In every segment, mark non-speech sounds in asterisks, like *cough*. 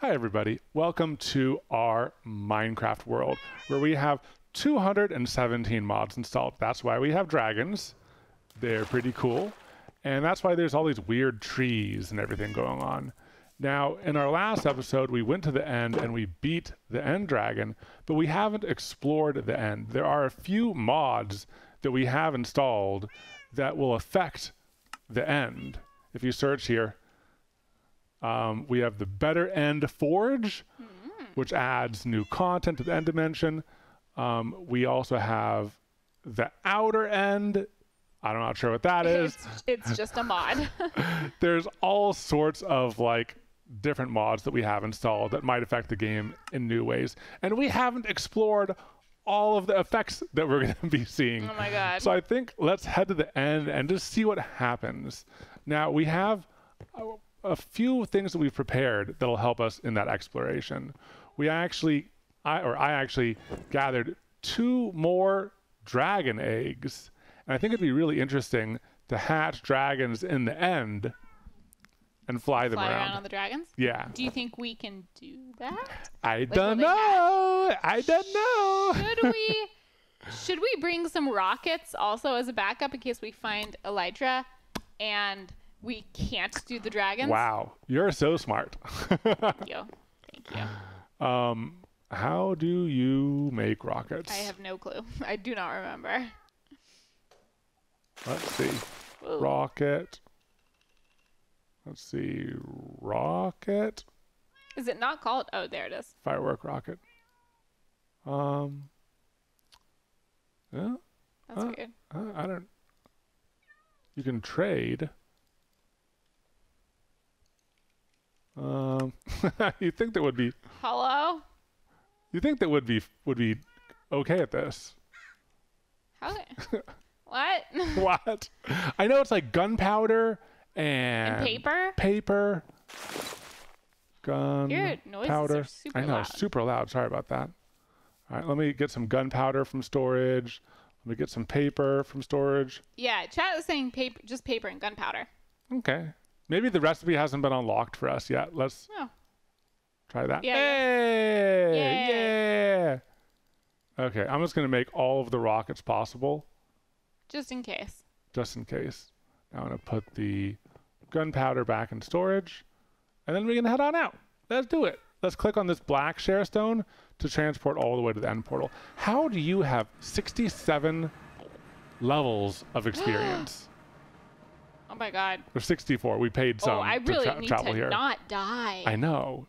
Hi, everybody. Welcome to our Minecraft world where we have 217 mods installed. That's why we have dragons. They're pretty cool. And that's why there's all these weird trees and everything going on. Now, in our last episode, we went to the end and we beat the end dragon, but we haven't explored the end. There are a few mods that we have installed that will affect the end. If you search here, um, we have the Better End Forge, which adds new content to the end dimension. Um, we also have the Outer End. I'm not sure what that *laughs* is. It's, it's just a mod. *laughs* There's all sorts of like different mods that we have installed that might affect the game in new ways. And we haven't explored all of the effects that we're *laughs* going to be seeing. oh my god. So I think let's head to the end and just see what happens. Now we have a, few things that we've prepared that'll help us in that exploration. We actually, I or I actually gathered two more dragon eggs, and I think it'd be really interesting to hatch dragons in the end and fly them Fly around around. on the dragons. yeah, Do you think we can do that? I will don't know. I don't know. Should we? should we bring some rockets also as a backup in case we find Elytra and we can't do the dragons? Wow, you're so smart. Thank you. Thank you. *laughs* Um, how do you make rockets? I have no clue. *laughs* I do not remember. Let's see. Ooh. Rocket. Let's see. Rocket. Is it not called? Oh, there it is. Firework rocket. Um. Yeah. That's Huh? weird. uh, I don't. You can trade. Um. *laughs* you think that would be? Hello? You think that would be would be okay at this? How? *laughs* what? *laughs* what? I know it's like gunpowder and, and paper? paper, gun Your noises powder. are super I know, loud. super loud. Sorry about that. All right, let me get some gunpowder from storage. Let me get some paper from storage. Yeah, chat was saying paper, just paper and gunpowder. Okay. Maybe the recipe hasn't been unlocked for us yet. Let's Oh, try that. Yeah, Hey! Yay. Yeah! Okay, I'm just going to make all of the rockets possible just in case. just in case. Now I'm going to put the gunpowder back in storage, and then we can head on out. Let's do it. Let's click on this black sharestone to transport all the way to the end portal. How do you have 67 levels of *gasps* experience? Oh my god. or 64. We paid some oh, I to really tra- need travel to here. not die. I know.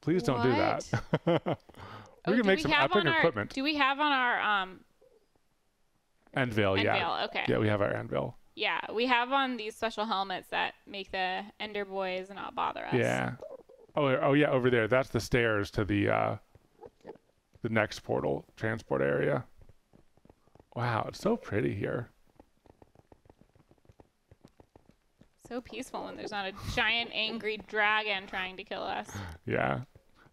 Please don't do that. *laughs* we Oh, can do make we some have epic on our, equipment. Do we have on our um Anvil, yeah. Anvil, okay. Yeah, we have our anvil. yeah, we have on these special helmets that make the Ender boys not bother us. Yeah. Oh, oh yeah, over there. That's the stairs to the uh the next portal transport area. Wow, it's so pretty here. So peaceful when there's not a giant angry dragon trying to kill us. Yeah.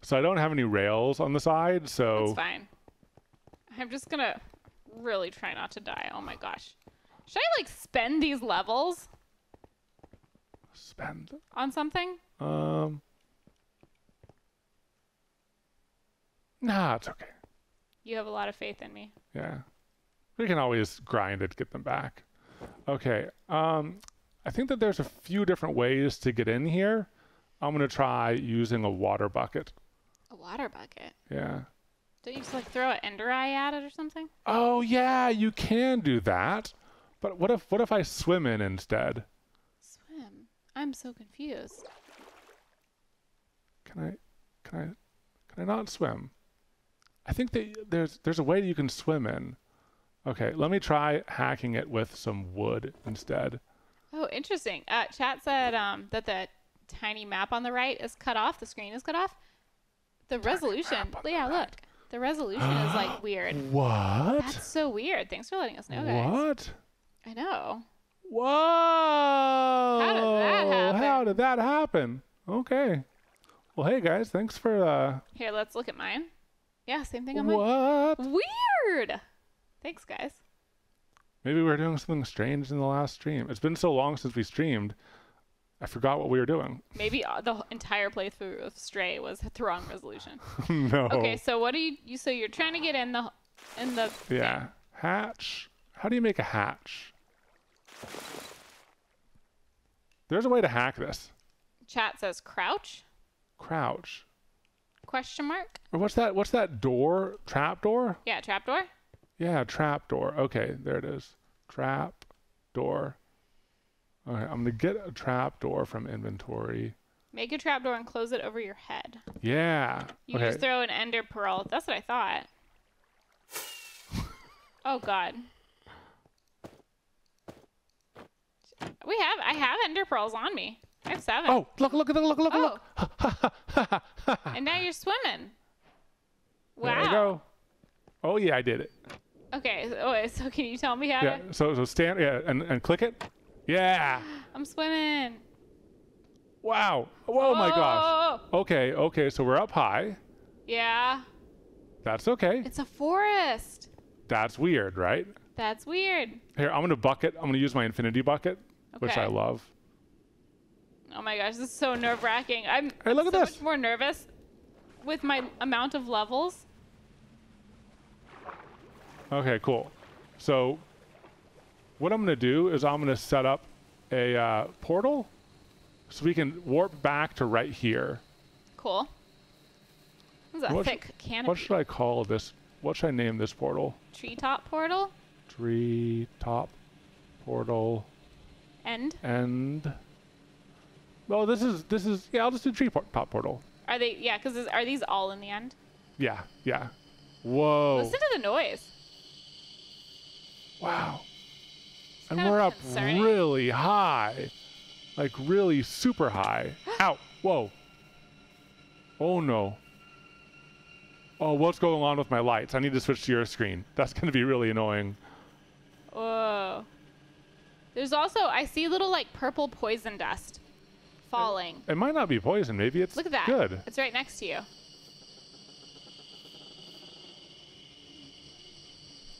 So I don't have any rails on the side, so It's fine. I'm just gonna really try not to die. Oh my gosh. Should I like spend these levels spend. on something? Um Nah, it's okay. You have a lot of faith in me. Yeah. We can always grind it, get them back. Okay. Um, I think that there's a few different ways to get in here. I'm going to try using a water bucket. A water bucket. Yeah. Don't you just like throw an ender eye at it or something? Oh, yeah, you can do that. But what if what if I swim in instead? Swim. I'm so confused. Can I can I can I not swim? I think that there's there's a way that you can swim in. Okay, let me try hacking it with some wood instead. Oh, interesting. Uh, chat said um, that the tiny map on the right is cut off. The screen is cut off. The resolution. map on the Yeah, right. look. The resolution is like *gasps* weird. What? That's so weird. Thanks for letting us know, guys. What? I know. Whoa! How did that happen? How did that happen? Okay. Well, hey guys, thanks for uh. Here, let's look at mine. Yeah, same thing on mine. What? Weird. Thanks, guys. Maybe we were doing something strange in the last stream. It's been so long since we streamed. I forgot what we were doing. Maybe uh, the entire playthrough of Stray was the wrong resolution. *laughs* no. Okay, so what do you, you? So you're trying to get in the, in the. Yeah. Hatch. How do you make a hatch? There's a way to hack this. Chat says crouch? Crouch. Question mark? Or what's that? What's that door? Trap door? Yeah, trap door. Yeah, trap door. Okay, there it is. Trap door. Okay, I'm gonna get a trap door from inventory. Make a trap door and close it over your head. Yeah. You okay. just throw an ender pearl. That's what I thought. *laughs* oh God. We have. I have ender pearls on me. I have seven. oh, look! Look! Look! Look! Look! Oh. look. *laughs* and now you're swimming. Wow. There we go. Oh yeah, I did it. Okay. So, oh, so can you tell me how Yeah. to? So so stand yeah and and click it. Yeah. I'm swimming. Wow. Oh my gosh. Okay. Okay. So we're up high. Yeah. That's okay. It's a forest. That's weird, right? That's weird. Here, I'm gonna bucket. I'm gonna use my infinity bucket, which I love. Oh my gosh, this is so nerve wracking. I'm Hey, look at so this. much more nervous with my amount of levels. Okay, cool. So what I'm gonna do is I'm gonna set up a uh, portal so we can warp back to right here. Cool. This is a What sh- canopy. What should I call this? What should I name this portal? Treetop portal. Tree top portal End. end. Well, this is this is yeah. I'll just do tree por- top portal. Are they? Yeah, because are these all in the end? Yeah, yeah. Whoa! Listen to the noise. Wow. And we're up concerning. really high. Like really super high. *gasps* Ow. Whoa. Oh no. Oh, what's going on with my lights? I need to switch to your screen. That's going to be really annoying. Whoa. There's also I see little like purple poison dust falling. It might not be poison. Maybe it's Look at that. good. It's right next to you.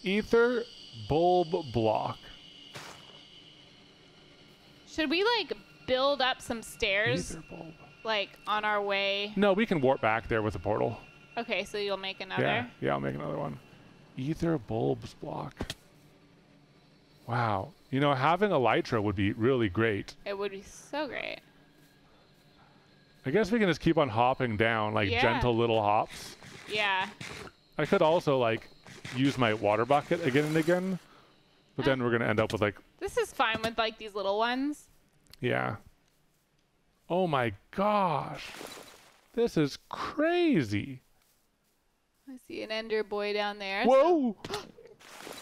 Ether bulb block. Should we like build up some stairs like on our way? No, we can warp back there with a portal. Okay, so you'll make another. Yeah, yeah, I'll make another one. Ether bulbs block. Wow. You know, having a Elytra would be really great. It would be so great. I guess we can just keep on hopping down like Yeah. gentle little hops. Yeah. I could also like use my water bucket again and again, but then we're gonna end up with like, This is fine with like these little ones. yeah. Oh my gosh, this is crazy. I see an ender boy down there. so- Whoa. *gasps*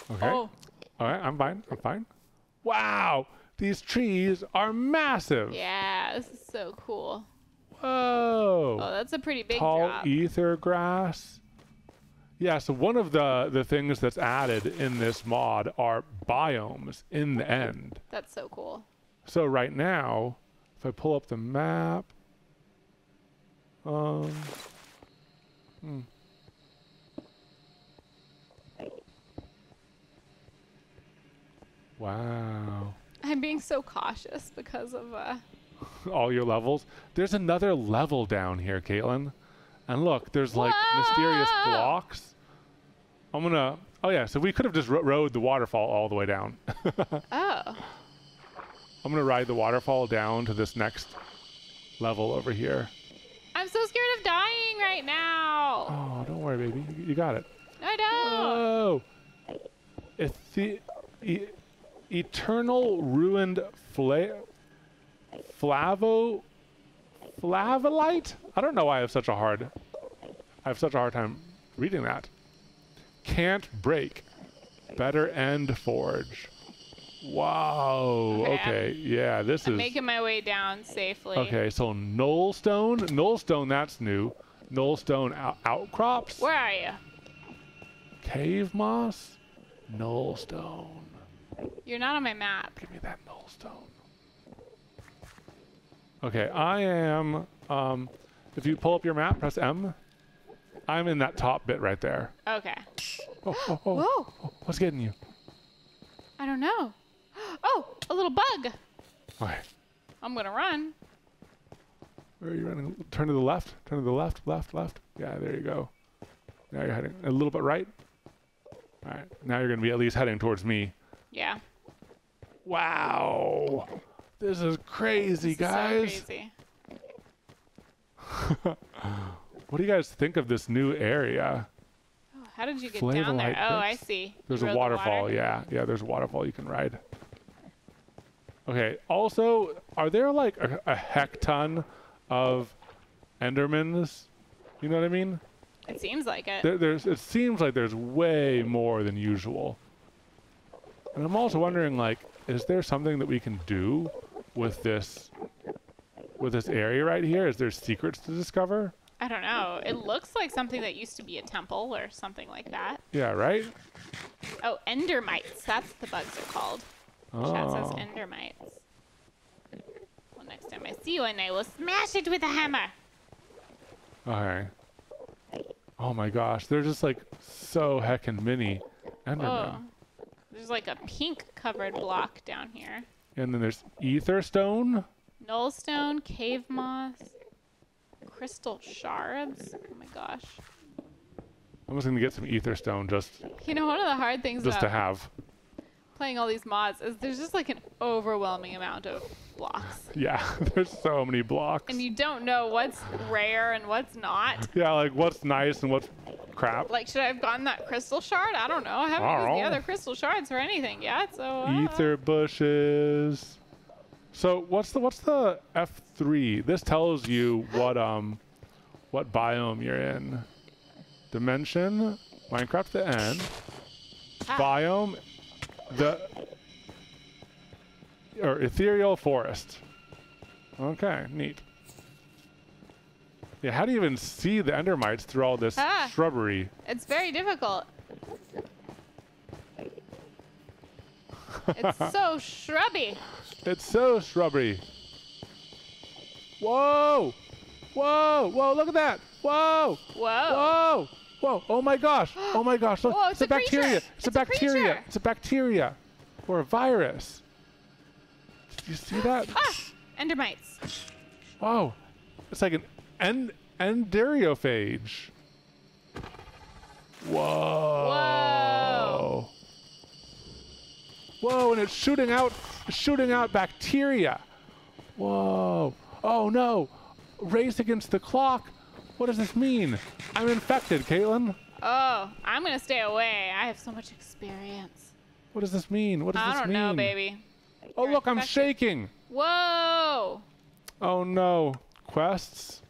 Okay. Oh, All right, I'm fine. I'm fine. Wow, these trees are massive. yeah, this is so cool. Whoa. Oh, that's a pretty big tall drop. ether grass. Yeah, so one of the the things that's added in this mod are biomes in the end. That's so cool. So right now, if I pull up the map, um, hmm. Wow. I'm being so cautious because of uh *laughs* all your levels. There's another level down here, Katelyn. And look, there's like mysterious blocks. I'm gonna. Oh yeah, so we could have just ro- rode the waterfall all the way down. *laughs* oh. I'm gonna ride the waterfall down to this next level over here. I'm so scared of dying right now. Oh, don't worry, baby. You, you got it. No, I don't. Oh. Ethi- e- eternal ruined fla- flavo flavolite. I don't know why I have such a hard. I have such a hard time reading that. Can't break. Better end forge. Wow. Okay, Okay. Yeah, this I'm is. making my way down safely. Okay, so Nullstone. Nullstone, that's new. Nullstone out- outcrops. Where are you? Cave moss. Nullstone. You're not on my map. Give me that Nullstone. Okay, I am. Um, if you pull up your map, press M. I'm in that top bit right there. Okay. Oh, oh, oh, *gasps* Whoa. oh, what's getting you? I don't know. *gasps* Oh, a little bug. Okay. I'm gonna run. Where are you running? Turn to the left. Turn to the left, left, left. Yeah, there you go. Now you're heading a little bit right. All right. Now you're going to be at least heading towards me. Yeah. Wow. This is crazy, This is guys. So crazy. *laughs* What do you guys think of this new area? Oh, how did you get Flavor down there? Oh, I see. There's a rode the waterfall. water? Yeah, yeah. There's a waterfall you can ride. Okay. Also, are there like a, a heck ton of Endermans? You know what I mean? It seems like it. There, there's. It seems like there's way more than usual. And I'm also wondering, like, is there something that we can do with this, with this area right here? Is there secrets to discover? I don't know. It looks like something that used to be a temple or something like that. Yeah. Right. Oh, endermites. That's what the bugs are called. Chat says Oh. endermites. Well, next time I see one, I will smash it with a hammer. Okay. Oh my gosh, they're just like so heckin' mini Enderman. Whoa. There's like a pink covered block down here. And then there's Etherstone. Nullstone, cave moss, crystal shards. Oh my gosh. I'm just gonna get some ether stone just You know, one of the hard things just to have. playing all these mods is there's just like an overwhelming amount of blocks. *laughs* Yeah, *laughs* there's so many blocks. And you don't know what's rare and what's not. *laughs* yeah, like what's nice and what's crap. Like, should I have gotten that crystal shard? I don't know. I haven't I used the other crystal shards for anything yet, so. uh, Ether bushes. So what's the what's the F3? This tells you what um what biome you're in. Dimension, Minecraft the end. ah, biome the or ethereal forest okay neat yeah how do you even see the endermites through all this Ah. shrubbery It's very difficult. it's so *laughs* shrubby. it's so shrubbery whoa whoa whoa look at that whoa Whoa. whoa whoa oh my gosh oh my gosh look Whoa, it's, it's a a bacteria it's a It's a bacteria it's a bacteria or a virus did you see that Ah, endermites. Wow, it's like an en- enderiophage. Whoa. Whoa, Whoa, and it's shooting out, shooting out bacteria. Whoa. Oh no, race against the clock. What does this mean? I'm infected, Katelyn. Oh, I'm gonna stay away. I have so much experience. What does this mean? What does I this don't mean? know, baby. Oh You're look, I'm shaking. Whoa. Oh no, quests.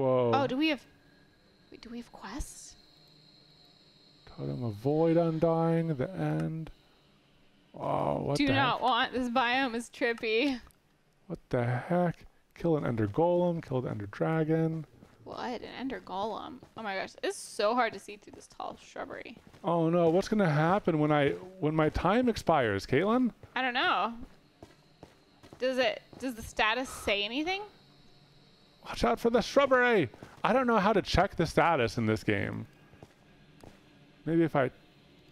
Whoa. Oh, do we have? Wait, do we have quests? Totem of Void undying, the end. Oh, what do not heck? want this biome is trippy. What the heck? Kill an ender golem, kill the ender dragon. What an ender golem! Oh my gosh, it's so hard to see through this tall shrubbery. Oh no, what's gonna happen when I when my time expires, Katelyn? I don't know. Does it? Does the status say anything? Watch out for the shrubbery! I don't know how to check the status in this game. Maybe if I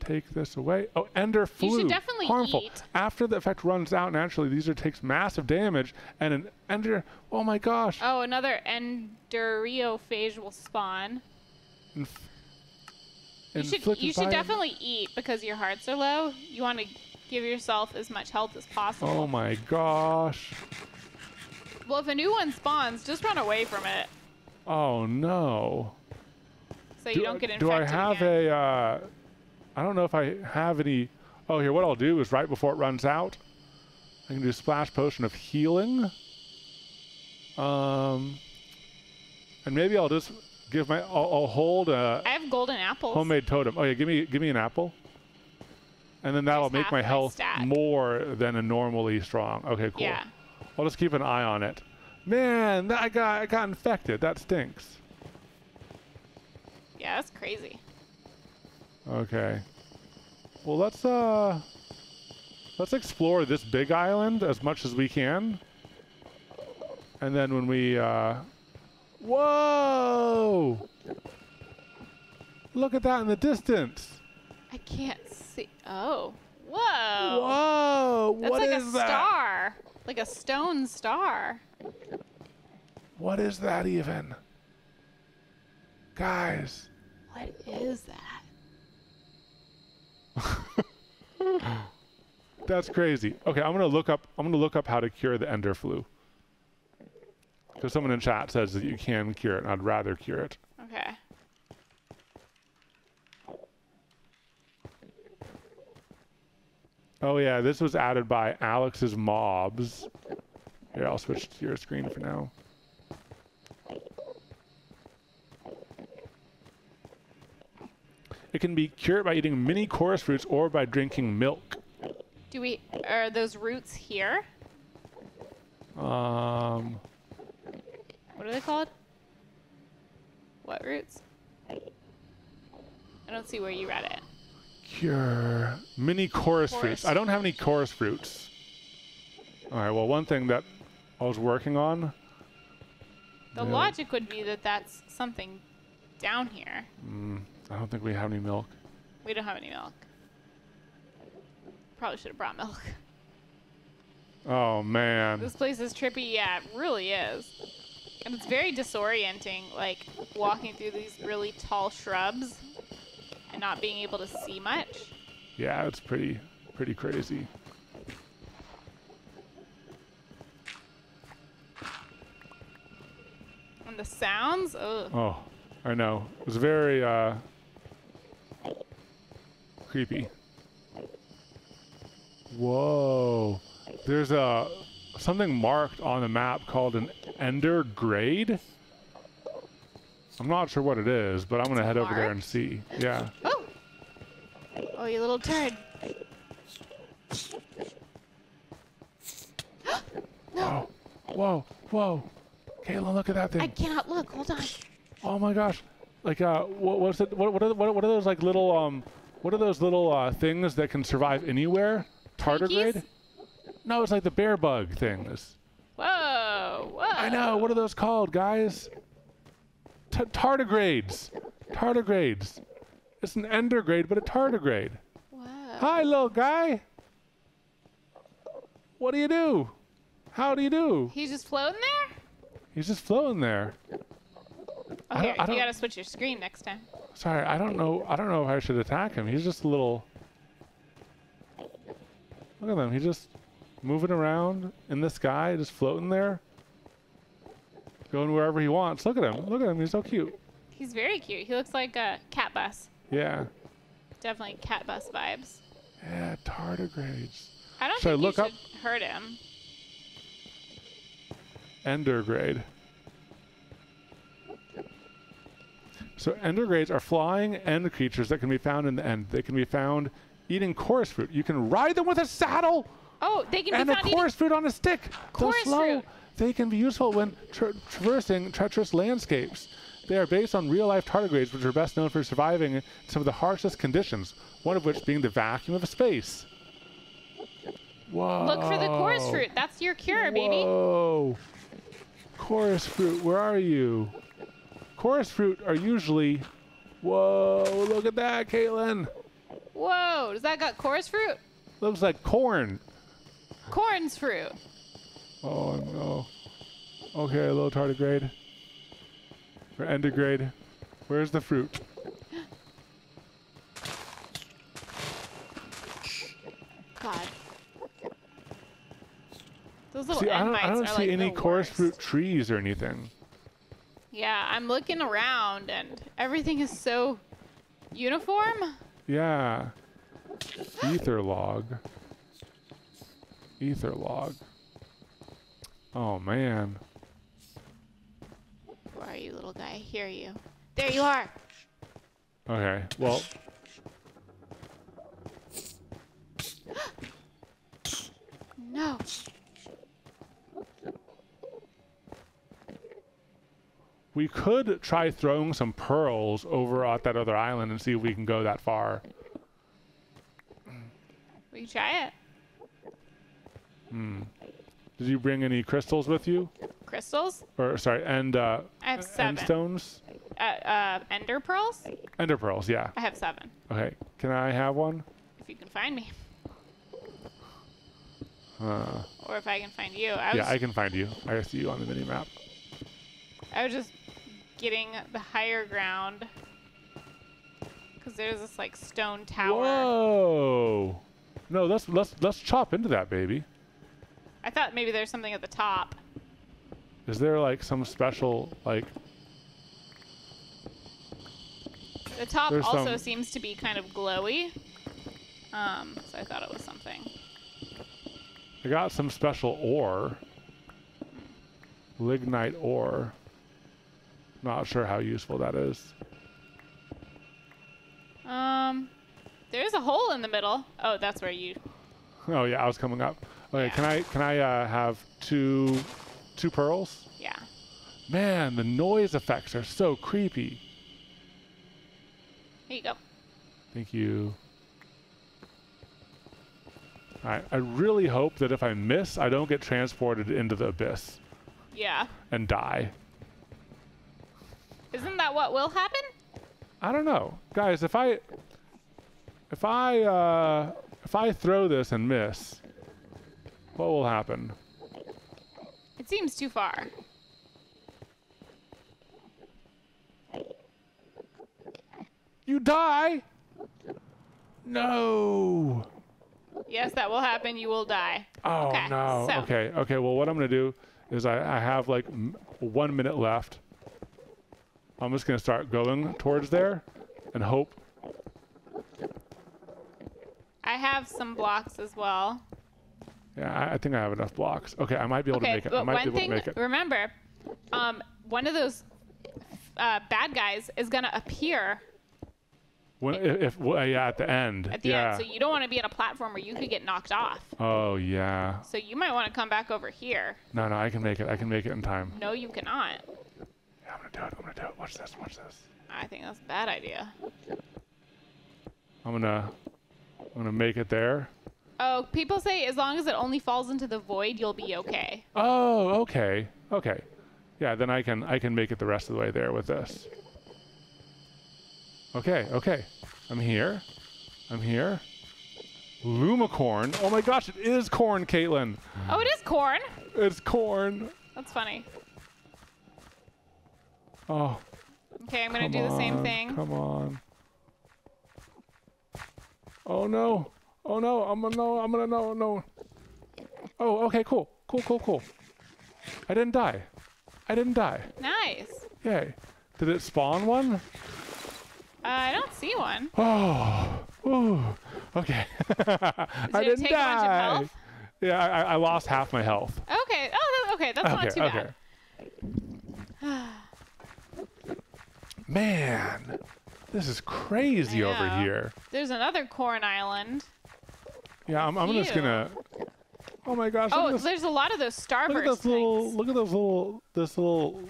take this away. Oh, ender flu. You should definitely harmful. eat. After the effect runs out naturally, these are takes massive damage and an ender. Oh my gosh. Oh, another enderiophage will spawn. Inf- You should you should definitely eat because your hearts are low. You want to give yourself as much health as possible. Oh my gosh. Well, if a new one spawns, just run away from it Oh no. so you don't get infected do I have again. a? Uh, I don't know if I have any. Oh, here. What I'll do is right before it runs out, I can do splash potion of healing. Um, and maybe I'll just give my. I'll, I'll hold a I have golden apples. homemade totem. Oh yeah, give me give me an apple. And then that'll There's make my health more than a normally strong. Okay, cool. Yeah. I'll just keep an eye on it. Man, that I got I got infected. That stinks. Yeah, that's crazy. Okay. Well, let's uh let's explore this big island as much as we can. And then when we uh Whoa! Look at that in the distance. I can't see. Oh, Whoa. Whoa! That's what like is a that? star. Like a stone star. What is that even? Guys. What is that? *laughs* That's crazy. Okay, I'm gonna look up. I'm gonna look up how to cure the ender flu. Because someone in chat says that you can cure it, and I'd rather cure it. Okay. Oh yeah, this was added by Alex's mobs. Here, I'll switch to your screen for now. It can be cured by eating mini chorus fruits or by drinking milk. Do we are those roots here? Um, What are they called? What roots? I don't see where you read it. Cure mini chorus, fruits. I don't have any chorus fruits. All right. Well, one thing that I was working on. The Yeah. logic would be that that's something down here. Mm, I don't think we have any milk. We don't have any milk. Probably should have brought milk. Oh man. This place is trippy. Yeah, it really is. And it's very disorienting, like walking through these really tall shrubs and not being able to see much. Yeah, it's pretty pretty crazy. And the sounds, ugh. Oh, I know. It was very uh creepy. Whoa. There's a something marked on the map called an endergrade. I'm not sure what it is, but I'm gonna head over there and see. Yeah. Oh! Oh, you little turd. *gasps* Whoa, whoa, whoa. Kayla, look at that thing. I cannot look. Hold on. Oh my gosh! Like, uh, what, what's it? What, what, are, what, what are those like little um? What are those little uh, things that can survive anywhere? Tardigrade? No, it's like the bear bug things. Whoa! Whoa! I know. What are those called, guys? T- tardigrades. Tardigrades. It's an endergrade, but a tardigrade. Whoa. Hi, little guy. What do you do? How do you do? He's just floating there? He's just floating there. Don't- I you gotta switch your screen next time. Sorry, I don't know. I don't know if I should attack him. He's just a little. Look at him. He's just moving around in the sky, just floating there, going wherever he wants. Look at him. Look at him. He's so cute. He's very cute. He looks like a cat bus. Yeah. Definitely cat bus vibes. Yeah. Tardigrades. I don't Should I think look you up- should hurt him. Endergrade. So endergrades are flying end creatures that can be found in the end. They can be found eating chorus fruit. You can ride them with a saddle. Oh, they can and be a found eating. chorus fruit on a stick. Chorus slow, fruit. They can be useful when tra- traversing treacherous landscapes. They are based on real-life tardigrades, which are best known for surviving some of the harshest conditions. One of which being the vacuum of space. Whoa! Look for the chorus fruit. That's your cure, baby. Whoa! Chorus fruit, where are you? Chorus fruit are usually. Whoa! Look at that, Katelyn. Whoa, does that got chorus fruit? Looks like corn. Corn's fruit. Oh no. Okay, a little tardigrade. Or endergrade. Where's the fruit? God. Those little See, I don't, I don't see like any chorus fruit trees or anything. Yeah, I'm looking around and everything is so uniform. Yeah. Ether log. Ether log. Oh man. Where are you, little guy? I hear you. There you are. Okay. Well, *gasps* No. we could try throwing some pearls over at that other island and see if we can go that far. We can try it. Hmm. Did you bring any crystals with you? Crystals? Or sorry, and uh, I have seven. end stones? Uh, uh, ender pearls? Ender pearls, yeah. I have seven. Okay. Can I have one? If you can find me. Uh, or if I can find you. I was, yeah, I can find you. I see you on the mini map. I was just getting the higher ground because there's this like stone tower. Whoa! No, let's let's let's chop into that baby. I thought maybe there's something at the top. Is there like some special like? The top There's also some- seems to be kind of glowy. Um, so I thought it was something. I got some special ore. Lignite ore. Not sure how useful that is. Um, there's a hole in the middle. Oh, that's where you. Oh yeah, I was coming up. Okay, Yeah. can I can I uh, have two two pearls? Yeah. Man, the noise effects are so creepy. Here you go. Thank you. I I really hope that if I miss, I don't get transported into the abyss Yeah. and die. Isn't that what will happen? I don't know, guys. If I if I uh, if I throw this and miss, what will happen? It seems too far. You die? No. Yes, that will happen. You will die. Oh Okay, no. so- Okay. Okay. Well, what I'm gonna do is I, I have like m- one minute left. I'm just gonna start going towards there, and hope. I have some blocks as well. Yeah, I, think I have enough blocks. Okay, I might be able to make it. I might be able thing, to make it. remember, um, one of those uh, bad guys is gonna appear When, if, if well, yeah, at the end. at the yeah. end, so you don't want to be at a platform where you could get knocked off. oh yeah. So you might want to come back over here. No, no, I can make it. I can make it in time. No, you cannot. Yeah, I'm gonna do it. I'm gonna do it. Watch this. Watch this. I think that's a bad idea. I'm gonna. I'm gonna make it there. Oh, people say as long as it only falls into the void, you'll be okay. Oh, okay. Okay. Yeah, then I can I can make it the rest of the way there with this. Okay, okay. I'm here. I'm here. Lumecorn. Oh my gosh, it is corn, Katelyn. Oh, it is corn. It's corn. That's funny. Oh, Okay, I'm gonna come do the same thing. Come on. Oh no. Oh no. I'm gonna no. I'm gonna no no. Oh, okay, cool. Cool, cool, cool. I didn't die. I didn't die. Nice. Yay. Did it spawn one? Uh, I don't see one. Oh, *sighs* ooh, okay. *laughs* I didn't die. a bunch of health? Yeah, I, I lost half my health. Okay. Oh, that, okay. That's not okay, too okay. bad. *sighs* Man, this is crazy over here. There's another corn island. Yeah, I'm, I'm just gonna. Oh my gosh! Oh, this, there's a lot of those look at starburst those little. Look at those little. This little.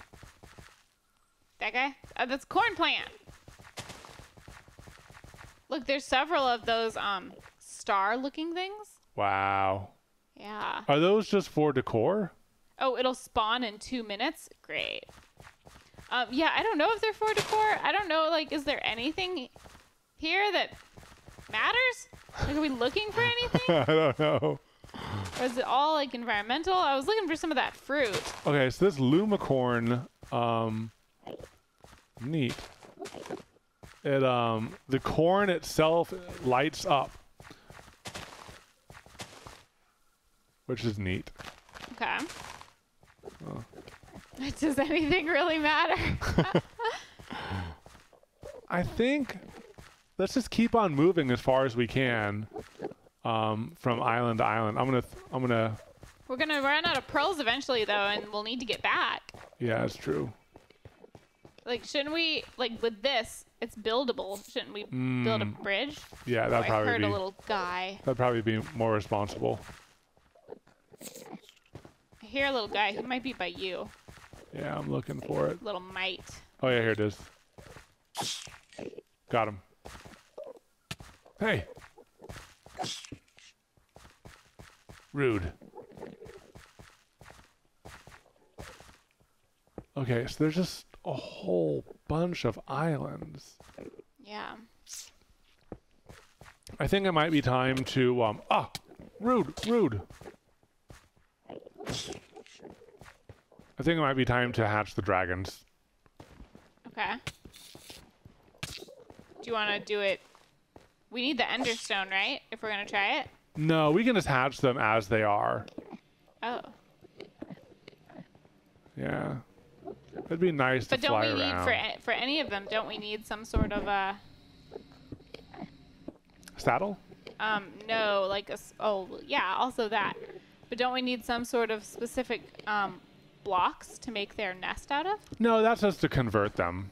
That guy? Uh, that's corn plant. Look, there's several of those um star-looking things. Wow. Yeah. Are those just for decor? Oh, it'll spawn in two minutes. Great. Um, yeah, I don't know if they're for decor. I don't know. Like, is there anything here that matters? Like, are we looking for anything, *laughs* I don't know. or is it all like environmental? I was looking for some of that fruit. Okay, so this lumecorn, um, neat. It um, the corn itself lights up, which is neat. Okay. *laughs* Does anything really matter? *laughs* I think let's just keep on moving as far as we can, um, from island to island. I'm gonna, th- I'm gonna. We're gonna run out of pearls eventually, though, and we'll need to get back. Yeah, it's true. Like, shouldn't we, like, with this, it's buildable. Shouldn't we build a Mm, bridge? Yeah, Oh, that'd I probably heard be. a little guy. That'd probably be more responsible. I hear a little guy. He might be by you. Yeah, I'm looking for it. Little mite. Oh yeah, here it is. Got him. Hey. Rude. Okay, so there's just a whole bunch of islands. Yeah. I think it might be time to um ah, rude, rude. I think it might be time to hatch the dragons. Okay. Do you want to do it? We need the Enderstone, right? If we're gonna try it. No, we can just hatch them as they are. Oh. Yeah. It'd be nice to be. But don't we need for for any of them? Don't we need some sort of a Saddle? um no like a... oh yeah also that, but don't we need some sort of specific um blocks to make their nest out of? No, that's just to convert them.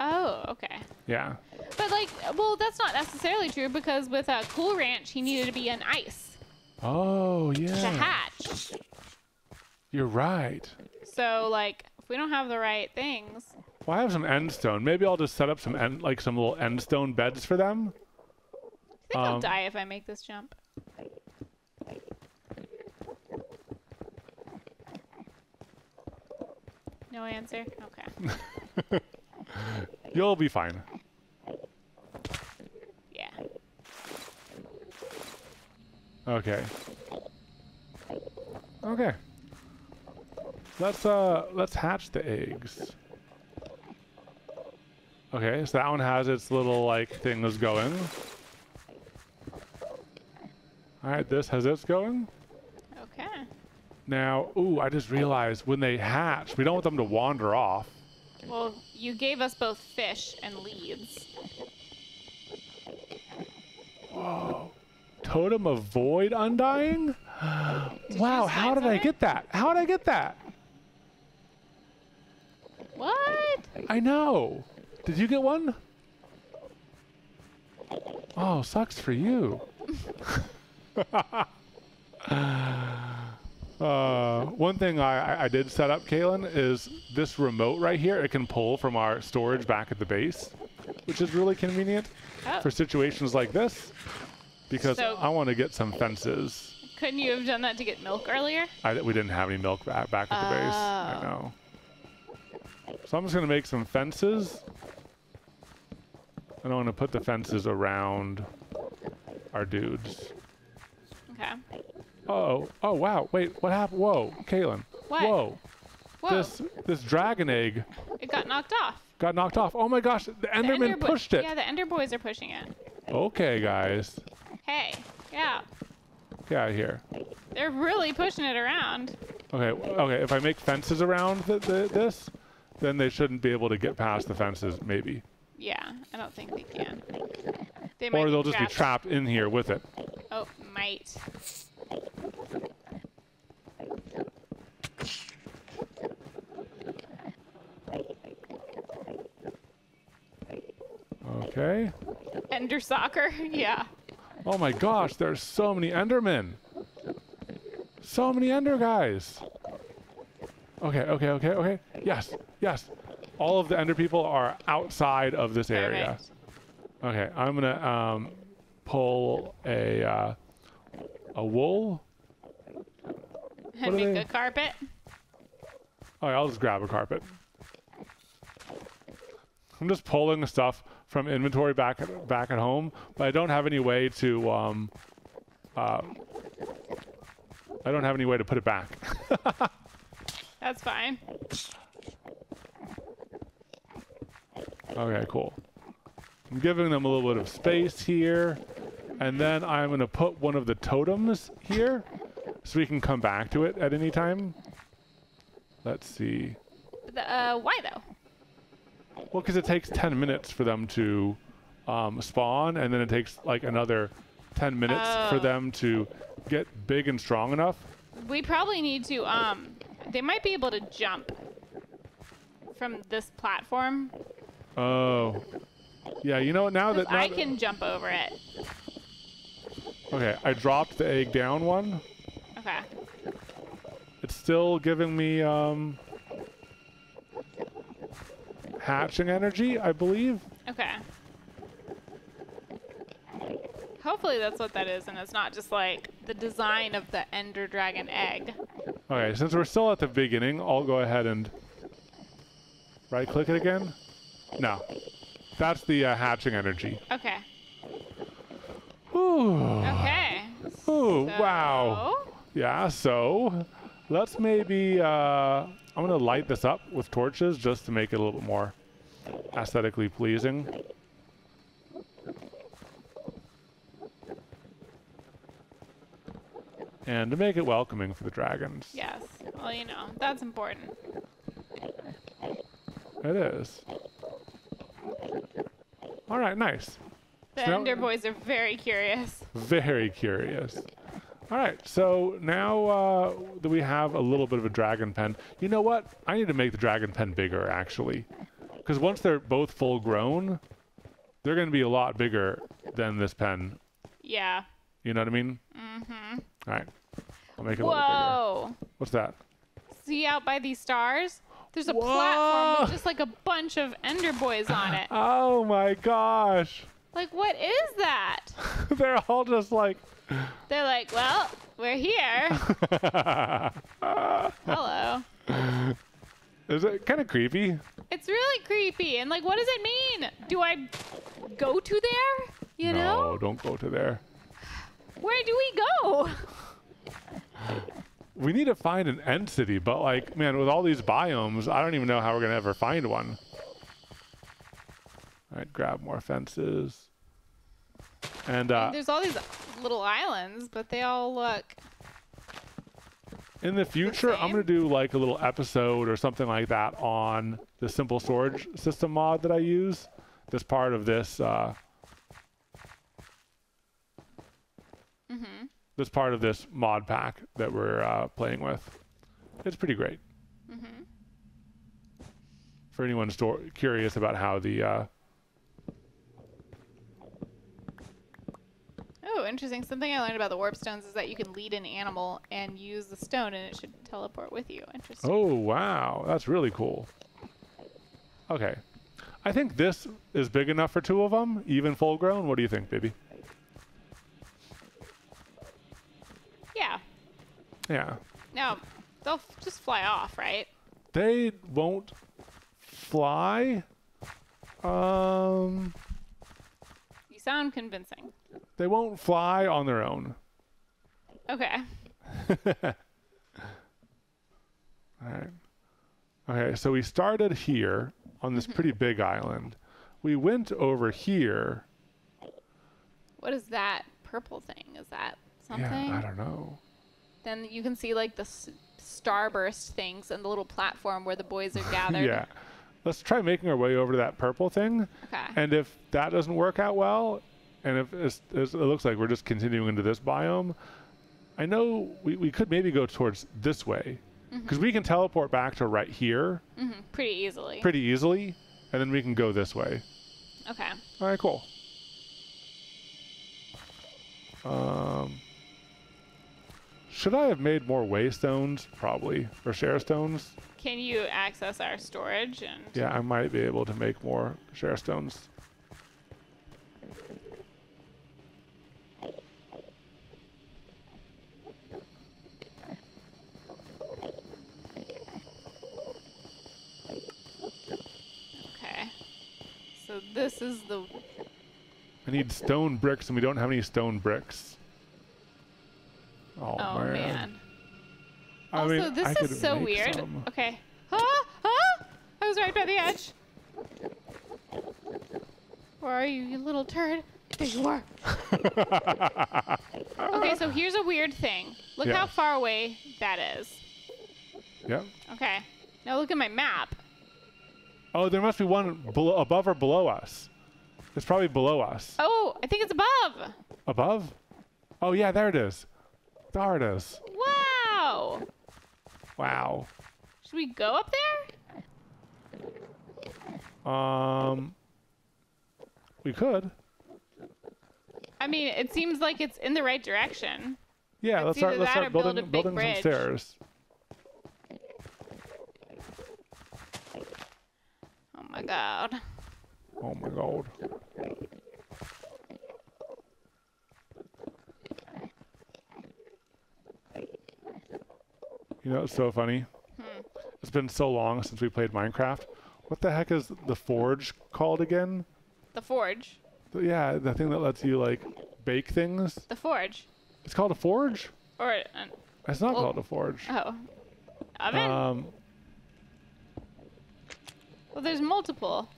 Oh okay. Yeah. But like well that's not necessarily true because with a Cool Ranch he needed to be in ice Oh, to yeah. hatch. You're right. So like if we don't have the right things, Well, I have some end stone. Maybe I'll just set up some end, like some little end stone beds for them. I think I'll Um, die if I make this jump. No answer? Okay. *laughs* *laughs* You'll be fine. Yeah. Okay. Okay. Let's uh let's hatch the eggs. Okay, so that one has its little like things going. Alright, this has its going. Okay. Now, ooh, I just realized when they hatch, we don't want them to wander off. Well, you gave us both fish and leads. Totem of Void Undying? wow, how did I something? get that? How did I get that? What? I know. Did you get one? Oh, sucks for you. *laughs* *laughs* uh, one thing I, I- did set up, Katelyn, is this remote right here. It can pull from our storage back at the base, which is really convenient Oh, for situations like this because So- I want to get some fences. couldn't you have done that to get milk earlier? I, we didn't have any milk back, back at the base. I Oh. know. So I'm just going to make some fences. And I want to put the fences around our dudes. Okay. Oh, oh wow! Wait, what happened? Whoa, Katelyn. What? Whoa! Whoa. This this dragon egg It got knocked off. got knocked off. Oh my gosh! The Enderman Ender pushed it. Yeah, the Ender Boys are pushing it. Okay, guys, Hey, yeah. get out of here. They're really pushing it around. Okay, okay. If I make fences around the, the, this, then they shouldn't be able to get past the fences. Maybe, Yeah, I don't think they can. They might or they'll just be trapped in here with it. Oh, might. Okay. Ender soccer? *laughs* yeah. Oh my gosh, there's so many Endermen. So many Ender guys. Okay, okay, okay, okay. Yes, yes. All of the Ender people are outside of this area. Okay, I'm gonna um, pull a uh, a wool. And make a carpet. Oh, I'll just grab a carpet. I'm just pulling the stuff from inventory back at, back at home, but I don't have any way to um, uh, I don't have any way to put it back. *laughs* That's fine. Okay, cool. I'm giving them a little bit of space here, and then I'm gonna put one of the totems here, so we can come back to it at any time. Let's see. The, uh, why though? Well, because it takes 10 minutes for them to um, spawn, and then it takes like another 10 minutes for Oh. them to get big and strong enough. We probably need to, um, they might be able to jump from this platform. Oh. Yeah, you know what? Now that. Now I can jump over it. Okay, I dropped the egg down one. Okay. It's still giving me um, hatching energy, I believe. Okay. Hopefully that's what that is, and it's not just like the design of the Ender Dragon egg. Okay, since we're still at the beginning, I'll go ahead and right click it again. No. That's the uh, hatching energy. Okay. Ooh. Okay. Ooh, wow. Yeah, so let's maybe. Uh, I'm gonna light this up with torches just to make it a little bit more aesthetically pleasing. And to make it welcoming for the dragons. Yes. Well, you know, that's important. It is. All right, nice. The So- Ender Boys are very curious. Very curious. All right, so now uh, that we have a little bit of a dragon pen, you know what? I need to make the dragon pen bigger, actually. Because once they're both full grown, they're going to be a lot bigger than this pen. Yeah. You know what I mean? Mm-hmm. All right. I'll make it a little bigger. Whoa. What's that? See out by these stars? There's a Whoa. platform with just like a bunch of Ender Boys on it. *laughs* Oh my gosh. Like, what is that? *laughs* they're all just like. They're like, well, we're here. *laughs* Hello. Is it kind of creepy? It's really creepy. And like, what does it mean? Do I go to there? You know? no, know? don't go to there. Where do we go? We need to find an end city, but like, man, with all these biomes, I don't even know how we're gonna ever find one. All right, grab more fences. And uh, There's all these little islands, but they all look. in the future, I'm gonna do like a little episode or something like that on the simple storage system mod that I use. That's part of this. Uh, Mm-hmm. That's part of this mod pack that we're uh, playing with. It's pretty great. Mm-hmm. For anyone curious about how the Oh, interesting. Something I learned about the warp stones is that you can lead an animal and use the stone, and it should teleport with you. Interesting. Oh, wow. That's really cool. Okay. I think this is big enough for two of them, even full grown. What do you think, baby? Yeah. Yeah. No, they'll f- just fly off, right? They won't fly. Um, You sound convincing. They won't fly on their own. Okay. *laughs* All right. Okay, so we started here on this mm-hmm. pretty big island. We went over here. What is that purple thing? Is that something? Yeah, I don't know. Then you can see like the s- starburst things and the little platform where the boys are *laughs* gathered. Yeah. Let's try making our way over to that purple thing. Okay. And if that doesn't work out well, and if it's, it's, it looks like we're just continuing into this biome, I know we, we could maybe go towards this way. Because we can teleport back to right here hmm Pretty easily. pretty easily, and then we can go this way. okay. All right, cool. Um, should I have made more waystones? Probably. Or sharestones? Can you access our storage and? Yeah, I might be able to make more sharestones. Okay. So this is the. I need stone bricks, and we don't have any stone bricks. Oh, Oh man. man. I Also, mean, this could is so weird. some. Okay. Huh? Huh? I was right by the edge. Where are you, you little turd? There you are. *laughs* okay, so here's a weird thing. Look Yeah. how far away that is. Yep. Okay. Now look at my map. Oh, there must be one below, above or below us. It's probably below us. Oh, I think it's above. Above? Oh, yeah, there it is. There it is. Wow. Wow. Should we go up there? Um, we could. I mean, it seems like it's in the right direction. Yeah, It's let's start. Let's start build building a big building some bridge. stairs. My god. Oh my god. You know, it's so funny. Hmm. It's been so long since we played Minecraft. What the heck is the forge called again? The forge. Yeah, the thing that lets you like bake things. The forge. It's called a forge. Or an, It's not Well- called a forge. oh, Oven? Um, well, there's multiple.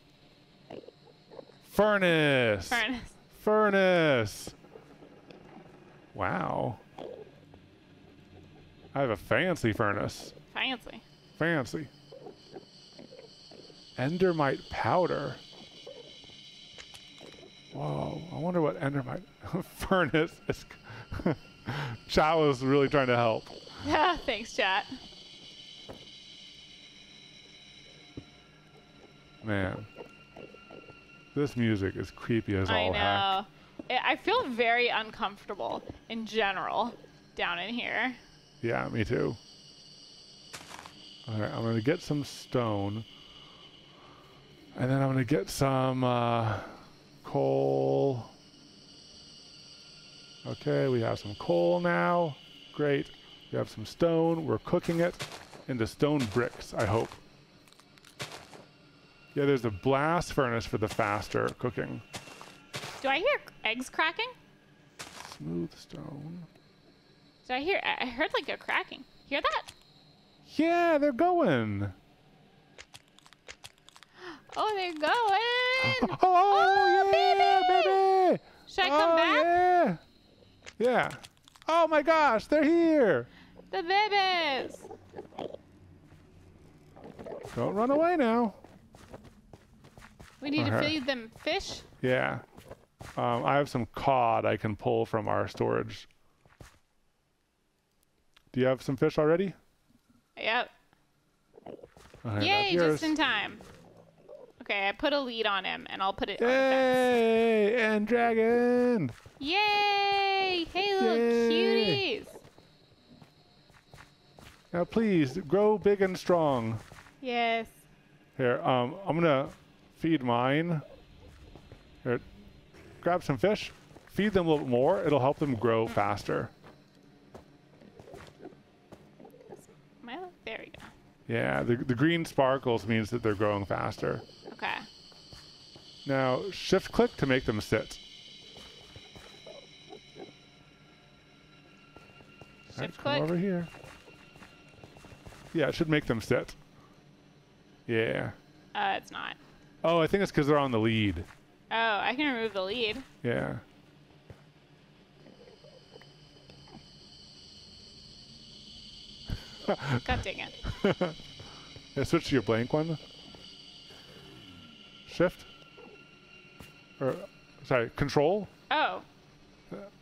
furnace. Furnace. Furnace. Wow. I have a fancy furnace. Fancy. Fancy. Endermite powder. Whoa, I wonder what Endermite *laughs* furnace is. *laughs* Chat was really trying to help. Yeah, *laughs* thanks, chat. Man. This music is creepy as I all heck. know. I I feel very uncomfortable in general down in here. Yeah, me too. Alright, I'm gonna get some stone. And then I'm gonna get some uh, coal. Okay, we have some coal now. Great. We have some stone. We're cooking it into stone bricks, I hope. Yeah, there's a blast furnace for the faster cooking. Do I hear eggs cracking? Smooth stone. Did I hear? I heard like a cracking. Hear that? Yeah, they're going. Oh, they're going. *laughs* Oh, oh, oh, yeah, baby! Should I come oh, back? Yeah. Yeah. Oh my gosh, they're here. The babies. Don't run away now. We need to feed them fish. Yeah. Um, I have some cod I can pull from our storage. Do you have some fish already? Yep. Okay, Yay, just in time. Okay, I put a lead on him, and I'll put it on. Yay! And dragon! Yay! Hey, little Yay. cuties. Now please, grow big and strong. Yes. Here, um, I'm gonna feed mine. Here, grab some fish. Feed them a little more. It'll help them grow faster. There we go. Yeah, the, the green sparkles means that they're growing faster. Okay. Now, shift click to make them sit. Shift come click. over here. Yeah, it should make them sit. Yeah. Uh, it's not. Oh, I think it's because they're on the lead. Oh, I can remove the lead. Yeah. *laughs* God dang it. *laughs* Yeah, switch to your blank one. Shift. Or, sorry, control. Oh.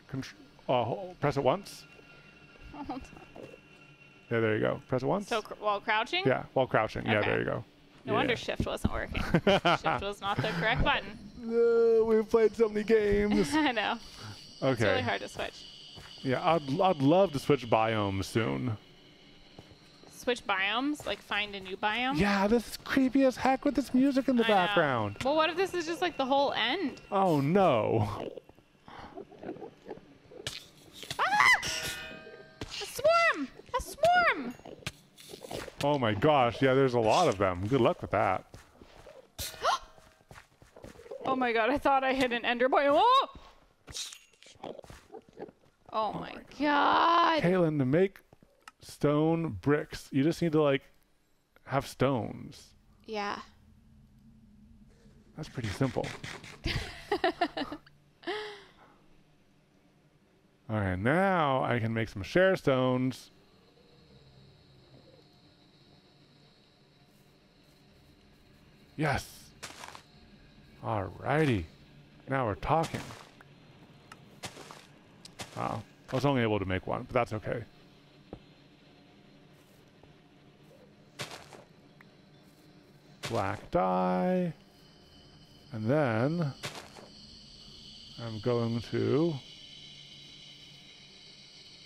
Contr- uh, press it once. *laughs* Hold on. Yeah, there you go. Press it once. So cr- while crouching? yeah, while crouching. Yeah, there you go. No yeah. wonder shift wasn't working. *laughs* shift was not the correct button. No, *laughs* we've played so many games. *laughs* I know. Okay. It's really hard to switch. Yeah, I'd, I'd love to switch biomes soon. Switch biomes? Like find a new biome? Yeah, this is creepy as heck with this music in the I know. background. Well, what if this is just like the whole end? Oh no. Ah! A swarm! A swarm! Oh my gosh, yeah, there's a lot of them. Good luck with that. *gasps* Oh my god, I thought I hit an ender boy. Oh! Oh my god. Katelyn, to make stone bricks, you just need to like have stones. Yeah. That's pretty simple. *laughs* All right, now I can make some sharestones. Yes. All righty. Now we're talking. Wow. I was only able to make one, but that's okay. Black dye. And then I'm going to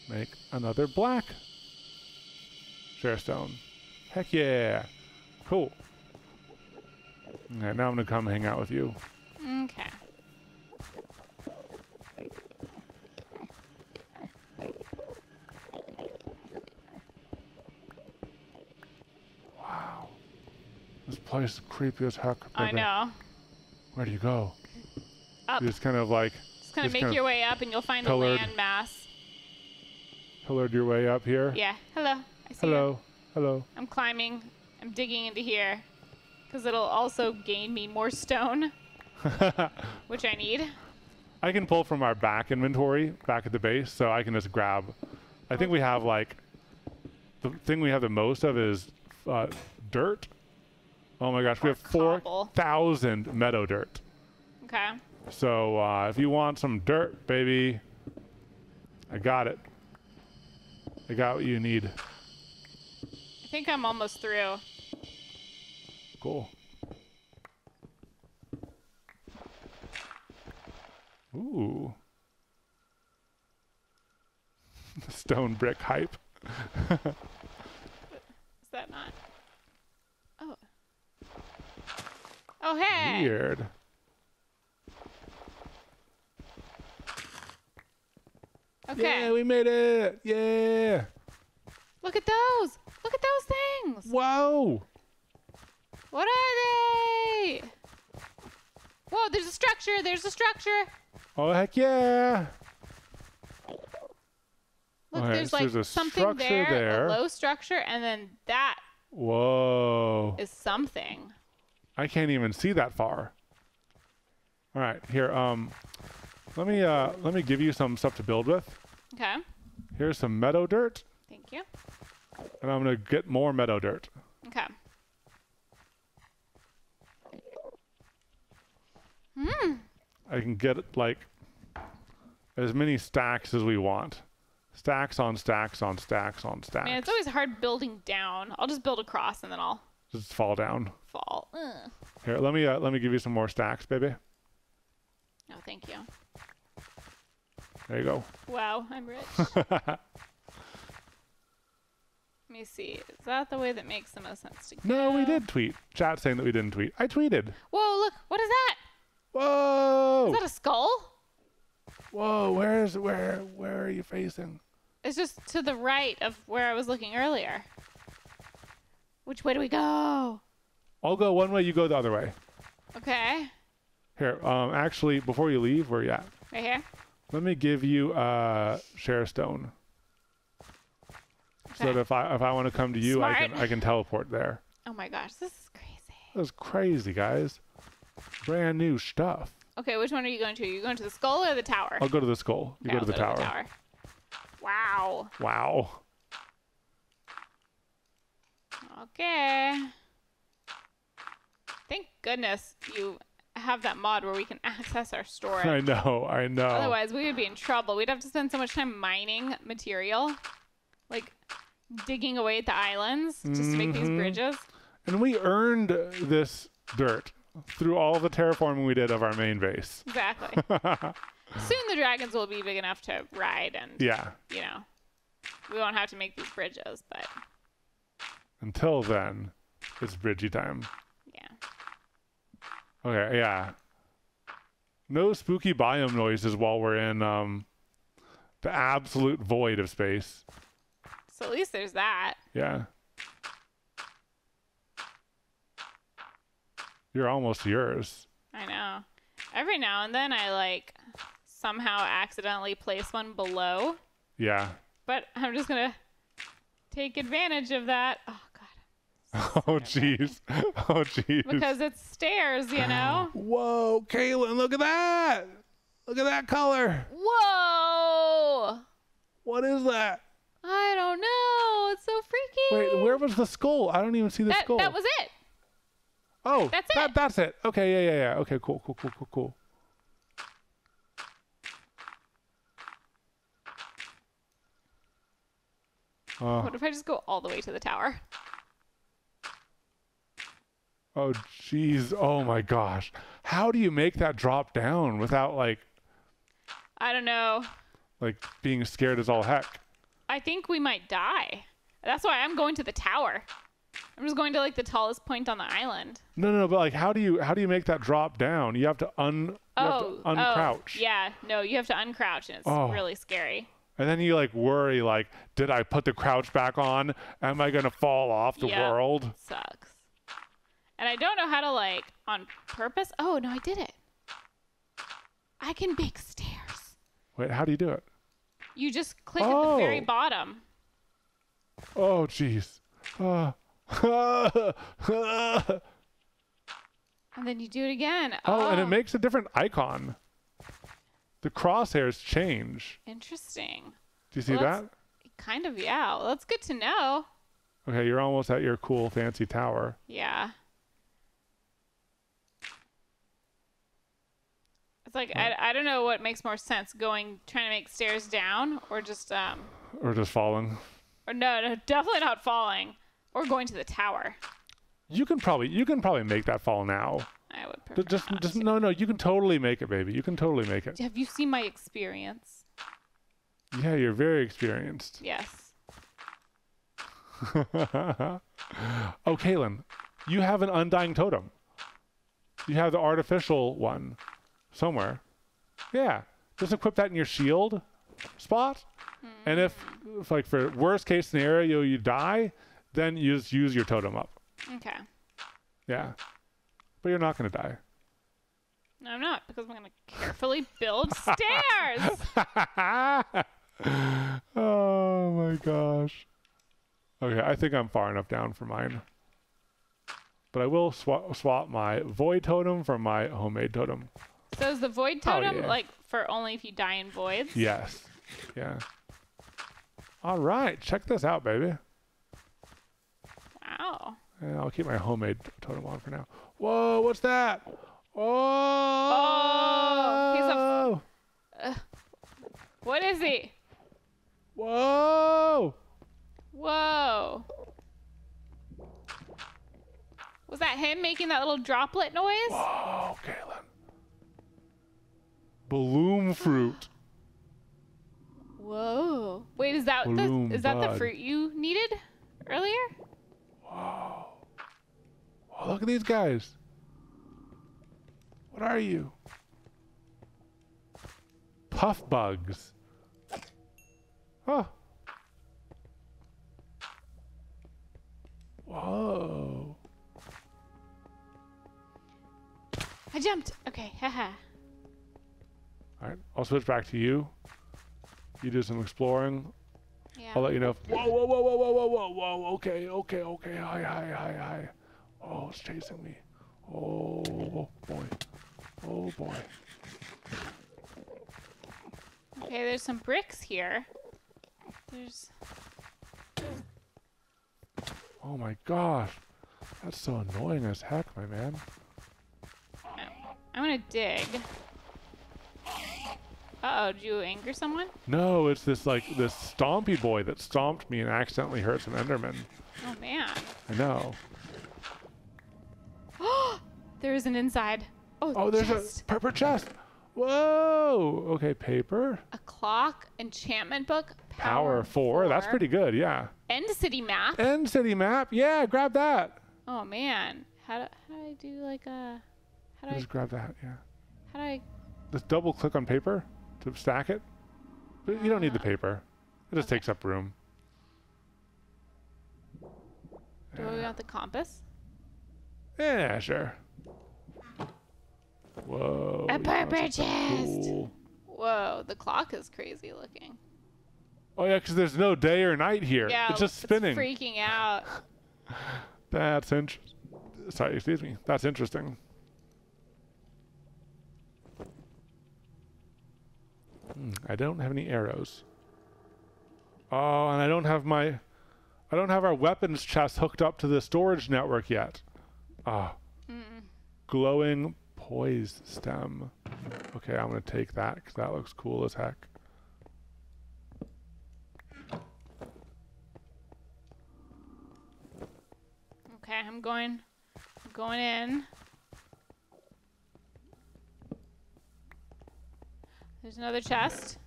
make another black sharestone. Heck yeah. Cool. Okay, now I'm going to come hang out with you. Okay. Wow. This place is creepy as heck. I know. Where do you go? Up. You just kind of like Just kind of make your way up and you'll find pillared. a land mass. pillared your way up here. Yeah. Hello. I see Hello. Hello. I'm climbing. I'm digging into here. Because it'll also gain me more stone, *laughs* which I need. I can pull from our back inventory back at the base, so I can just grab. I think we have like the thing we have the most of is uh, dirt. Oh my gosh, we have four thousand meadow dirt. Okay. So uh, if you want some dirt, baby, I got it. I got what you need. I think I'm almost through. Cool. Ooh. *laughs* Stone brick hype. Is that not? Oh. Oh, hey. Weird. Okay. Yeah, we made it. Yeah. Look at those. Look at those things. Whoa. What are they? Whoa, there's a structure. There's a structure. Oh heck yeah. Look, Okay, there's so like there's a something there, there. a low structure, and then that Whoa. is something. I can't even see that far. All right, here. Um, let me uh, let me give you some stuff to build with. Okay. Here's some meadow dirt, Thank you. and I'm gonna get more meadow dirt. Okay. Hmm. I can get like as many stacks as we want. Stacks on stacks on stacks on stacks. Man, it's always hard building down. I'll just build across and then I'll Just fall down. fall. Ugh. Here, let me uh, let me give you some more stacks, baby. Oh, thank you. There you go. Wow, I'm rich. *laughs* Let me see. Is that the way that makes the most sense to go? no, we did tweet. Chat saying that we didn't tweet. I tweeted. Whoa, look. What is that? Whoa! Is that a skull? Whoa! Where's where? Where are you facing? It's just to the right of where I was looking earlier. Which way do we go? I'll go one way. You go the other way. Okay. Here. Um. Actually, before you leave, where you at? Right here. Let me give you uh sharestone. So that if I if I want to come to you, I can I can teleport there. Oh my gosh, this is crazy. That's crazy, guys. Brand new stuff. Okay, which one are you going to? Are you going to the skull or the tower? I'll go to the skull. You Okay, go to I'll the tower. Wow. Wow. Okay. Thank goodness you have that mod where we can access our storage. I know. I know. Otherwise, we would be in trouble. We'd have to spend so much time mining material, like digging away at the islands just to make these Mhm. bridges. And we earned this dirt through all the terraforming we did of our main base. Exactly. *laughs* Soon the dragons will be big enough to ride, and Yeah. you know, we won't have to make these bridges. But Until then, it's bridgey time. yeah, Okay, yeah. No spooky biome noises while we're in um the absolute void of space. so at least there's that. Yeah. You're almost yours. I know. Every now and then, I like somehow accidentally place one below, Yeah. but I'm just gonna take advantage of that. Oh god. *laughs* Oh jeez. Oh jeez. Because it's stairs, you know. Whoa, Katelyn, look at that. Look at that color. Whoa! What is that? I don't know. It's so freaky. Wait, where was the skull? I don't even see the that, skull. that was it. Oh, that's that, it. That's it. Okay, yeah, yeah, yeah. Okay, cool, cool, cool, cool, cool. Uh, What if I just go all the way to the tower? oh, jeez. Oh my gosh. How do you make that drop down without like I don't know. like being scared as all heck? I think we might die. That's why I'm going to the tower. I'm just going to like the tallest point on the island. No, no, no. But like, how do you how do you make that drop down? You have to un you have Oh, to oh, uncrouch. yeah. No, you have to uncrouch, and it's Oh. really scary. And then you like worry like, did I put the crouch back on? Am I gonna fall off the Yep. world? Sucks. And I don't know how to like on purpose. Oh no, I did it. I can make stairs. Wait, how do you do it? You just click at the very Oh. bottom. Oh, jeez. Uh, oh, And then you do it again. Oh, and it makes a different icon. The crosshairs change. Interesting. Do you see Well, that? Kind of, yeah. Well, that's good to know. Okay, you're almost at your cool fancy tower. Yeah. It's like I, I don't know what makes more sense going trying to make stairs down or just um Or just falling. or no no definitely not falling or going to the tower. You can probably you can probably make that fall now. I would prefer Just just to. no no, you can totally make it, baby. You can totally make it. Have you seen my experience? Yeah, you're very experienced. Yes. *laughs* oh, Katelyn, you have an undying totem. You have the artificial one somewhere. Yeah, just equip that in your shield spot. And if, if, like, for worst case scenario, you die, then you just use your totem up. Okay. Yeah. But you're not going to die. No, I'm not because I'm gonna carefully build *laughs* stairs. *laughs* oh my gosh. Okay, I think I'm far enough down for mine. But I will swap swap my void totem for my homemade totem. So is the void Oh, totem yeah. like for only if you die in voids? Yes. Yeah. All right, check this out, baby. Wow. Yeah, I'll keep my homemade totem on for now. Whoa, what's that? Oh! Oh, What is he? Whoa! Whoa. Was that him making that little droplet noise? Oh, Galen. Bolloom fruit. Whoa. Wait, is that Bloom the is that the fruit you needed earlier? Oh, look at these guys. What are you? Puff bugs. Huh. Whoa. I jumped. Okay, haha. All right, I'll switch back to you. You do some exploring. Yeah. I'll let you know. If, whoa, whoa, whoa, whoa, whoa, whoa, whoa, Okay, okay, okay. Hi, hi, hi, hi. Oh, it's chasing me. Oh boy. Oh boy. Okay, there's some bricks here. There's. Oh my gosh. That's so annoying as heck, my man. I'm gonna dig. Uh oh, did you anger someone? No, it's this like this stompy boy that stomped me and accidentally hurt some Enderman. Oh man. I know. *gasps* There is an inside. Oh, Oh, there's chest. a purple chest. Whoa. Okay, paper. a clock, enchantment book, Power four. That's pretty good. Yeah. End city map. End city map. Yeah, grab that. Oh man, how do, how do I do like a how do I Just grab that. Yeah. how do I Just double click on paper to stack it. But you don't need the paper. It just takes up room. do we want the compass? Yeah, sure. Whoa. A purple chest. Cool. Whoa, the clock is crazy looking. Oh yeah, because there's no day or night here. Yeah, it's just spinning. freaking out. *laughs* That's interesting. Sorry, excuse me. That's interesting. Hmm, I don't have any arrows. Oh, and I don't have my, I don't have our weapons chest hooked up to the storage network yet. Ah, glowing poise stem. Okay, I'm gonna take that because that looks cool as heck. Okay, I'm going I'm going in. There's another chest.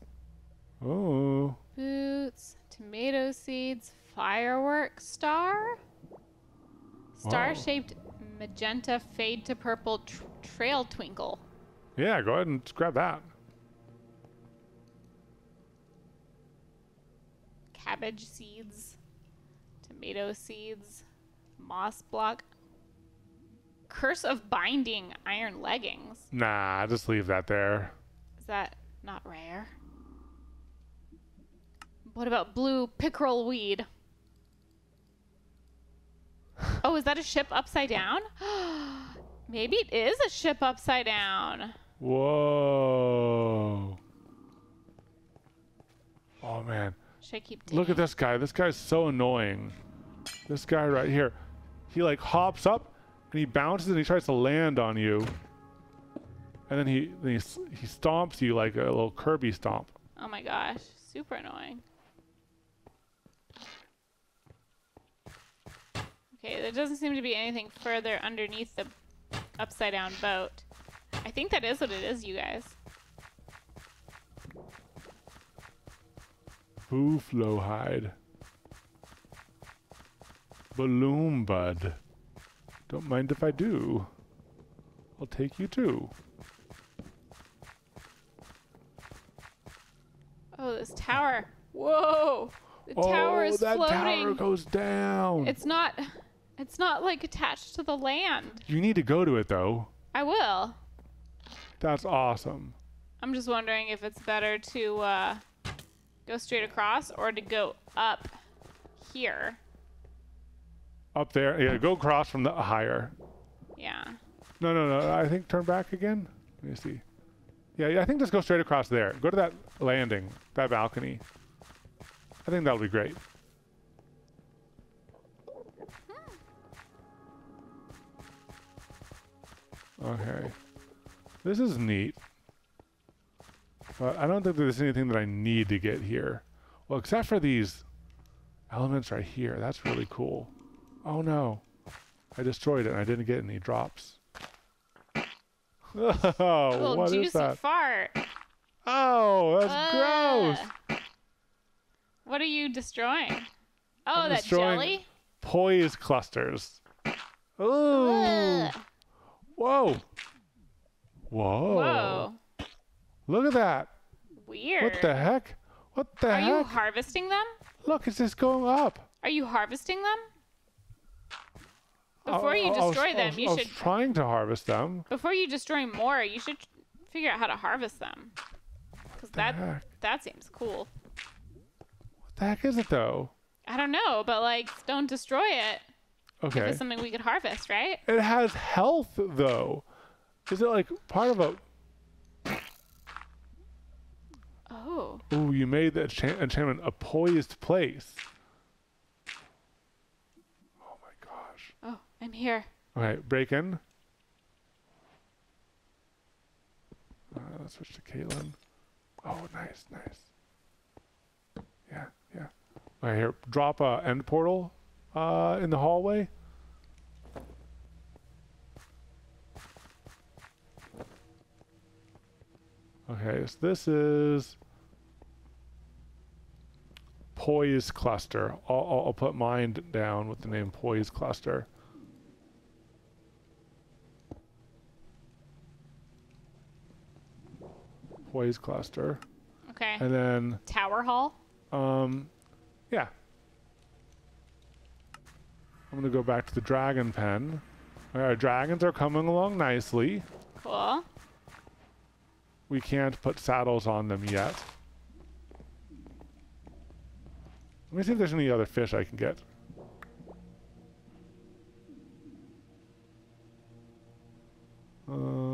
Oh, Boots, tomato seeds, firework star, star shaped magenta fade to purple tr- trail twinkle. yeah. Go ahead and grab that. cabbage seeds, tomato seeds, moss block, curse of binding iron leggings. Nah, just leave that there. Is that not rare? What about blue pickerel weed? *sighs* Oh, is that a ship upside down? *gasps* Maybe it is a ship upside down. Whoa. Oh man. Should I keep Look at this guy. This guy's so annoying. This guy right here. He like hops up and he bounces and he tries to land on you. And then he then he, he stomps you like a little Kirby stomp. Oh my gosh, super annoying. Okay, there doesn't seem to be anything further underneath the upside down boat. I think that is what it is, you guys. Booflo hide. Bolloom bud. Don't mind if I do. I'll take you too. Oh, this tower. Whoa! The tower oh, is that floating. tower goes down. It's not it's not like attached to the land. you need to go to it though. I will. That's awesome. I'm just wondering if it's better to uh, go straight across or to go up here. Up there, yeah. Go across from the higher. Yeah. No, no, no. I think turn back again. Let me see. Yeah. I think just go straight across there. Go to that landing, that balcony. I think that'll be great. Oh, okay. This is neat. But I don't think there's anything that I need to get here. Well, except for these elements right here. That's really cool. Oh no. I destroyed it and I didn't get any drops. *laughs* Oh, Little what is juicy that? fart. Oh, that's gross. What are you destroying? Oh, I'm that destroying- jelly? Poise clusters. Ooh. Ugh. Whoa. Whoa. Whoa. Look at that. Weird. What the heck? What the heck? Are you harvesting them? Look, it's just going up. Are you harvesting them? Before you was- destroy I them, was- you was should trying to harvest them. before you destroy more, you should figure out how to harvest them. The that heck? that seems cool. What the heck is it though? I don't know, but like don't destroy it. Okay. If it's something we could harvest, right? It has health though. Is it like part of a? Oh. Ooh, you made the enchant- enchantment a poised place. Oh my gosh. Oh, I'm here. Okay, break in. Uh, let's switch to Katelyn. Oh, nice, nice. Yeah, yeah. Okay, here, drop a end portal uh, in the hallway. Okay, so this is Poise Cluster. I'll, I'll put mine down with the name Poise Cluster. Poise Cluster. Okay. And then, Tower Hall. um, yeah. I'm going to go back to the dragon pen. Our dragons are coming along nicely. Cool. We can't put saddles on them yet. Let me see if there's any other fish I can get. Um, I'm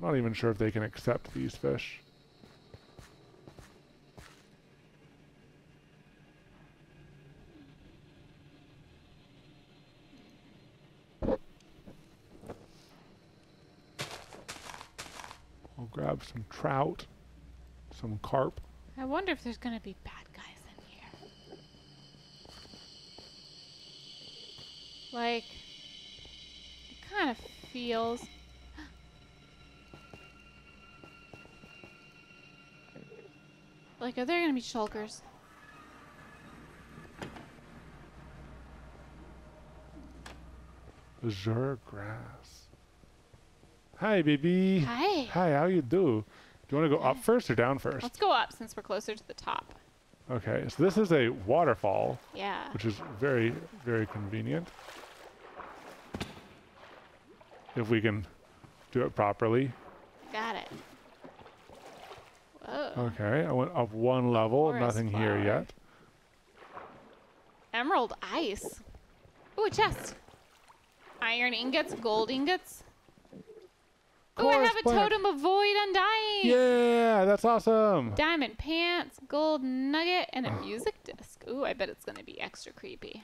not even sure if they can accept these fish. I'll grab some trout, some carp. I wonder if there's gonna be bad guys in here. Like, it kind of feels. Like, are there gonna be shulkers? Azure grass. Hi, baby. Hi. Hi, how you do? Do you want to go up first or down first? Let's go up since we're closer to the top. Okay, so this is a waterfall, Yeah. which is very, very convenient. If we can do it properly. Got it. Whoa. Okay, I went up one level, Forest nothing here yet. emerald ice. Ooh, a chest. Iron ingots, gold ingots. Oh, I have a plant. totem of void undying. Yeah, that's awesome. Diamond pants, gold nugget, and a music disc. Ooh, I bet it's gonna be extra creepy.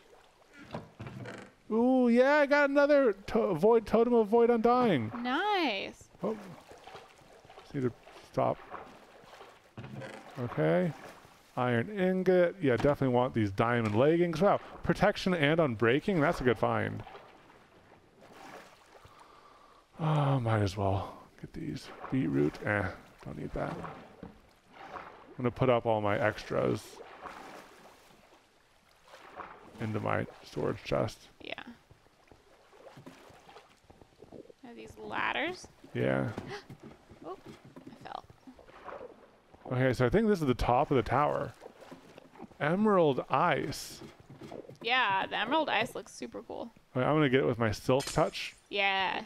Ooh, yeah, I got another to- void totem of void undying. Nice. Oh. Just need to stop. Okay. Iron ingot. Yeah, definitely want these diamond leggings. Wow. Protection and unbreaking. That's a good find. Oh, might as well get these. Beetroot. Eh, don't need that. I'm going to put up all my extras into my storage chest. Yeah. Are these ladders? Yeah. *gasps* Oh. Okay, so I think this is the top of the tower. Emerald ice. Yeah, the emerald ice looks super cool. I'm gonna get it with my silk touch. Yeah.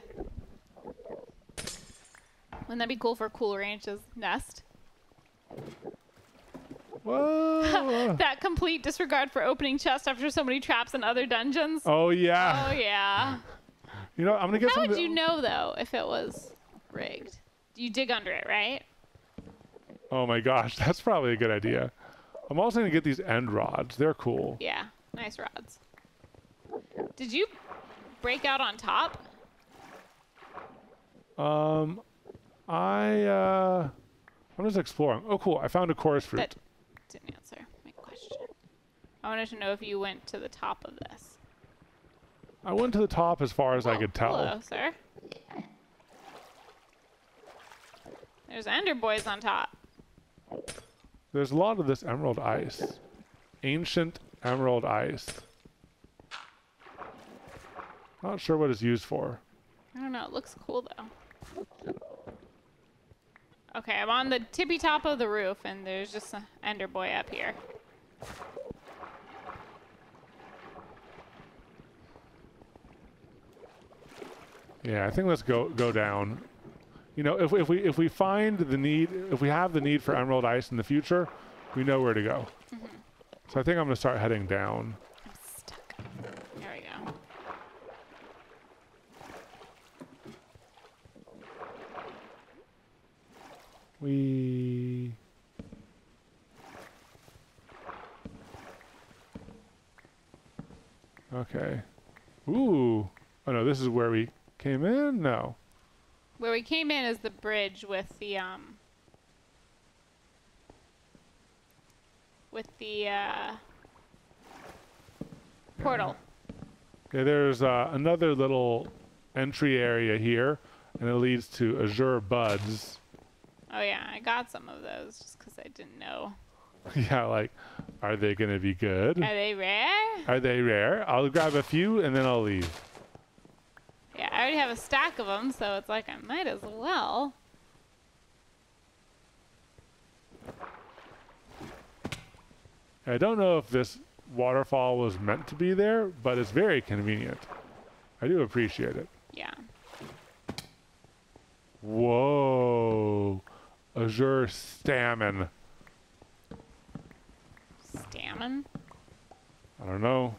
Wouldn't that be cool for Cool Ranch's nest? Whoa! *laughs* That complete disregard for opening chests after so many traps in other dungeons. oh yeah. Oh yeah. You know, I'm gonna get How would you know though if it was rigged? You dig under it, right? Oh my gosh, *laughs* that's probably a good idea. I'm also gonna get these end rods. They're cool. Yeah. Nice rods. Did you break out on top? Um, I uh, I'm just exploring. Oh, cool! I found a chorus fruit. That didn't answer my question. I wanted to know if you went to the top of this. I went to the top as far as I Oh, could tell. Hello, sir. There's Ender Boys on top. There's a lot of this emerald ice. Ancient emerald ice. Not sure what it's used for. I don't know. It looks cool though. Okay, I'm on the tippy top of the roof, and there's just an Ender Boy up here. Yeah, I think let's go go down. You know, if if we if we find the need, if we have the need for emerald ice in the future, we know where to go. Mm-hmm. So I think I'm gonna start heading down. I'm stuck. There we go. We. Okay. Ooh. Oh no, this is where we came in. No. Where we came in is the bridge with the um. With the uh. Portal. Okay, there's uh, another little entry area here, and it leads to Azure Buds. Oh yeah, I got some of those just because I didn't know. *laughs* yeah, like, are they gonna be good? Are they rare? Are they rare? I'll grab a few and then I'll leave. Yeah, I already have a stack of them, so it's like I might as well. I don't know if this waterfall was meant to be there, but it's very convenient. I do appreciate it. Yeah. Whoa. Azure Stammen. Stammen? I don't know.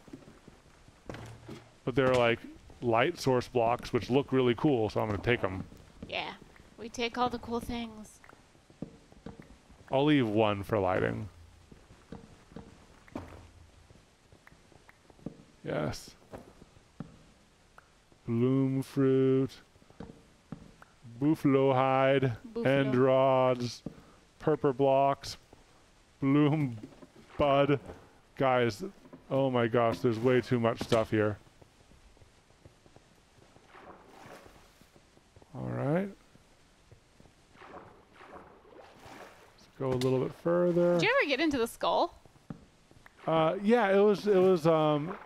But they're like light source blocks, which look really cool, so I'm going to take them. Yeah. We take all the cool things. I'll leave one for lighting. Yes. Bolloom fruit. Booflo hide. End rods. Purple blocks. Bolloom bud. Guys, oh my gosh, there's way too much stuff here. Alright. Let's go a little bit further. Did you ever get into the skull? Uh, yeah, it was it was um,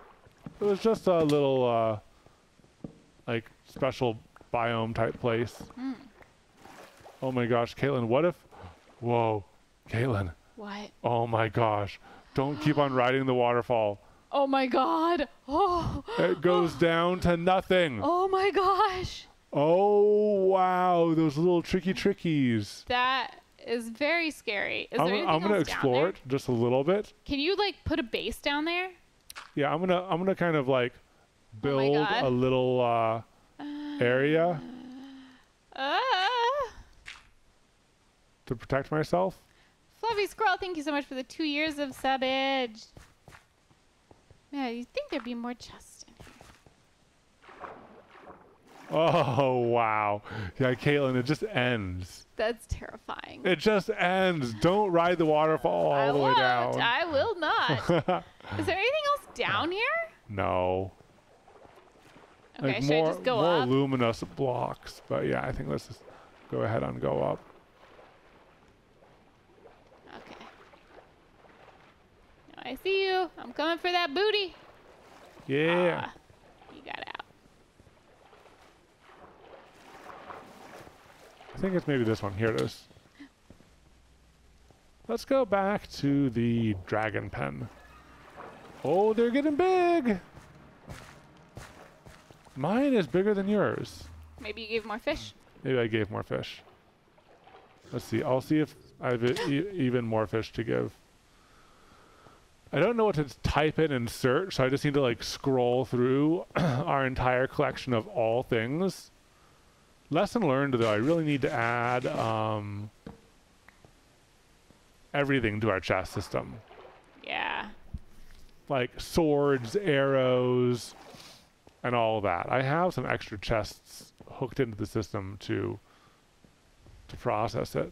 it was just a little uh, like special biome type place. Hmm. Oh my gosh, Katelyn, what if? Whoa, Katelyn! What? Oh my gosh! Don't keep on riding the waterfall. *gasps* Oh my god! Oh! It goes *gasps* down to nothing. Oh my gosh! Oh wow, those little tricky trickies. That is very scary. Is I'm, I'm gonna explore it just a little bit. Can you like put a base down there? Yeah, I'm gonna I'm gonna kind of like Oh build God. a little uh, area Ah. to protect myself. Fluffy Squirrel, thank you so much for the two years of subbage. Yeah, you'd think there'd be more chests in here. Oh wow. Yeah, Katelyn, it just ends. That's terrifying. It just ends. Don't ride the waterfall all I the way won't. down. I will not. *laughs* Is there anything else down here? no. Okay, like should more I just go more up? luminous blocks. But yeah, I think let's just go ahead and go up. Okay. Now I see you. I'm coming for that booty. Yeah. Ah, you got out. I think it's maybe this one. Here it is. Let's go back to the dragon pen. Oh, they're getting big. Mine is bigger than yours. Maybe you gave more fish. Maybe I gave more fish. Let's see. I'll see if I have e- even more fish to give. I don't know what to type in and search, so I just need to like scroll through *clears throat* our entire collection of all things. Lesson learned though, I really need to add um, everything to our chest system. Yeah. Like swords, arrows, and all that. I have some extra chests hooked into the system to to process it.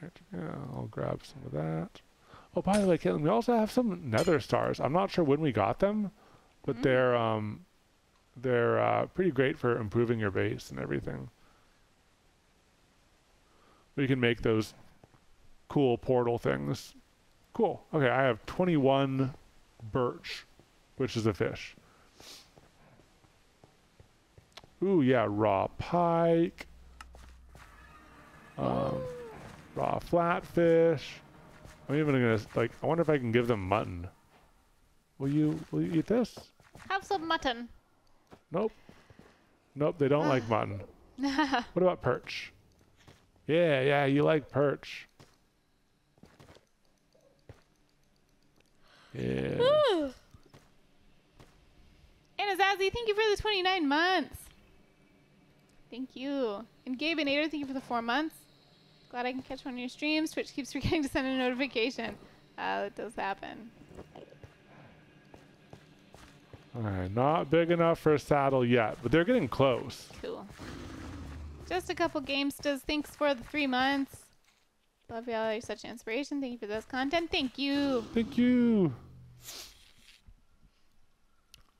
Right, yeah, I'll grab some of that. Oh, by the way, Katelyn, we also have some nether stars. I'm not sure when we got them, but Mm. they're um they're uh, pretty great for improving your base and everything. We can make those cool portal things. Cool. Okay, I have 21 perch, which is a fish. Ooh, yeah, raw pike. Um, raw flatfish. I'm even gonna like. I wonder if I can give them mutton. Will you? Will you eat this? Have some mutton. Nope. Nope. They don't like mutton. *laughs* What about perch? Yeah, yeah. You like perch. Yeah. Anna Zazzy, thank you for the 29 months. Thank you. And Gabe and Ader, thank you for the four months. Glad I can catch one of your streams. Twitch keeps forgetting to send a notification. Uh, it does happen. Alright, not big enough for a saddle yet, but they're getting close. Cool. Just a couple games does. Thanks for the three months. Love y'all. You're such an inspiration. Thank you for this content. Thank you. Thank you.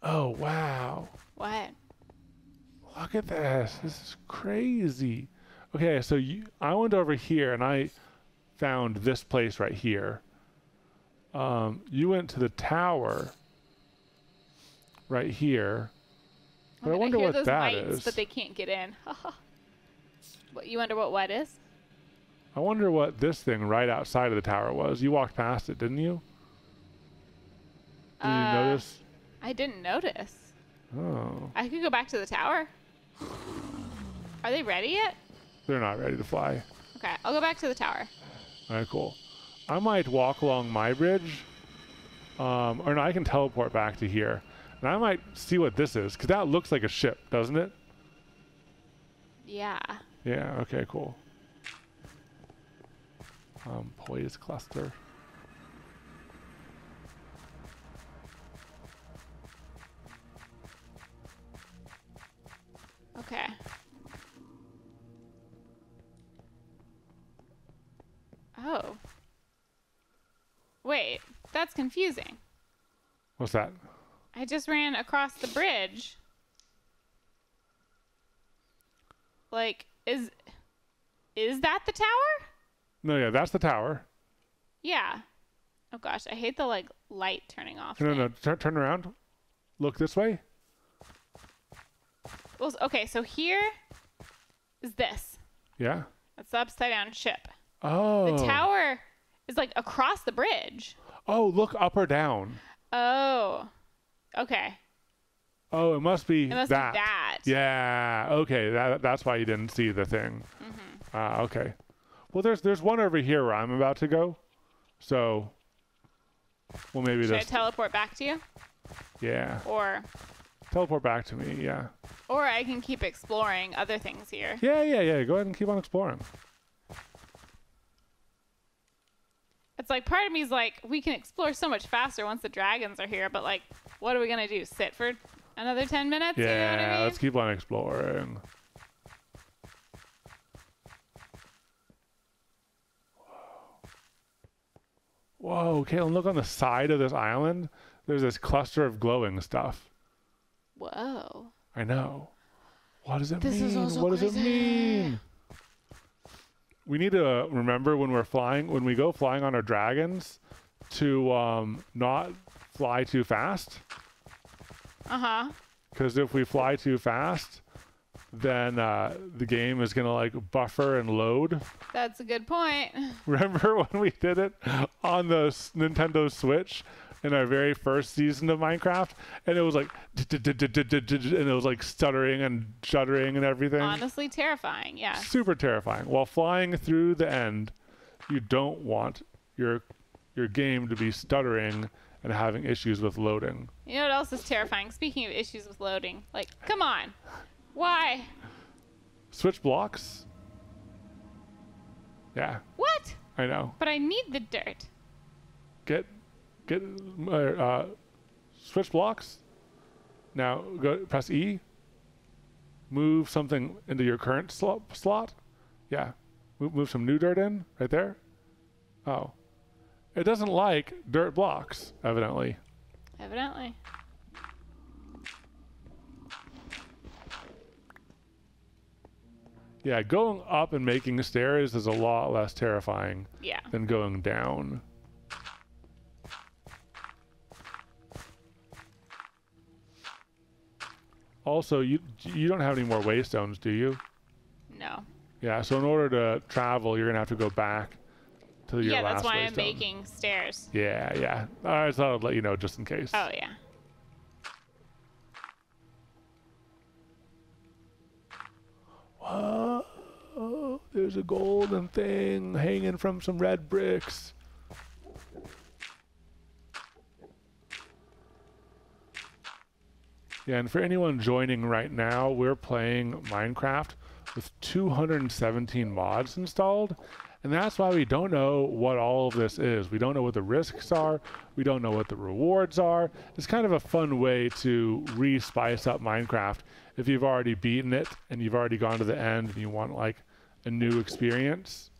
Oh, wow. What? Look at this. This is crazy. Okay, so you, I went over here and I found this place right here. Um, you went to the tower right here. But I mean, wonder what those that mites, is. but they can't get in. *laughs* what? You wonder what what is? I wonder what this thing right outside of the tower was. You walked past it, didn't you? Did you Uh, notice? I didn't notice. Oh, I could go back to the tower. Are they ready yet? they're not ready to fly. Okay, I'll go back to the tower. All right, cool. I might walk along my bridge, um, or no, I can teleport back to here, and I might see what this is, because that looks like a ship, doesn't it? Yeah. Yeah. Okay. Cool. Um, poise cluster. Okay. Oh. Wait, that's confusing. What's that? I just ran across the bridge. Like, is is that the tower? No, yeah, that's the tower. Yeah. Oh gosh, I hate the like light turning off. No, thing. no, turn turn around. Look this way. Well, okay, so here is this. Yeah. That's the upside down ship. Oh. The tower is like across the bridge. Oh, look up or down. Oh. Okay. Oh, it must be It must that. be that. Yeah. Okay. That that's why you didn't see the thing. Mm-hmm. Ah. okay. Well, there's there's one over here where I'm about to go. So, well, maybe Should I teleport back to you, yeah, or teleport back to me. Yeah, or I can keep exploring other things here? yeah, yeah, yeah. Go ahead and keep on exploring. It's like part of me is like, we can explore so much faster once the dragons are here, but like, what are we gonna do? Sit for another ten minutes? Yeah, you know I mean? let's keep on exploring. Whoa, Katelyn, look on the side of this island. There's this cluster of glowing stuff. Whoa. I know. What does it This mean? what does it mean? We need to remember when we're flying, when we go flying on our dragons, to um, not fly too fast. Uh huh. Because if we fly too fast, then uh, the game is gonna like buffer and load. That's a good point. *laughs* Remember when we did it on the Nintendo Switch in our very first season of Minecraft, and it was like, and it was like stuttering and shuddering and everything. Honestly, terrifying. Yeah. Super terrifying. While flying through the end, you don't want your your game to be stuttering and having issues with loading. You know what else is terrifying? Speaking of issues with loading, like, come on, why? Switch blocks. Yeah, What? I know. But I need the dirt. get get uh, uh, switch blocks. Now go press E. Move something into your current slot. slot. Yeah, move, move some new dirt in right there. Oh, it doesn't like dirt blocks evidently. Evidently. Yeah, going up and making stairs is a lot less terrifying Yeah. than going down. Also, you you don't have any more waystones, do you? No. Yeah, so in order to travel, you're gonna have to go back to your yeah, last that's why I'm making stairs. Yeah, yeah. All right, so I'll let you know just in case. Oh yeah. Whoa, there's a golden thing hanging from some red bricks. Yeah, and for anyone joining right now, we're playing Minecraft with 217 mods installed. And that's why we don't know what all of this is. We don't know what the risks are. We don't know what the rewards are. It's kind of a fun way to re spice up Minecraft if you've already beaten it and you've already gone to the end and you want like a new experience.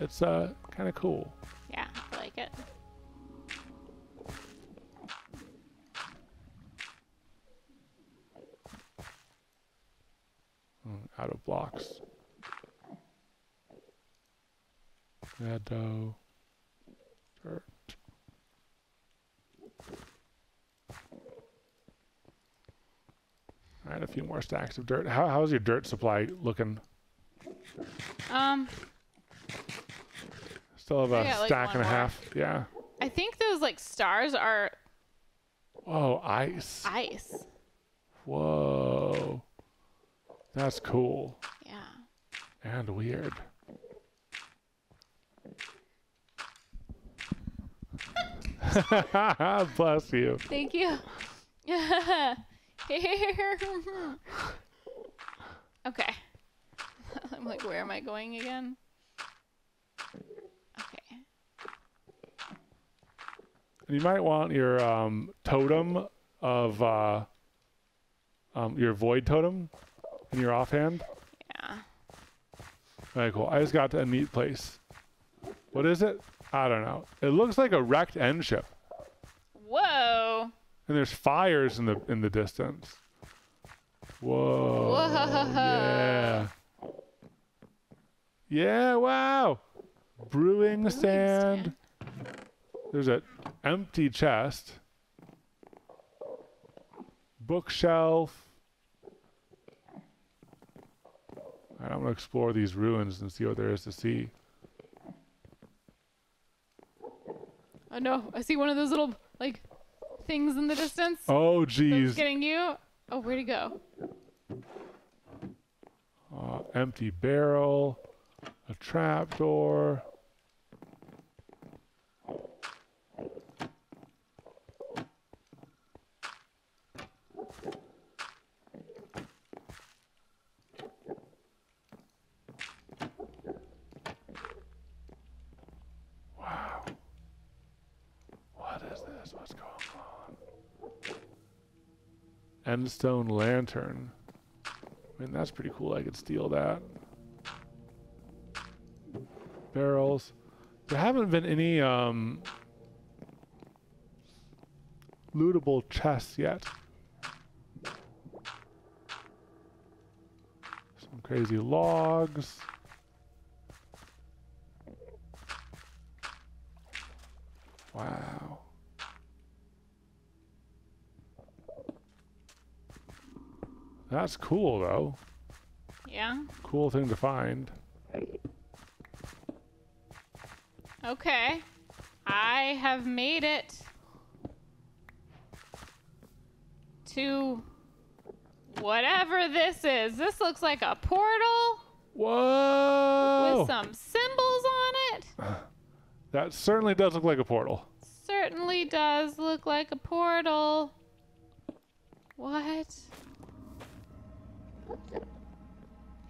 It's uh, kind of cool. Yeah, I like it. Mm, out of blocks. Meadow. Dirt. All right, a few more stacks of dirt. How, how's your dirt supply looking? Um, Still have a got, like, stack and a more. half. Yeah. I think those like stars are Whoa, ice. ice. Whoa. That's cool Yeah. and weird. *laughs* Bless you. Thank you. *laughs* okay. *laughs* I'm like, where am I going again? Okay. You might want your um, totem of uh, um, your void totem in your offhand. Yeah. Very cool. I just got to a neat place. What is it? I don't know. It looks like a wrecked end ship, Whoa. and there's fires in the in the distance. Whoa! Whoa. Yeah. Yeah! Wow! Brewing stand. There's an empty chest. Bookshelf. Right, I'm gonna explore these ruins and see what there is to see. Oh no, I see one of those little like things in the distance. Oh, geez. getting you. Oh, where'd he go? Uh, empty barrel. A trapdoor. Wow. What is this? What's going on? Endstone lantern. I mean, that's pretty cool. I could steal that. Barrels. There haven't been any um, lootable chests yet. Some crazy logs. Wow. That's cool though. Yeah. Cool thing to find. Okay. I have made it to whatever this is. This looks like a portal Whoa! with some symbols on it. *sighs* That certainly does look like a portal. Certainly does look like a portal. What?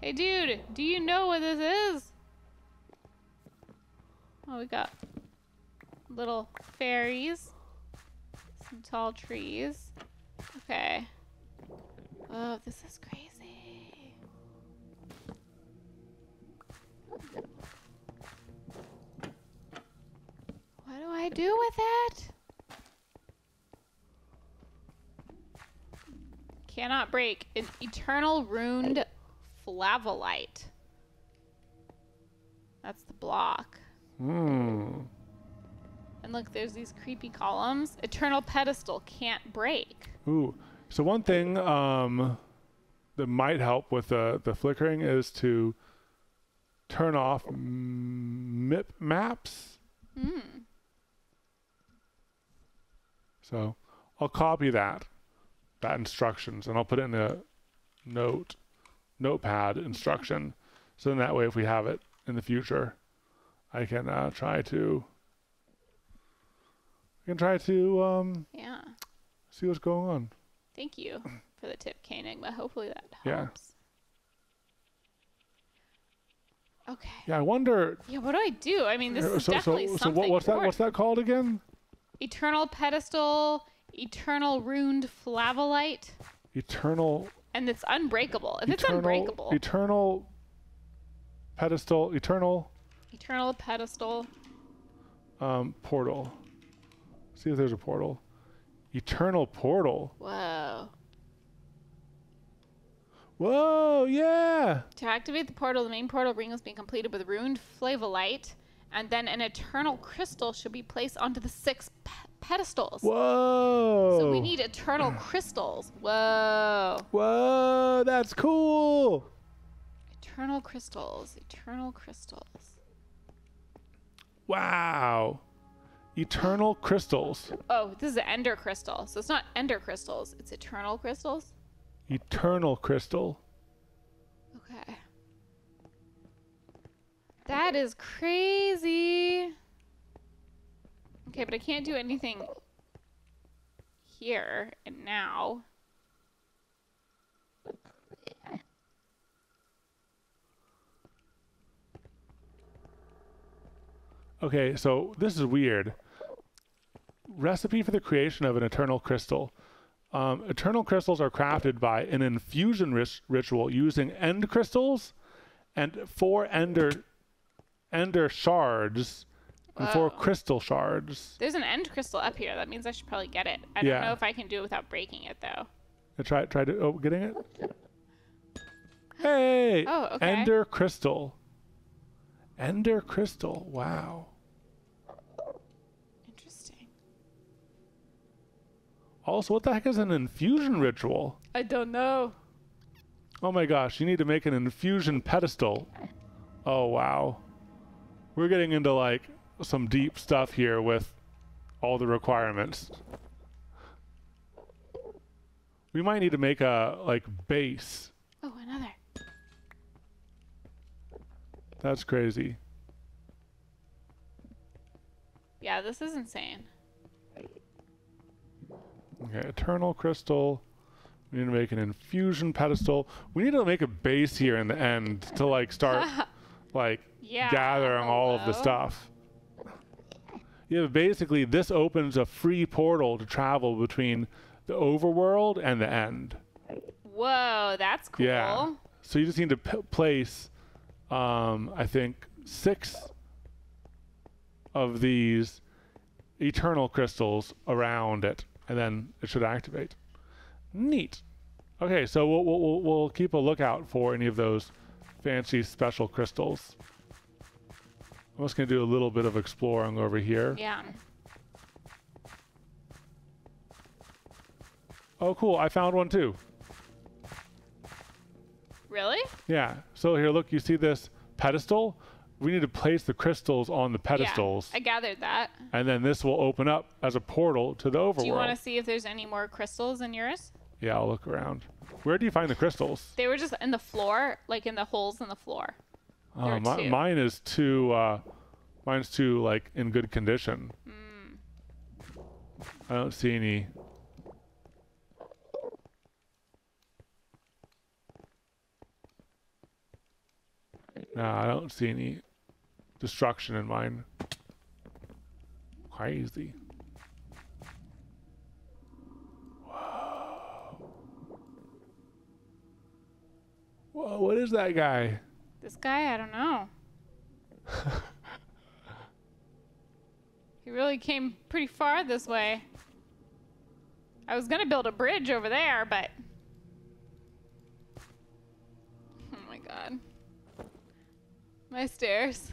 Hey, dude, do you know what this is? Oh, we got little fairies, some tall trees. Okay. Oh, this is crazy. What do I do with it? Cannot break. An eternal runed flavolite. That's the block. Hmm. And look, there's these creepy columns. Eternal pedestal can't break. Ooh. So one thing um, that might help with the the flickering is to turn off MIP maps. Hmm. So I'll copy that that instructions and I'll put it in a note notepad instruction. So then that way, if we have it in the future, I can uh, try to I can try to um, Yeah. see what's going on. Thank you *coughs* for the tip, K but Hopefully that helps Yeah. Okay. Yeah, I wonder. Yeah, what do I do? I mean, this uh, is so, definitely so, so something. what, what's that? What's that called again? Eternal pedestal, eternal runed flavolite, Eternal. and it's unbreakable. If it's eternal, unbreakable, Eternal pedestal. Eternal eternal pedestal. um, portal. See if there's a portal. Eternal portal. Whoa. Whoa! Yeah. To activate the portal, the main portal ring must be completed with runed flavolite, and then an eternal crystal should be placed onto the six pe- pedestals. Whoa. So we need eternal *clears throat* crystals. Whoa. Whoa! That's cool. Eternal crystals. Eternal crystals. Wow. Eternal crystals. Oh, this is an ender crystal. So it's not ender crystals, it's eternal crystals. Eternal crystal. Okay. That is crazy. Okay, but I can't do anything here and now. Okay, so this is weird. Recipe for the creation of an eternal crystal. Um, eternal crystals are crafted by an infusion ritual using end crystals and four ender ender shards and four crystal shards. There's an end crystal up here. That means I should probably get it. I don't Yeah. know if I can do it without breaking it though. I try try to oh getting it. Hey, Oh, okay. ender crystal. Ender crystal. Wow. Interesting. Also, what the heck is an infusion ritual? I don't know. Oh my gosh, you need to make an infusion pedestal. Oh wow. We're getting into like some deep stuff here with all the requirements. We might need to make a like base. Oh, another. That's crazy. Yeah, this is insane. Okay, eternal crystal. We need to make an infusion pedestal. We need to make a base here in the end to like start *laughs* like Yeah, gathering all of the stuff. Yeah, but basically this opens a free portal to travel between the overworld and the end. Whoa, that's cool. Yeah. So you just need to p- place, um, I think, six of these eternal crystals around it, and then it should activate. Neat. Okay, so we'll, we'll- we'll keep a lookout for any of those fancy special crystals. I'm just going to do a little bit of exploring over here. Yeah. Oh, cool. I found one too. Really? Yeah. So here, look, you see this pedestal? We need to place the crystals on the pedestals, Yeah, I gathered that. and then this will open up as a portal to the overworld. Do you want to see if there's any more crystals in yours? Yeah, I'll look around. Where do you find the crystals? They were just in the floor, like in the holes in the floor. Oh, mi- two. mine is too. Uh, mine's too like in good condition. Hmm. I don't see any. No, I don't see any destruction in mine. Crazy. Whoa. Whoa, what is that guy? This guy, I don't know. *laughs* he really came pretty far this way. I was gonna build a bridge over there, but. Oh my god. My stairs.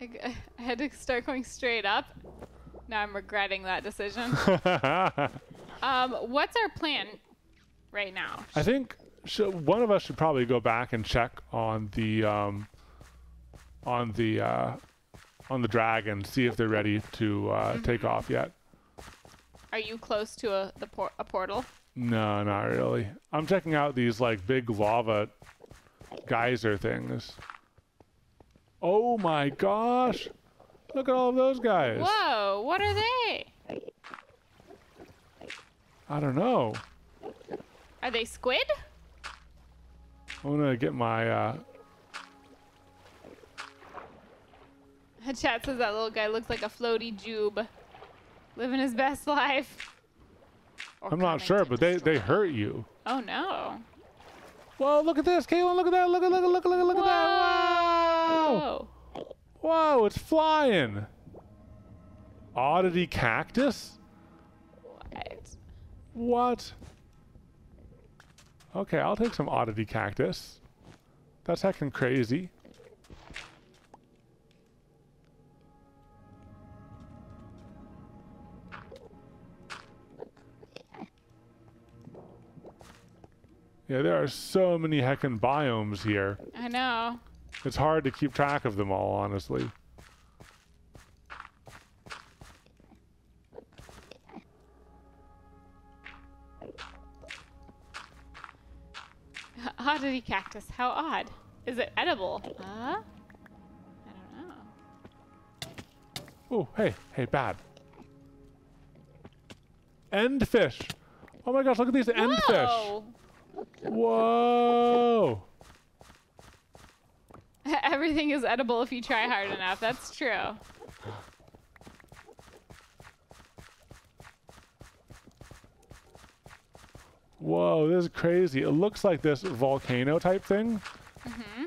I, g- I had to start going straight up. Now I'm regretting that decision. *laughs* um, what's our plan right now? I think one of us should probably go back and check on the um, on the uh, on the dragon, see if they're ready to uh, take off yet. Are you close to a the por- a portal? No, not really. I'm checking out these like big lava geyser things. Oh my gosh! Look at all of those guys. Whoa! What are they? I don't know. Are they squid? I'm gonna get my. Uh, *laughs* Chat says that little guy looks like a floaty jube, living his best life. Or I'm not sure, but they they hurt you. Oh no! Whoa! Look at this, Katelyn! Look at that! Look at look at look at look at look at that! Wow! Whoa! Whoa, it's flying. Oddity cactus? What? What? Okay, I'll take some oddity cactus. That's heckin' crazy. Yeah, there are so many heckin' biomes here. I know. It's hard to keep track of them all, honestly. Oddity cactus. How odd. Is it edible? Huh? I don't know. Oh, hey, hey, bad. End fish. Oh my gosh, look at these end fish. Whoa! Whoa. *laughs* Everything is edible if you try hard enough. That's true. Whoa, this is crazy. It looks like this volcano type thing. Mm-hmm.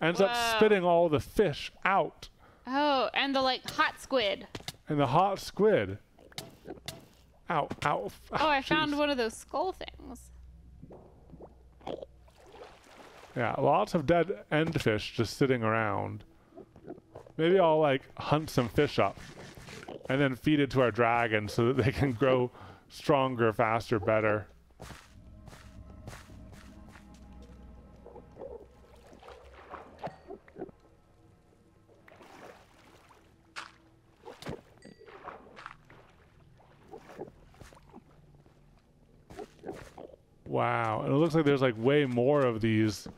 Ends up spitting all the fish out. Oh, and the like hot squid. And the hot squid. Ow, ow. Oh, I found one of those skull things. Yeah, lots of dead end fish just sitting around. Maybe I'll like hunt some fish up and then feed it to our dragon so that they can *laughs* grow stronger, faster, better. Wow, and it looks like there's like way more of these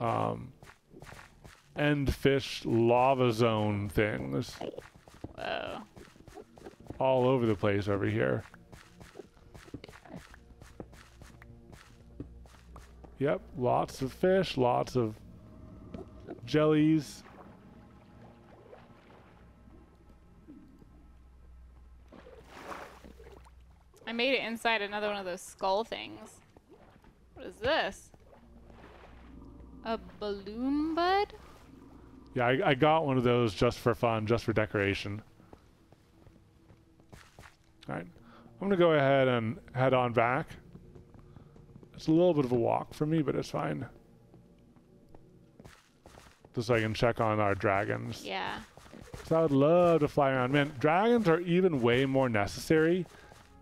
um, end fish lava zone things Whoa. all over the place over here. Yep, lots of fish, lots of jellies. I made it inside another one of those skull things. What is this? A Bolloom bud? Yeah, I, I got one of those just for fun, just for decoration. Alright, I'm gonna go ahead and head on back. It's a little bit of a walk for me, but it's fine. Just so I can check on our dragons. Yeah. So I would love to fly around. Man, dragons are even way more necessary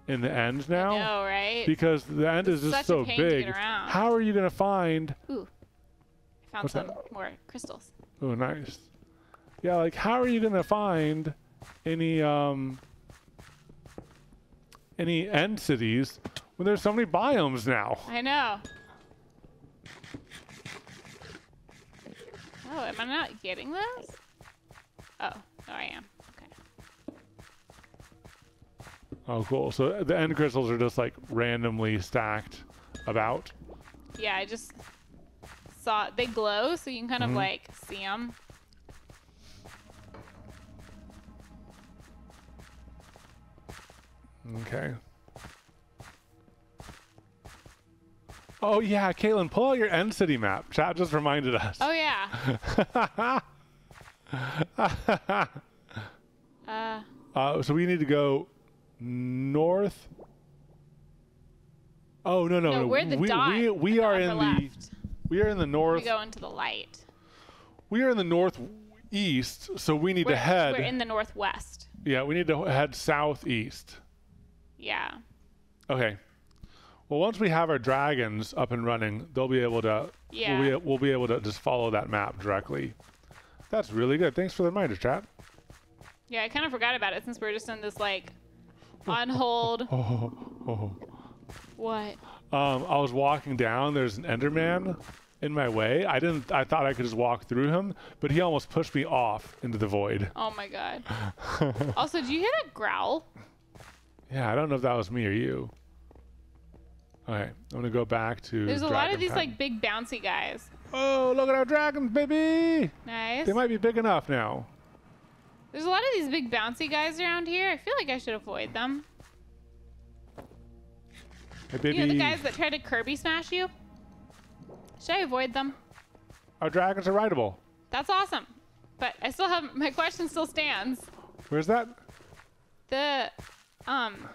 in the end now. I know, right? Because the end is just so a pain to get big. How are you gonna find Ooh. I found some that? more crystals. Oh, nice. Yeah, like how are you gonna find any um any end cities when there's so many biomes now? I know. Oh, am I not getting those? Oh, no, I am. Okay. Oh, cool. So the end crystals are just like randomly stacked about. Yeah, I just saw they glow, so you can kind Mhm. of like see them. Okay. Oh yeah, Katelyn, pull out your end city map. Chat just reminded us. Oh yeah. *laughs* uh, Uh, so we need to go north. Oh no no no, no! we're the we, dot. we, we are in upper the we are in the north. We go into the light. We are in the northeast, so we need We're, to head. we're in the northwest. yeah, we need to head southeast. Yeah. Okay. Well, once we have our dragons up and running, they'll be able to. Yeah. We'll be, we'll be able to just follow that map directly. That's really good. Thanks for the reminder, chat. Yeah, I kind of forgot about it since we are just in this like on hold. Oh, *laughs* oh. What? Um, I was walking down. There's an Enderman in my way. I didn't. I thought I could just walk through him, but he almost pushed me off into the void. Oh my god. *laughs* also, do you hear that growl? Yeah, I don't know if that was me or you. All right, I'm gonna go back to. There's a lot of these time. like big bouncy guys. Oh, look at our dragons, baby! Nice. They might be big enough now. There's a lot of these big bouncy guys around here. I feel like I should avoid them. Hey, baby. You know the guys that try to Kirby smash you? Should I avoid them? Our dragons are rideable. That's awesome. But I still have my question still stands. Where's that? The um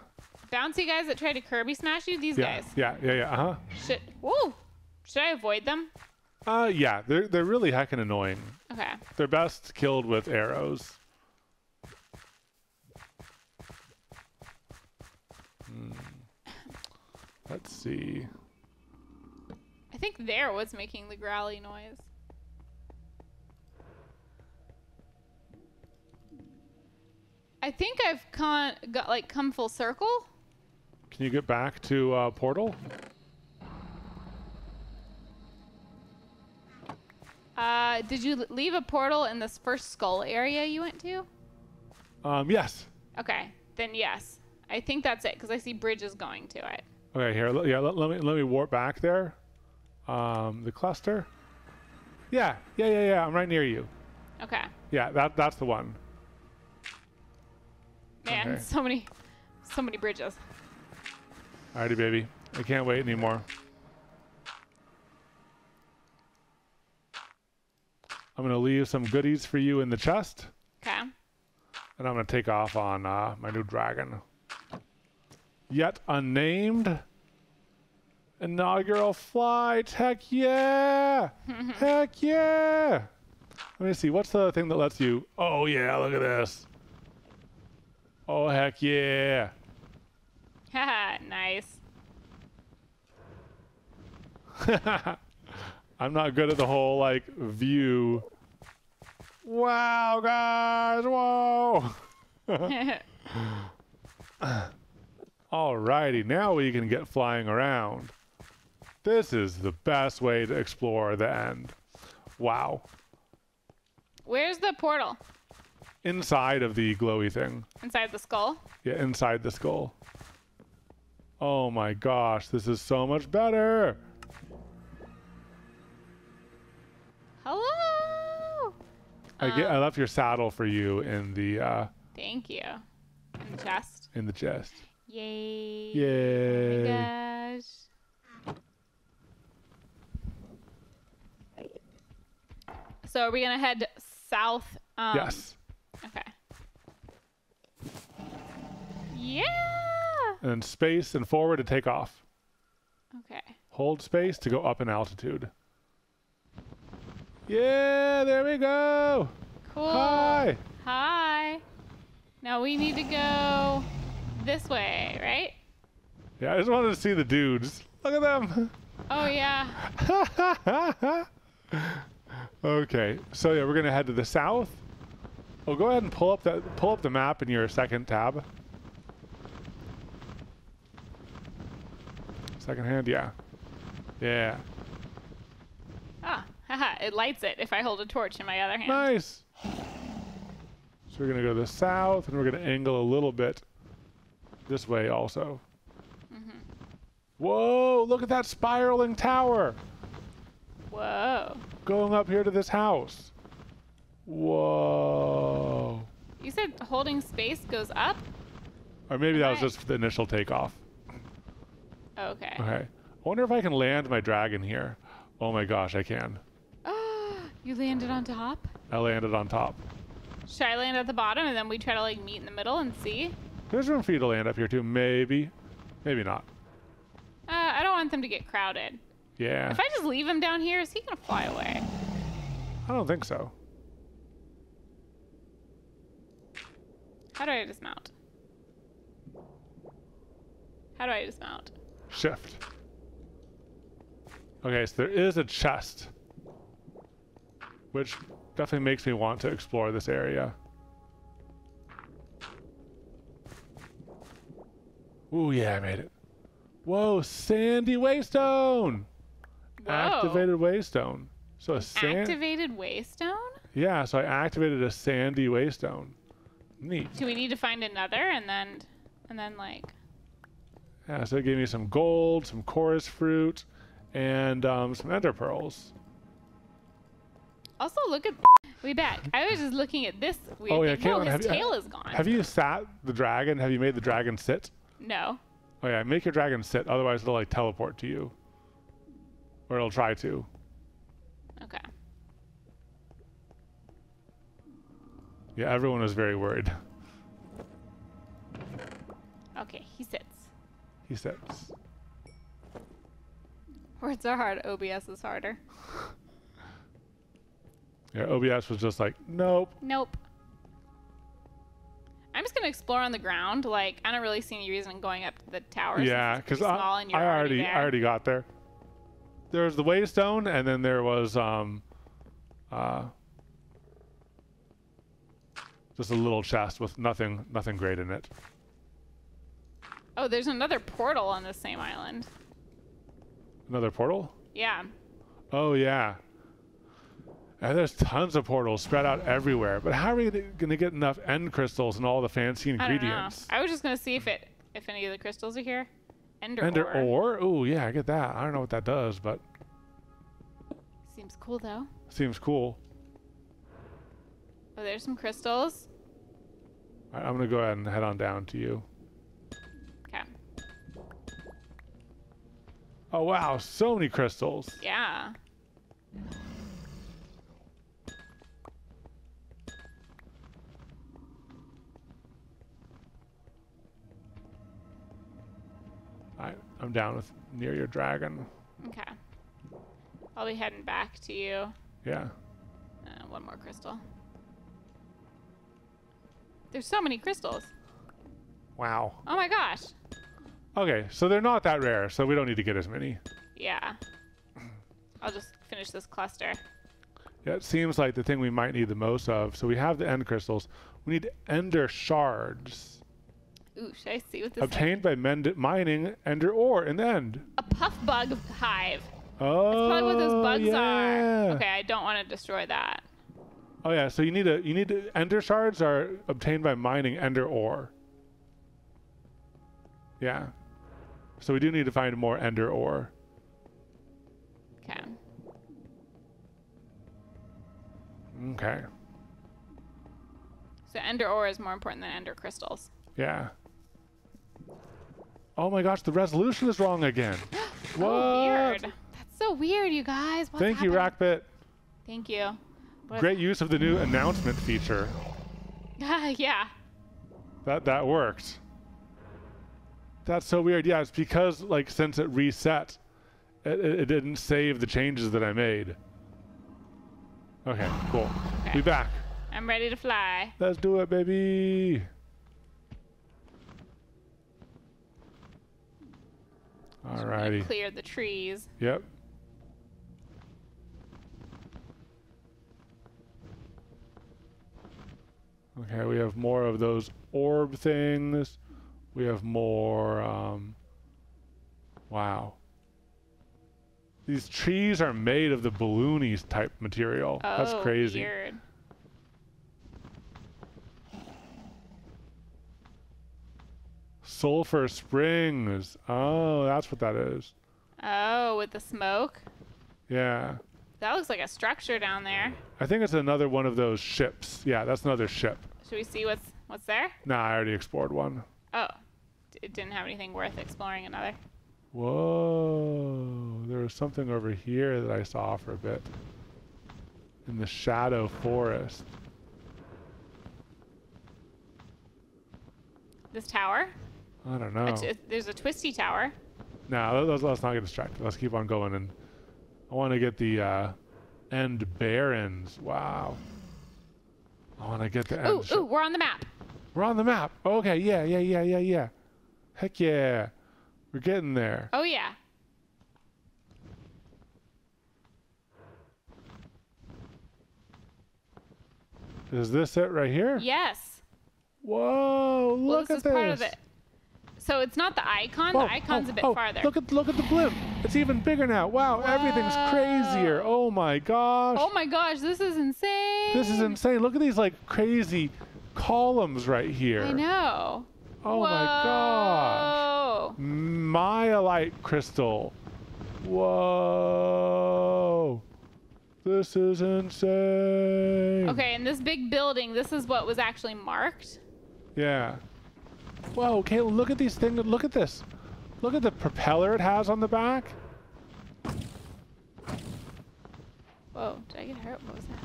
bouncy guys that try to Kirby smash you, these Yeah, guys. yeah, yeah, yeah. Uh huh. Should whoa, Should I avoid them? Uh, yeah. They're they're really heckin' annoying. Okay. They're best killed with arrows. Let's see. I think there was making the growly noise. I think I've con- got like come full circle. Can you get back to uh, portal? Uh, did you leave a portal in this first skull area you went to? Um, yes. Okay, then yes. I think that's it because I see bridges going to it. Okay, here. Yeah, let, let me let me warp back there. Um, the cluster. Yeah, yeah, yeah, yeah. I'm right near you. Okay. Yeah, that that's the one. Man, Okay. so many, so many bridges. Alrighty, baby. I can't wait anymore. I'm gonna leave some goodies for you in the chest, Okay. and I'm gonna take off on uh, my new dragon. Yet unnamed inaugural flight. Heck yeah! *laughs* Heck yeah! Let me see. What's the thing that lets you? Oh yeah! Look at this. Oh heck yeah! Haha, *laughs* nice. *laughs* I'm not good at the whole like view. Wow, guys! Whoa! Alrighty, now we can get flying around. This is the best way to explore the end. Wow. Where's the portal? Inside of the glowy thing. Inside the skull? Yeah, inside the skull. Oh my gosh, this is so much better. Hello. I get, I Um, left your saddle for you in the uh, Thank you. In the chest. in the chest. Yay. Yay! Oh my gosh. So are we gonna head south? Um, yes, Okay. Yeah. and space and forward to take off. Okay. Hold space to go up in altitude. Yeah, there we go. Cool. Hi. Hi. Now we need to go this way, right? Yeah, I just wanted to see the dudes. Look at them. Oh yeah. *laughs* okay, so yeah, we're gonna head to the south. Well, go ahead and pull up that pull up the map in your second tab. Second hand, yeah, yeah, Ah, haha, it lights it if I hold a torch in my other hand. nice. So we're gonna go to the south, and we're gonna angle a little bit this way also. Mm-hmm. Whoa! Look at that spiraling tower Whoa. going up here to this house. Whoa! You said holding space goes up? Or maybe that was just the initial takeoff. Okay. Okay. I wonder if I can land my dragon here. Oh my gosh, I can. *gasps* you landed on top? I landed on top. Should I land at the bottom and then we try to like meet in the middle and see? There's room for you to land up here too. Maybe. Maybe not. Uh, I don't want them to get crowded. Yeah. If I just leave him down here, is he gonna fly away? I don't think so. How do I dismount? How do I dismount? Shift. Okay, so there is a chest. Which definitely makes me want to explore this area. Ooh, yeah, I made it. Whoa, sandy waystone! Whoa. Activated waystone. So a sand. Activated waystone? Yeah, so I activated a sandy waystone. Neat. Do we need to find another and then, and then like, Yeah, so it gave me some gold, some chorus fruit, and um, some ender pearls. also look at, *laughs* we back. I was just looking at this weird Oh, yeah, thing. Whoa, Katelyn, his have you- tail is gone. Have you sat the dragon? Have you made the dragon sit? No. Oh yeah, make your dragon sit, otherwise it'll like teleport to you. Or it'll try to. Okay. Yeah, everyone was very worried. Okay, he sits. He sits. Words are hard. OBS is harder. *laughs* Yeah, OBS was just like, nope. Nope. I'm just gonna explore on the ground. Like, I don't really see any reason going up to the tower. yeah, because I, small and you're I already, there. I already got there. There was the waystone, and then there was um, uh, just a little chest with nothing, nothing great in it. Oh, there's another portal on the same island. Another portal? Yeah. Oh yeah. And there's tons of portals spread out everywhere. But how are we gonna get enough end crystals and all the fancy I don't know. ingredients? I was just gonna see if it if any of the crystals are here. Ender, Ender ore. ore? Oh yeah, I get that. I don't know what that does, but Seems cool though. seems cool. Oh, there's some crystals. All right, I'm gonna go ahead and head on down to you. Okay. Oh wow, so many crystals. Yeah. I'm down with near your dragon. Okay. I'll be heading back to you. Yeah. Uh, one more crystal. There's so many crystals. Wow. Oh my gosh. Okay, so they're not that rare, so we don't need to get as many. Yeah. I'll just finish this cluster. Yeah, it seems like the thing we might need the most of. So we have the end crystals. We need ender shards. Ooh, should I see what this is? Obtained by mend- mining ender ore in the end. A puff bug hive. Oh, That's probably what those bugs oh, yeah. are. Okay, I don't want to destroy that. Oh yeah, so you need a you need to, ender shards are obtained by mining ender ore. Yeah. So we do need to find more ender ore. Okay. Okay. So ender ore is more important than ender crystals. Yeah. Oh my gosh, the resolution is wrong again. what? *gasps* Oh, weird. That's so weird, you guys. What's Thank you, happened? Rackbit. Thank you. What- Great use of the new announcement feature. *laughs* yeah. That that worked. That's so weird. Yeah, it's because like since it reset, it, it, it didn't save the changes that I made. Okay, cool. Okay. We back. I'm ready to fly. Let's do it, baby. Alrighty. Clear the trees. Yep. Okay, we have more of those orb things. We have more, um, wow. These trees are made of the balloonies type material. Oh, That's crazy. Weird. Sulfur Springs. Oh, that's what that is. Oh, with the smoke. Yeah. That looks like a structure down there. I think it's another one of those ships. Yeah, that's another ship. Should we see what's what's there? Nah, I already explored one. Oh, it didn't have anything worth exploring. Another. Whoa, there was something over here that I saw for a bit. In the shadow forest. This tower. I don't know. there's a twisty tower. No, let's, let's not get distracted. Let's keep on going. And I want to get the uh, end barons. Wow. I want to get the end. Ooh, ooh, we're on the map. We're on the map. Okay, yeah, yeah, yeah, yeah, yeah. Heck yeah. We're getting there. Oh yeah. Is this it right here? Yes. Whoa, Well, look this at is this. Part of it. So it's not the icon. Whoa, the icon's oh, a bit oh, farther. Look at look at the blimp. It's even bigger now. Wow, everything's crazier. Oh my gosh. oh my gosh, this is insane. This is insane. Look at these like crazy columns right here. I know. Oh my gosh. Whoa. Myelite crystal. Whoa. This is insane. Okay, and this big building, this is what was actually marked. Yeah. Whoa, Katelyn, look at these things. Look at this. Look at the propeller it has on the back. Whoa, did I get hurt? What was that?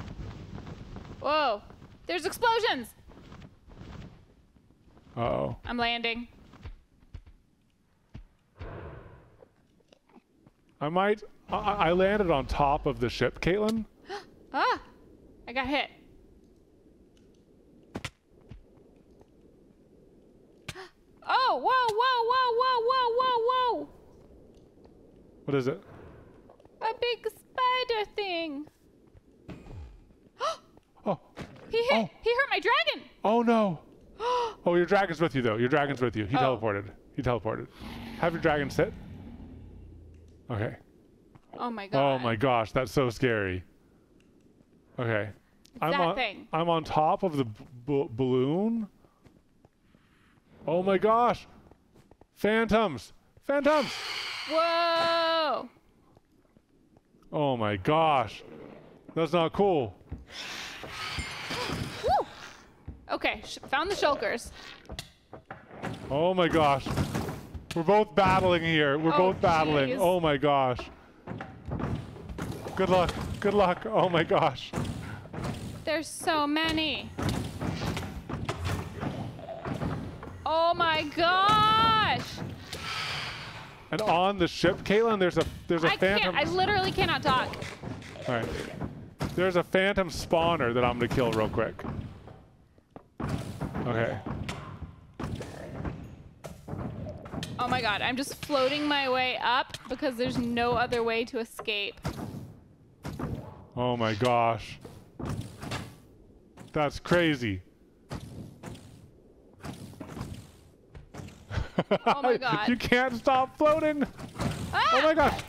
Whoa, there's explosions. Uh oh. I'm landing. I might. I, I landed on top of the ship, Katelyn. *gasps* Ah, I got hit. Oh, whoa, whoa, whoa, whoa, whoa, whoa, What is it? A big spider thing. *gasps* Oh. He hit. Oh. He hurt my dragon. Oh no. *gasps* Oh, oh, your dragon's with you though. Your dragon's with you. He Oh. teleported. He teleported. Have your dragon sit. Okay. Oh my oh, god. Oh my gosh, that's so scary. Okay. I'm that on thing. I'm on top of the balloon. Oh my gosh. Phantoms. Phantoms. Whoa. Oh my gosh. That's not cool. Woo. Okay, sh- found the shulkers. Oh my gosh. We're both battling here. We're Oh, both battling. jeez. Oh my gosh. Good luck. Good luck. Oh my gosh. There's so many. Oh my gosh! And on the ship, Katelyn, there's a there's a I phantom. can't. I literally cannot talk. All right. There's a phantom spawner that I'm gonna kill real quick. Okay. Oh my god! I'm just floating my way up because there's no other way to escape. Oh my gosh. That's crazy. Oh my *laughs* god! you can't stop floating. Ah! Oh my god.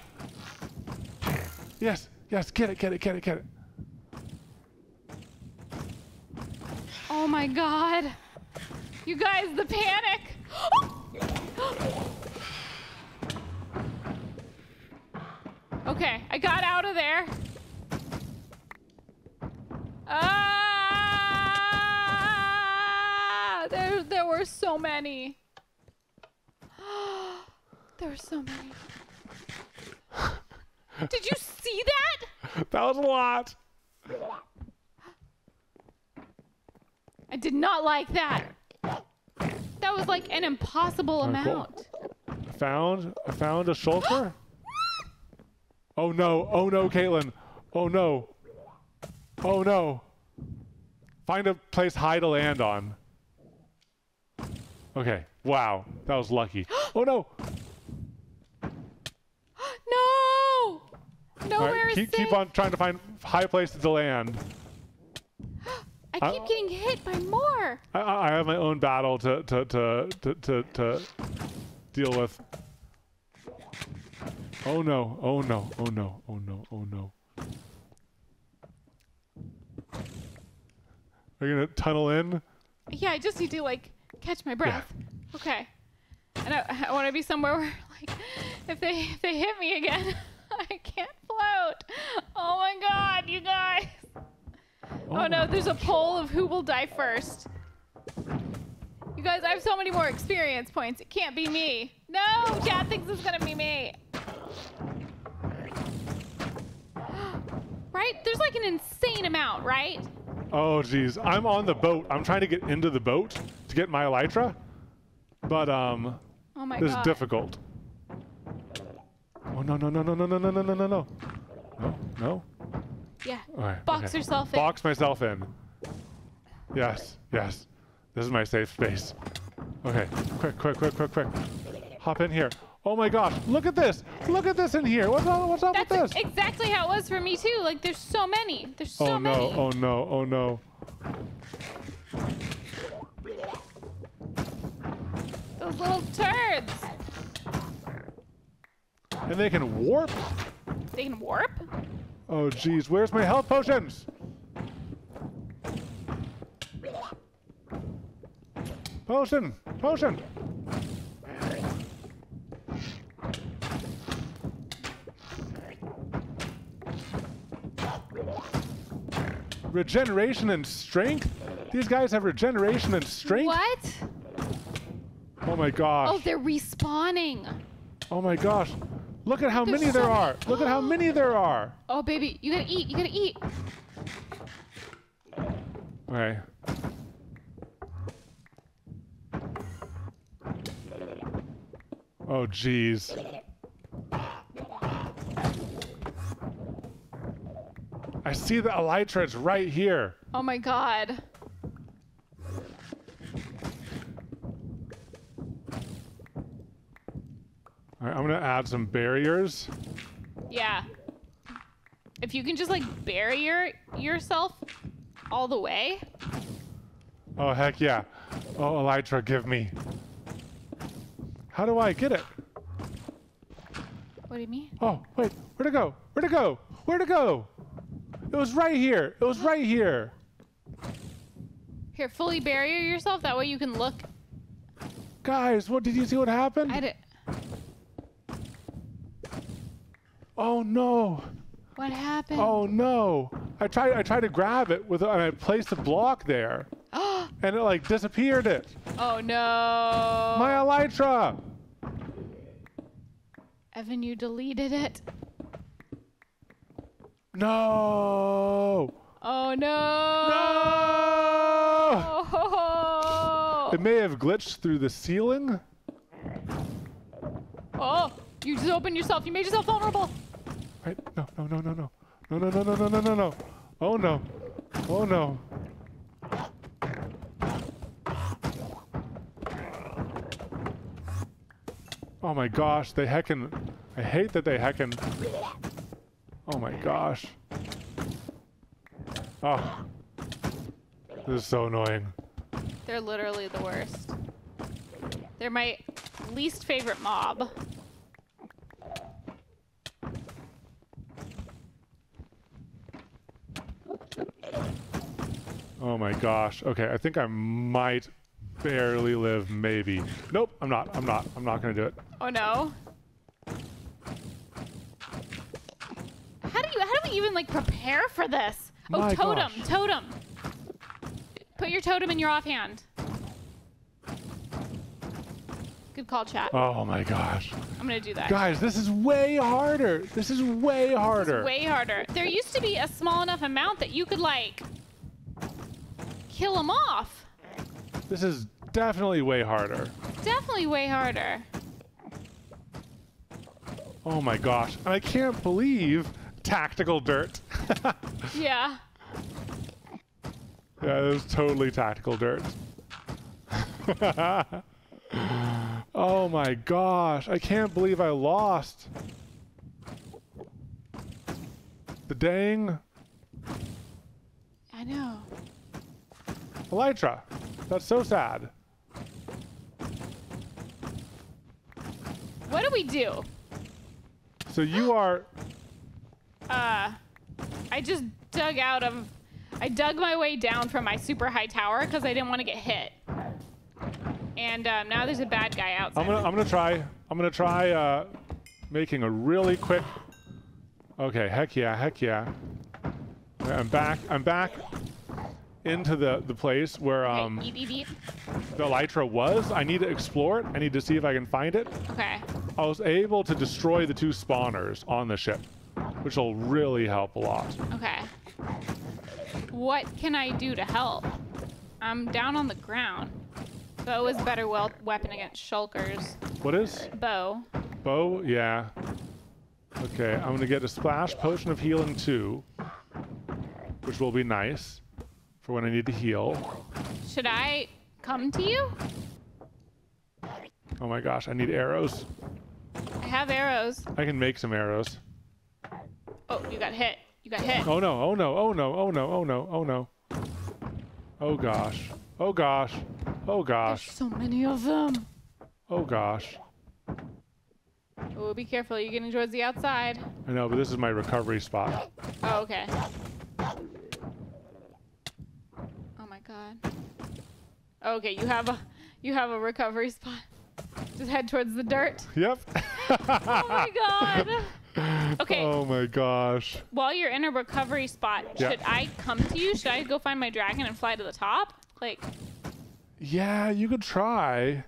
Yes, yes, get it, get it, get it, get it. Oh my god. You guys, the panic. *gasps* okay, I got out of there. Ah! There, there were so many. *gasps* there were so many. Did you see that? *laughs* That was a lot. I did not like that. That was like an impossible Oh, cool. amount. I found I found a shulker. *gasps* oh no! Oh no, Katelyn! Oh no! Oh no! Find a place high to land on. Okay. Wow, that was lucky. *gasps* Oh no! *gasps* No! Nowhere right, is keep keep on trying to find high places to land. *gasps* I keep I- getting hit by more. I, I have my own battle to to to to to, to deal with. Oh no! Oh no! Oh no! Oh no! Oh no! Are you gonna tunnel in? Yeah, I just need to like catch my breath. Okay. And I, I want to be somewhere where like if they if they hit me again, *laughs* I can't float. Oh my god, you guys. Oh no, oh there's a poll of who will die first. You guys, I have so many more experience points. It can't be me. No, Chad thinks it's gonna be me. *gasps* right? There's like an insane amount, right? Oh geez, I'm on the boat. I'm trying to get into the boat to get my elytra, but um, Oh my this god. is difficult. Oh no no no no no no no no no no no no no. Yeah. All right, Box okay. yourself in. Box myself in. Yes, yes. This is my safe space. Okay, quick, quick, quick, quick, quick. Hop in here. Oh my gosh, look at this! Look at this in here! What's up, what's up That's with this? exactly how it was for me too. Like there's so many. There's so many oh no, oh no, oh no. Those little turds. And they can warp? They can warp? Oh geez, where's my health potions? Potion! Potion! Regeneration and strength? These guys have regeneration and strength? What? Oh my gosh. Oh, they're respawning. Oh my gosh. Look at how There's many so there are. Look at how *gasps* many there are. Oh, baby, you gotta eat. You gotta eat. Okay. Oh, jeez. I see the elytra. It's right here. Oh my god. All right, I'm gonna add some barriers. Yeah. If you can just like barrier yourself all the way. Oh heck yeah! Oh elytra, give me. How do I get it? What do you mean? Oh wait, where'd it go? Where'd it go? Where'd it go? It was right here. It was right here. Here, fully barrier yourself. That way you can look Guys, what did you see what happened? at it. Oh no! What happened? Oh no! I tried. I tried to grab it with, and I placed a block there, *gasps* and it like disappeared. It. oh no. My elytra. Evan, you deleted it. No. Oh no. No. Oh. *laughs* It may have glitched through the ceiling. Oh, you just opened yourself. You made yourself vulnerable. Right? No, no, no, no, no. No, no, no, no, no, no, no, no. Oh, no. Oh, no. Oh my gosh, they heckin'. I hate that they heckin'. Oh my gosh. Oh. This is so annoying. They're literally the worst. They're my least favorite mob. Oh my gosh. Okay, I think I might barely live, maybe. Nope, I'm not. I'm not. I'm not gonna do it. Oh no. How do you how do we even like prepare for this? Oh My totem, gosh. totem. Put your totem in your offhand. Good call, chat. Oh my gosh. I'm gonna do that. Guys, this is way harder. This is way harder. Way harder. There used to be a small enough amount that you could like kill him off. This is definitely way harder. Definitely way harder. Oh my gosh. And I can't believe tactical dirt. *laughs* Yeah. Yeah, it was totally tactical dirt. *laughs* oh my gosh. I can't believe I lost. The dang I know. Elytra. That's so sad. What do we do? So you *gasps* are Uh, I just dug out of. I dug my way down from my super high tower because I didn't want to get hit. And um, now there's a bad guy outside. I'm gonna I'm gonna try I'm gonna try uh making a really quick Okay, heck yeah, heck yeah. I'm back I'm back into the the place where Okay, um eat, eat, eat. the Elytra was. I need to explore it. I need to see if I can find it. Okay. I was able to destroy the two spawners on the ship, which will really help a lot. Okay. What can I do to help? I'm down on the ground. Bow is a better wel- weapon against shulkers. What is? Bow. Bow? Yeah. Okay, I'm gonna get a splash potion of healing too, which will be nice for when I need to heal. Should I come to you? Oh my gosh, I need arrows. I have arrows. I can make some arrows. Oh, you got hit. You got hit. Oh no, oh no, oh no, oh no, oh no, oh no. Oh gosh. Oh gosh. Oh There's gosh. so many of them. Oh gosh. Oh, be careful. You're getting towards the outside. I know, but this is my recovery spot. Oh, okay. God. Okay, you have a you have a recovery spot. Just head towards the dirt. Yep. *laughs* Oh my god. Okay, Oh my gosh. while you're in a recovery spot, Yeah. should I come to you? Should I go find my dragon and fly to the top? Like, Yeah, you could try.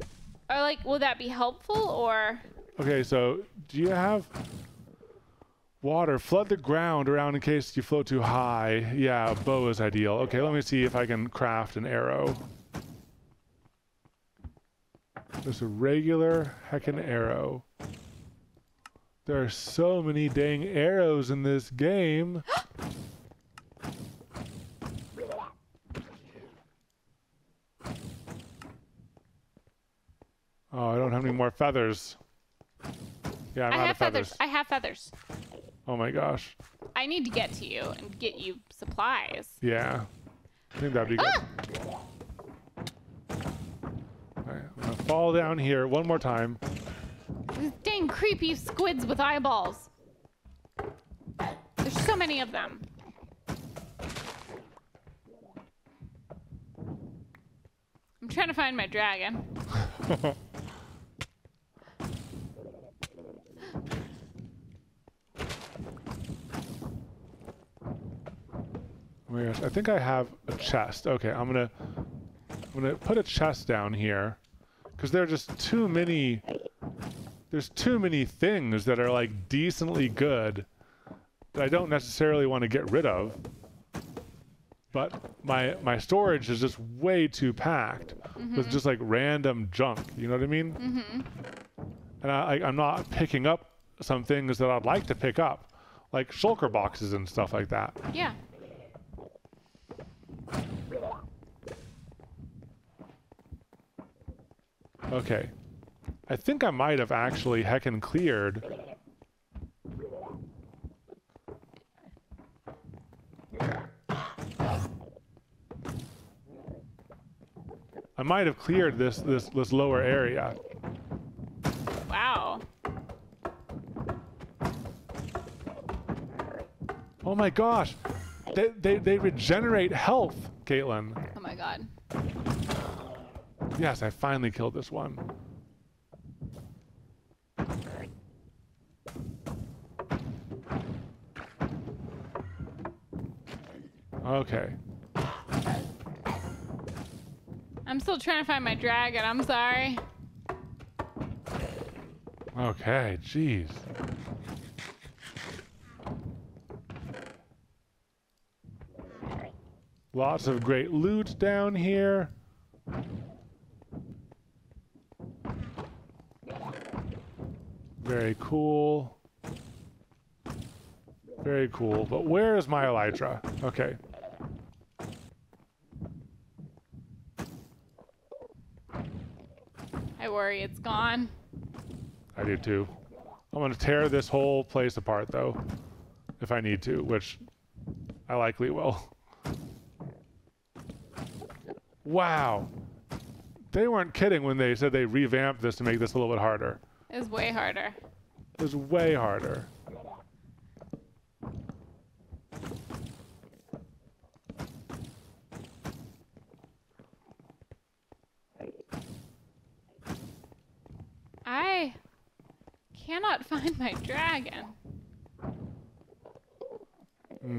or like, will that be helpful or? Okay, so do you have water? Flood the ground around in case you float too high. Yeah, bow is ideal. Okay, let me see if I can craft an arrow. Just a regular heckin' arrow. There are so many dang arrows in this game. *gasps* Oh, I don't have any more feathers. Yeah, I'm I out have of feathers. feathers. I have feathers. Oh my gosh. I need to get to you and get you supplies. Yeah. I think that'd be good. Ah! Alright, I'm gonna fall down here one more time. These dang creepy squids with eyeballs. There's so many of them. I'm trying to find my dragon. *laughs* I think I have a chest. Okay, I'm gonna I'm gonna put a chest down here. Cause there are just too many there's too many things that are like decently good that I don't necessarily want to get rid of. But my my storage is just way too packed with just like random junk. You know what I mean? Mm-hmm. And I, I, I'm not picking up some things that I'd like to pick up, like shulker boxes and stuff like that. Yeah. Okay. I think I might have actually heckin' cleared. I might have cleared this this this lower area. Wow. Oh my gosh. they, they, they regenerate health, Katelyn. Oh my god. Yes, I finally killed this one. Okay. I'm still trying to find my dragon. I'm sorry. Okay, jeez. Lots of great loot down here. Very cool. Very cool. But where is my elytra? Okay. I worry it's gone. I do too. I'm going to tear this whole place apart though, if I need to, which I likely will. Wow. They weren't kidding when they said they revamped this to make this a little bit harder. It was way harder. It was way harder. I cannot find my dragon.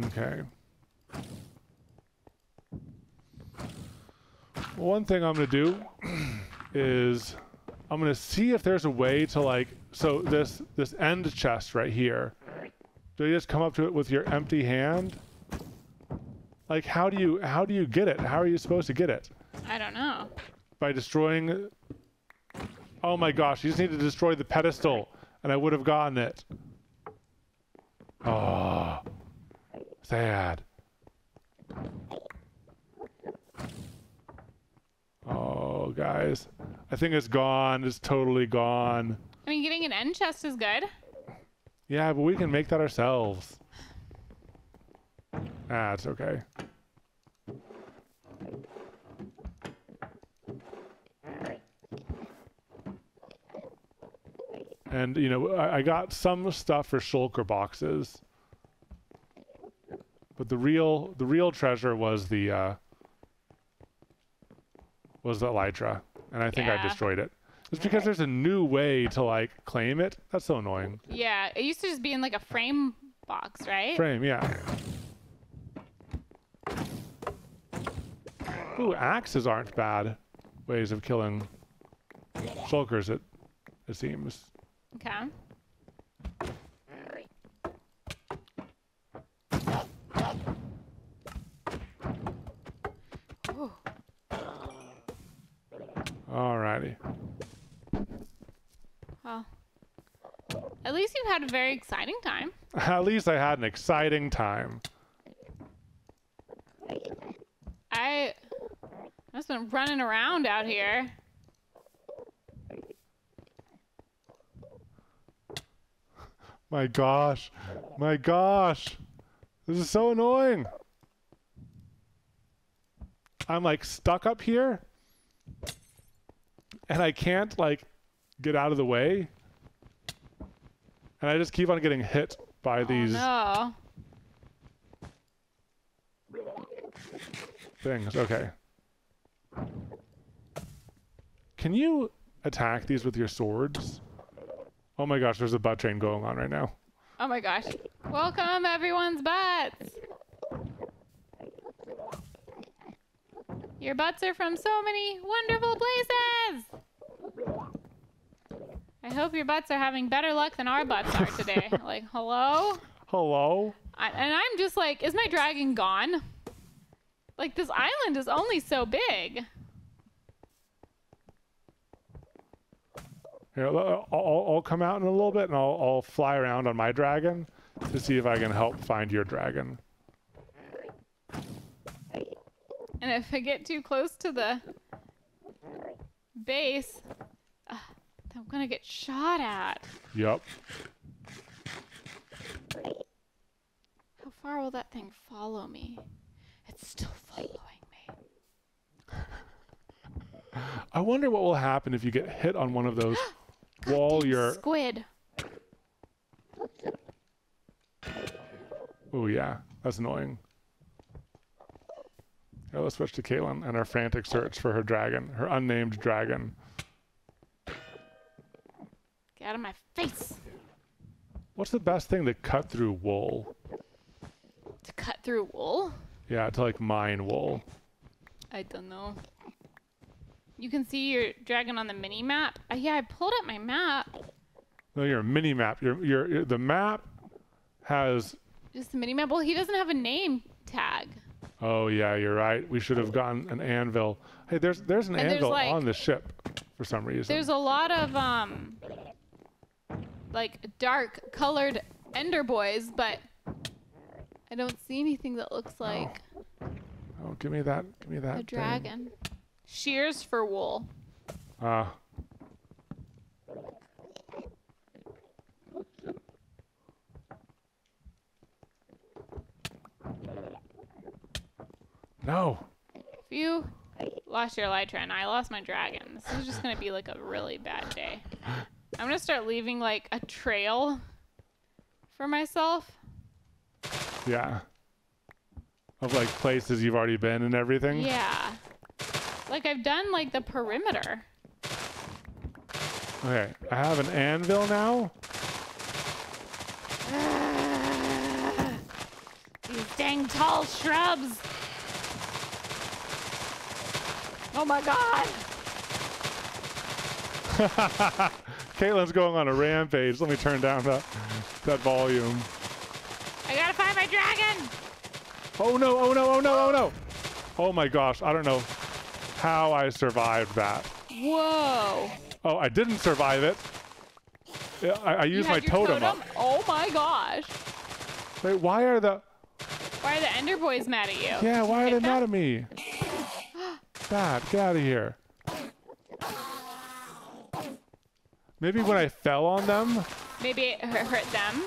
Okay. One thing I'm going to do *clears throat* is I'm going to see if there's a way to like so this this end chest right here. Do you just come up to it with your empty hand? Like how do you how do you get it? How are you supposed to get it? I don't know. By destroying Oh my gosh, you just need to destroy the pedestal and I would have gotten it. Oh. Sad. Oh, guys. I think it's gone. It's totally gone. I mean, getting an end chest is good. Yeah, but we can make that ourselves. Ah, it's okay. And, you know, I, I got some stuff for shulker boxes. But the real the real treasure was the uh was the elytra. And I think I destroyed it. It's because there's a new way to like claim it. That's so annoying. Yeah, it used to just be in like a frame box, right? Frame, yeah. Ooh, axes aren't bad ways of killing shulkers, it, it seems. Okay. Alrighty. Well, at least you've had a very exciting time. *laughs* At least I had an exciting time. I I've been running around out here. My gosh. My gosh. This is so annoying. I'm like stuck up here. And I can't like get out of the way. And I just keep on getting hit by oh, these Oh things. Okay. Can you attack these with your swords? Oh my gosh, there's a butt train going on right now. Oh my gosh. Welcome everyone's butts. Your butts are from so many wonderful places. I hope your butts are having better luck than our butts are today. *laughs* like, hello? Hello? I, and I'm just like, is my dragon gone? Like, this island is only so big. Here, I'll, I'll, I'll come out in a little bit and I'll, I'll fly around on my dragon to see if I can help find your dragon. And if I get too close to the base, uh, I'm gonna get shot at. Yep. How far will that thing follow me? It's still following me. I wonder what will happen if you get hit on one of those *gasps* while you're. Squid. Oh, yeah. That's annoying. Yeah, let's switch to Katelyn and her frantic search for her dragon, her unnamed dragon. Get out of my face. What's the best thing to cut through wool? To cut through wool? Yeah, to like mine wool. I don't know. You can see your dragon on the mini map. Uh, yeah, I pulled up my map. No, your mini map. Your, your your the map has. Just the mini map. Well, he doesn't have a name tag. Oh yeah, you're right. We should have gotten an anvil. Hey, there's there's an And there's, anvil like- on the ship for some reason. There's a lot of um like dark colored ender boys, but I don't see anything that looks like oh, give me that. Give me that. a thing. dragon. Shears for wool. Ah. No. If you lost your elytra and I lost my dragon, this is just gonna be like a really bad day. I'm gonna start leaving like a trail for myself. Yeah. Of like places you've already been and everything. Yeah. Like I've done like the perimeter. Okay. I have an anvil now. *sighs* These dang tall shrubs. Oh my god. *laughs* Katelyn's going on a rampage. Let me turn down that that volume. I gotta find my dragon. Oh no, oh no, oh no, oh no. Oh my gosh, I don't know how I survived that. Whoa. Oh, I didn't survive it. I, I used my your totem, up. Oh my gosh. Wait, why are the Why are the Ender Boys mad at you? Yeah, why are they Hit mad at me? Dad, get out of here. Maybe when I fell on them? Maybe it hurt them.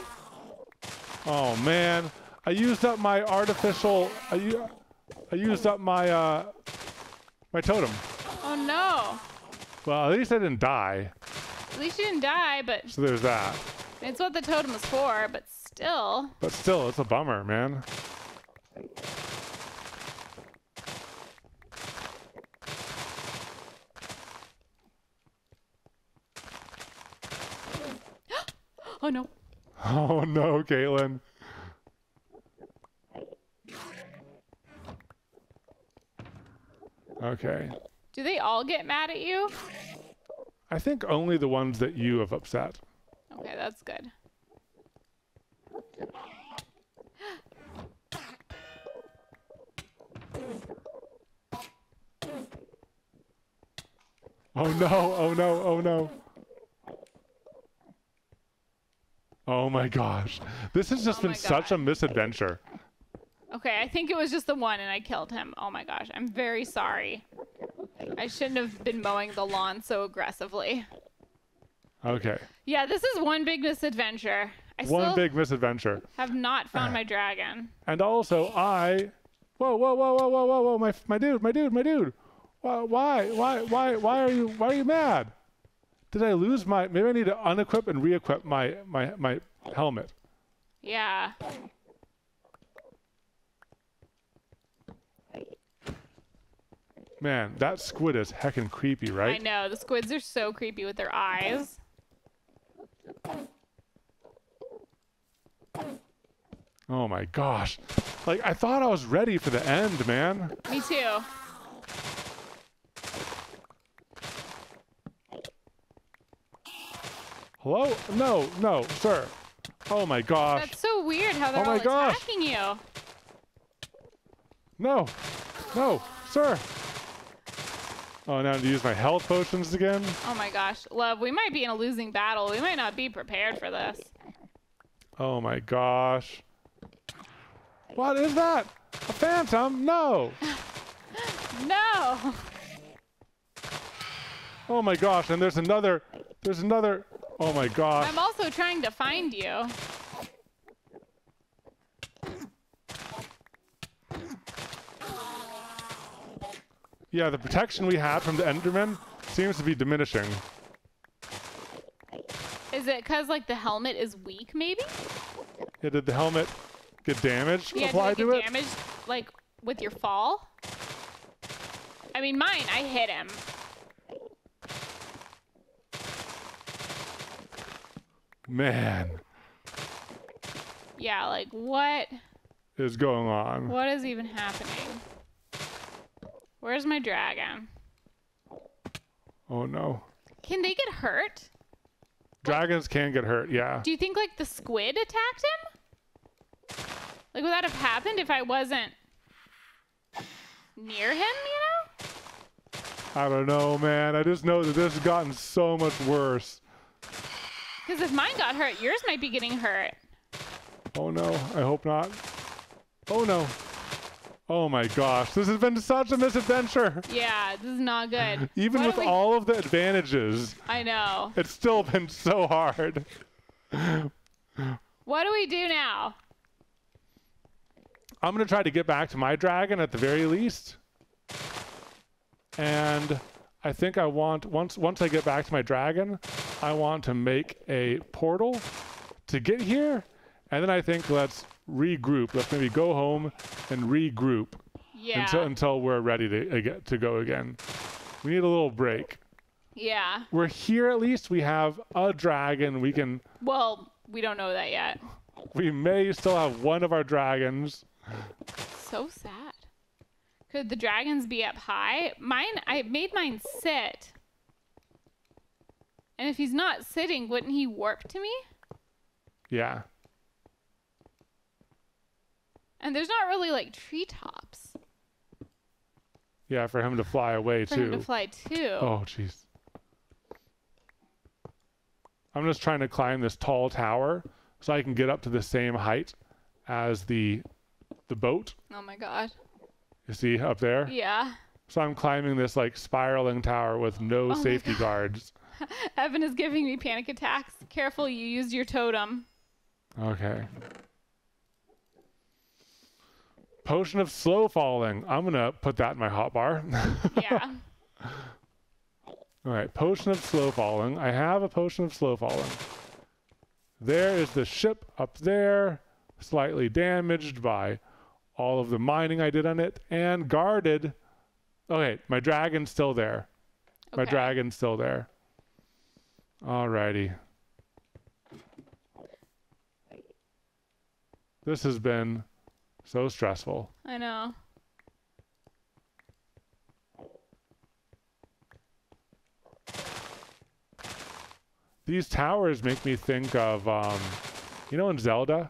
Oh man. I used up my artificial I used up my uh my totem. Oh no. Well, at least I didn't die. At least you didn't die, but So there's that. it's what the totem was for, but still. But still, it's a bummer, man. Oh no. Oh no, Katelyn. Okay. Do they all get mad at you? I think only the ones that you have upset. Okay, that's good. Oh no, oh no, oh no. Oh my gosh. This has just Oh been such a misadventure. Okay, I think it was just the one and I killed him. Oh my gosh, I'm very sorry. I shouldn't have been mowing the lawn so aggressively. Okay. Yeah, this is one big misadventure. I One big misadventure. have not found *sighs* my dragon. And also I Whoa, whoa, whoa, whoa, whoa, whoa, whoa, my my dude, my dude, my dude. Why why why why why are you why are you mad? Did I lose my maybe I need to unequip and re-equip my my my helmet. Yeah. Man, that squid is heckin' creepy, right? I know. The squids are so creepy with their eyes. Oh my gosh. Like I thought I was ready for the end, man. Me too. Hello? No, no, sir. Oh my gosh. That's so weird how they're Oh my all gosh. attacking you. No. No, sir. Oh, now to use my health potions again? Oh my gosh. Love, we might be in a losing battle. We might not be prepared for this. Oh my gosh. What is that? A phantom? No. *laughs* No! Oh my gosh, and there's another there's another Oh my gosh. I'm also trying to find you. Yeah, the protection we had from the Enderman seems to be diminishing. Is it because, like, the helmet is weak, maybe? Yeah, did the helmet get damage Yeah, applied did it to get it? damaged, like, with your fall? I mean, mine, I hit him. Man, Yeah, like what? is going on? What is even happening? Where's my dragon? Oh no. Can they get hurt? Dragons can get hurt, yeah. Do you think like the squid attacked him? Like would that have happened if I wasn't near him, you know? I don't know, man. I just know that this has gotten so much worse. Because if mine got hurt, yours might be getting hurt. Oh no, I hope not. Oh no. Oh my gosh, this has been such a misadventure. Yeah, this is not good. *laughs* Even What with we- all of the advantages, I know. it's still been so hard. What do we do now? I'm gonna try to get back to my dragon at the very least. And I think I want once once I get back to my dragon, I want to make a portal to get here. And then I think let's regroup. Let's maybe go home and regroup Yeah. until until we're ready to get to go again. We need a little break. yeah. We're here at least. We have a dragon. We can Well, we don't know that yet. we may still have one of our dragons. So sad. Could the dragons be up high? Mine, I made mine sit. And if he's not sitting, wouldn't he warp to me? Yeah. And there's not really like treetops Yeah, for him to fly away for too. him to fly too. Oh, jeez. I'm just trying to climb this tall tower so I can get up to the same height as the the boat. Oh my god. You see up there? Yeah. So I'm climbing this like spiraling tower with no Oh safety guards. *laughs* Evan is giving me panic attacks. Careful, you used your totem. Okay. Potion of slow falling. I'm gonna put that in my hotbar. *laughs* Yeah. All right, potion of slow falling. I have a potion of slow falling. There is the ship up there, slightly damaged by all of the mining I did on it, and guarded. Okay, my dragon's still there. My dragon's still there. Alrighty. This has been so stressful. I know. These towers make me think of, um, you know, in Zelda,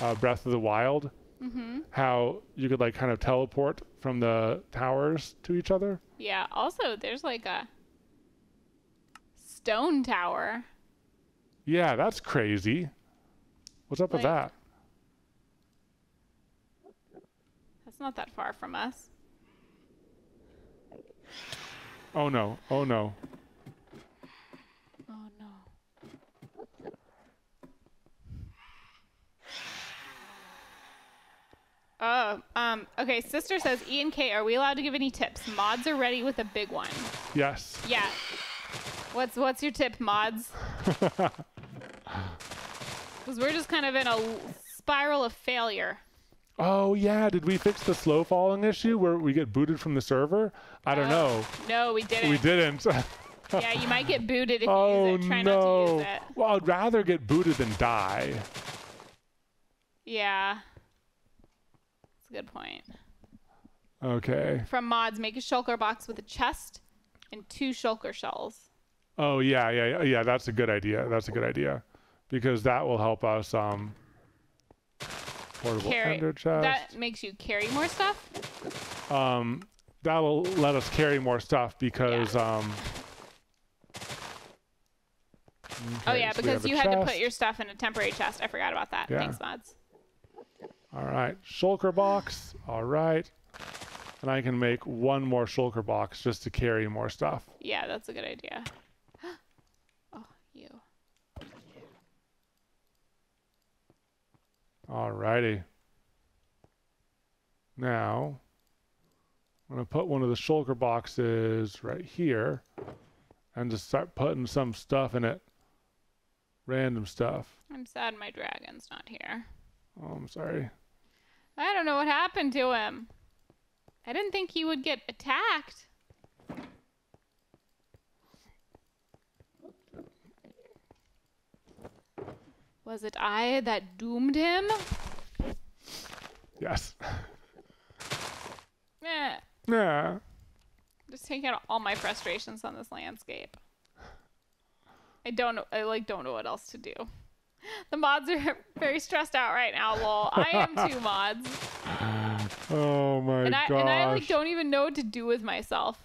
uh, Breath of the Wild, Mm-hmm. how you could like kind of teleport from the towers to each other. Yeah. Also, there's like a stone tower. Yeah, that's crazy. What's up with that? That's not that far from us. Oh no! Oh no! Oh, um, okay. Sister says, E and K, are we allowed to give any tips? Mods are ready with a big one. Yes. Yeah. What's what's your tip, mods? *laughs* Because we're just kind of in a spiral of failure. Oh yeah. Did we fix the slow falling issue where we get booted from the server? I don't know. No, we didn't. We didn't. *laughs* Yeah, you might get booted if you oh use it. Try no! not to use it. Well, I'd rather get booted than die. Yeah. A good point. Okay. From mods, make a shulker box with a chest and two shulker shells. Oh yeah, yeah, yeah, yeah. That's a good idea. That's a good idea, because that will help us. Um, portable Carry. ender chest. That makes you carry more stuff. um, that'll let us carry more stuff because um. Oh yeah, so because you had to put your stuff in a temporary chest. I forgot about that. Yeah. Thanks, mods. All right, shulker box. All right, and I can make one more shulker box just to carry more stuff. Yeah, that's a good idea. *gasps* oh, you. All righty. Now, I'm gonna put one of the shulker boxes right here, and just start putting some stuff in it. Random stuff. I'm sad my dragon's not here. Oh, I'm sorry. I don't know what happened to him. I didn't think he would get attacked. Was it I that doomed him? Yes. *laughs* Eh, Yeah. just taking out all my frustrations on this landscape. I don't know. I like don't know what else to do. *laughs* The mods are *laughs* very stressed out right now. Lol. I am *laughs* too mods, Oh my and I gosh. and I like don't even know what to do with myself.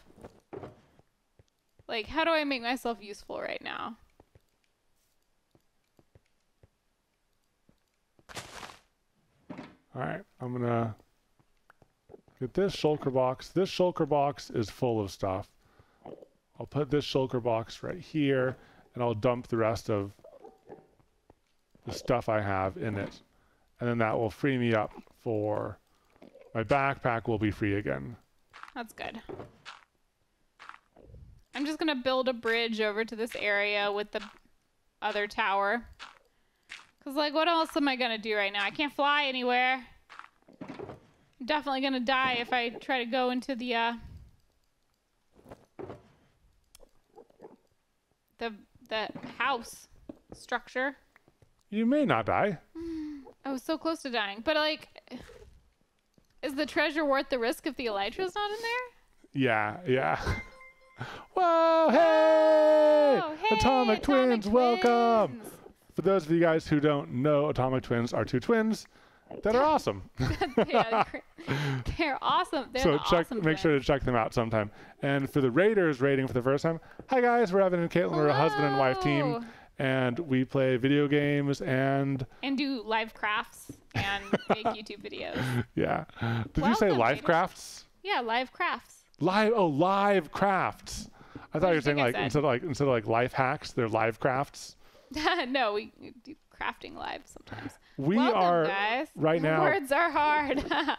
Like, how do I make myself useful right now? All right, I'm gonna get this shulker box. This shulker box is full of stuff. I'll put this shulker box right here, and I'll dump the rest of the stuff I have in it, and then that will free me up for my backpack. Will be free again. That's good. I'm just gonna build a bridge over to this area with the other tower. Cause like, what else am I gonna do right now? I can't fly anywhere. I'm definitely gonna die if I try to go into the uh the the house structure. You may not die. I was so close to dying, but like, is the treasure worth the risk if the elytra's not in there? Yeah, yeah. *laughs* Whoa, hey! Oh, hey, Atomic Twins, welcome! For those of you guys who don't know, Atomic Twins are two twins that are awesome. *laughs* yeah, they're, they're awesome. They're so the check, awesome make sure to check them out sometime. And for the Raiders rating for the first time, hi guys, we're Evan and Katelyn. We're a husband and wife team, and we play video games. And and do live crafts and make *laughs* YouTube videos. yeah, did you say live crafts? Yeah, live crafts. Live? Oh, live crafts. I thought did you were saying like instead of like instead of like life hacks, they're live crafts. *laughs* no, we we do crafting live sometimes. We Welcome, are guys. right now. Words are hard. *laughs*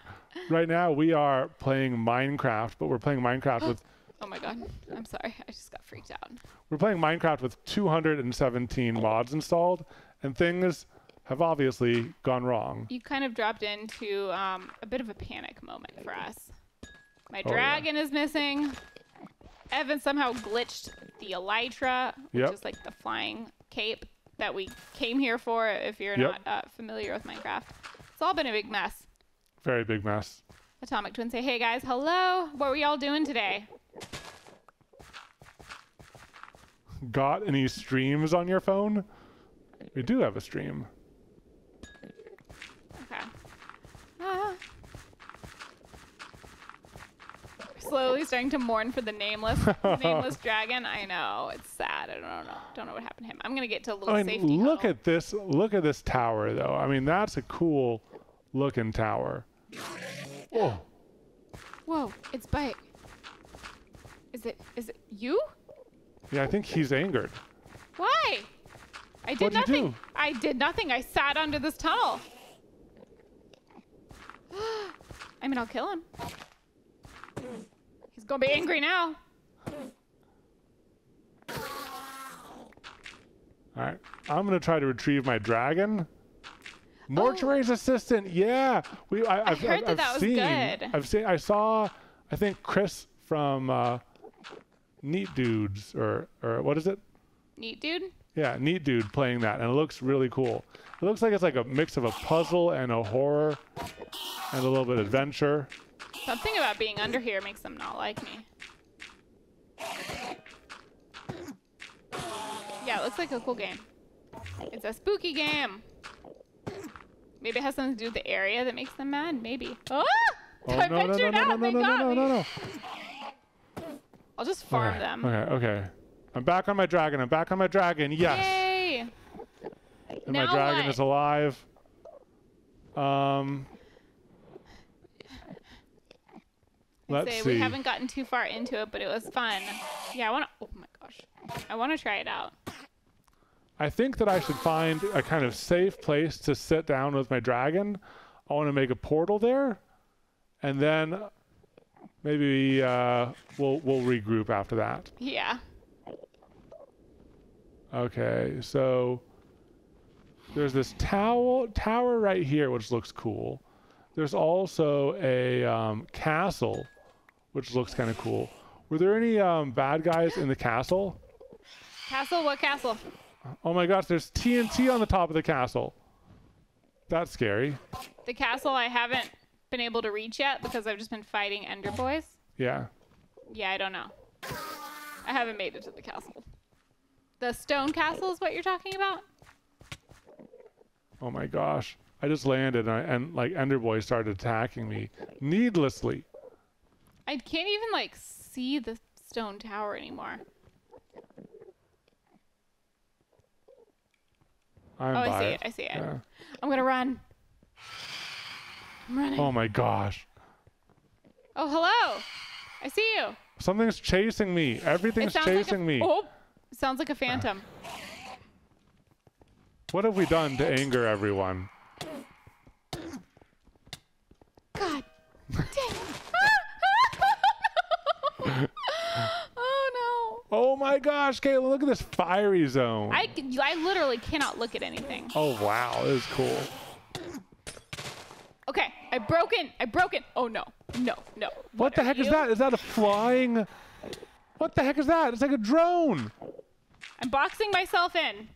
Right now, we are playing Minecraft, but we're playing Minecraft *gasps* with oh my god. I'm sorry. I just got freaked out. we're playing Minecraft with 217 mods installed, and things have obviously gone wrong. You kind of dropped into um, a bit of a panic moment for us. My Oh, yeah. dragon is missing. Evan somehow glitched the elytra, which Yep. is like the flying cape that we came here for. If you're Yep. not uh, familiar with Minecraft, it's all been a big mess. Very big mess. Atomic Twin say, "Hey guys, hello. What were y'all doing today?" Got any streams on your phone? We do have a stream. Okay. Ah. Slowly starting to mourn for the nameless, *laughs* nameless dragon. I know it's sad. I don't know. Don't know what happened to him. I'm gonna get to a little I safety. look huddle. at this. Look at this tower, though. I mean, that's a cool looking tower. Oh, Whoa! It's Bite. Is it? Is it you? yeah. I think he's angered. Why? I did What'd you nothing. do? I did nothing. I sat under this tunnel. *gasps* I mean, I'll kill him. He's gonna be angry now. All right, I'm gonna try to retrieve my dragon. Mortuary's assistant, yeah. We, I, I've, heard that I've that was seen, good. I've seen, I saw, I think Chris from uh, Neat Dudes or or what is it? Neat dude. Yeah, Neat Dude playing that, and it looks really cool. It looks like it's like a mix of a puzzle and a horror, and a little bit of adventure. Something about being under here makes them not like me. Yeah, it looks like a cool game. It's a spooky game. Maybe it has something to do with the area that makes them mad. Maybe. Ah! Oh I no no no ventured no out. no no they no got no me. no no! I'll just farm okay, them. Okay, okay. I'm back on my dragon. I'm back on my dragon. Yes. Yay! And my dragon what? is alive. Um. Let's say see. we haven't gotten too far into it, but it was fun. Yeah, I want to. Oh my gosh, I want to try it out. I think that I should find a kind of safe place to sit down with my dragon. I want to make a portal there, and then maybe uh, we'll we'll regroup after that. Yeah. Okay, so there's this tower tower right here, which looks cool. There's also a um, castle, which looks kind of cool. Were there any um, bad guys in the castle? Castle? What castle? Oh my gosh, there's TNT on the top of the castle. That's scary. The castle I haven't been able to reach yet because I've just been fighting Ender Boys. Yeah. Yeah, I don't know. I haven't made it to the castle. The stone castle is what you're talking about? Oh my gosh. I just landed and, I, and like Enderboy started attacking me needlessly. I can't even like see the stone tower anymore. I'm Oh, I see it. I see it. Yeah. I'm gonna run. I'm running. Oh my gosh. Oh, hello. I see you. Something's chasing me. Everything's chasing like a, me. Oh, sounds like a phantom. *sighs* What have we done to anger everyone? God. *laughs* Dang. *laughs* oh no. Oh my gosh, Katelyn, look at this fiery zone. I, I literally cannot look at anything. oh wow, this is cool. Okay, I broke in. I broke in. Oh no. No, no. What the are heck is that? Is that a flying? What the heck is that? It's like a drone. I'm boxing myself in.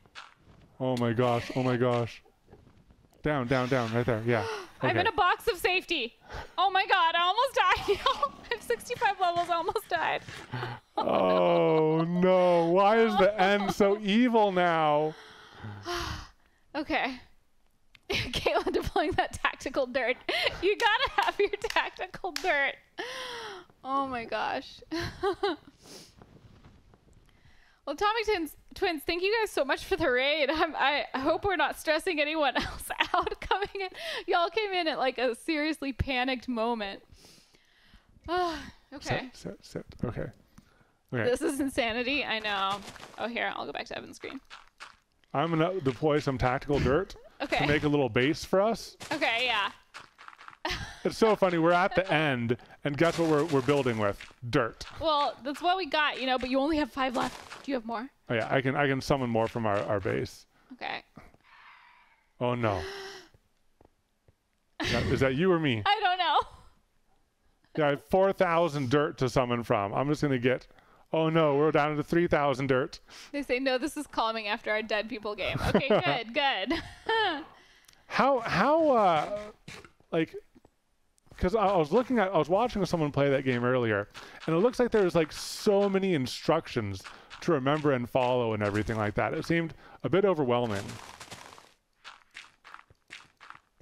Oh my gosh. Oh my gosh. Down, down, down, right there. Yeah. *gasps* I'm in a box of safety. Oh my god, I almost died. *laughs* I have 65 levels, I almost died. *laughs* Oh no! Why is the end so *laughs* evil now? *sighs* Okay. *laughs* Katelyn deploying that tactical dirt. *laughs* You gotta have your tactical dirt. Oh my gosh. *laughs* well, Atomic Twins, twins, thank you guys so much for the raid. I'm, I hope we're not stressing anyone else out coming in. Y'all came in at like a seriously panicked moment. *sighs* Oh, okay. Sit, sit, sit. Okay. Okay. This is insanity. I know. Oh, here, I'll go back to Evan's screen. I'm gonna deploy some tactical dirt Okay. to make a little base for us. okay, yeah. It's so funny. We're at the end, and guess what we're, we're building with? Dirt. Well, that's what we got, you know, but you only have five left. Do you have more? Oh yeah, I can I can summon more from our, our base. Okay. Oh no. Is that- is that you or me? *laughs* I don't know. Yeah, I have 4,000 dirt to summon from. I'm just going to get. Oh no, we're down to 3,000 dirt. They say, no, this is calming after our dead people game. Okay, *laughs* good, good. *laughs* How, how, uh, like, because I, I was looking at, I was watching someone play that game earlier, and it looks like there's like so many instructions to remember and follow and everything like that. It seemed a bit overwhelming.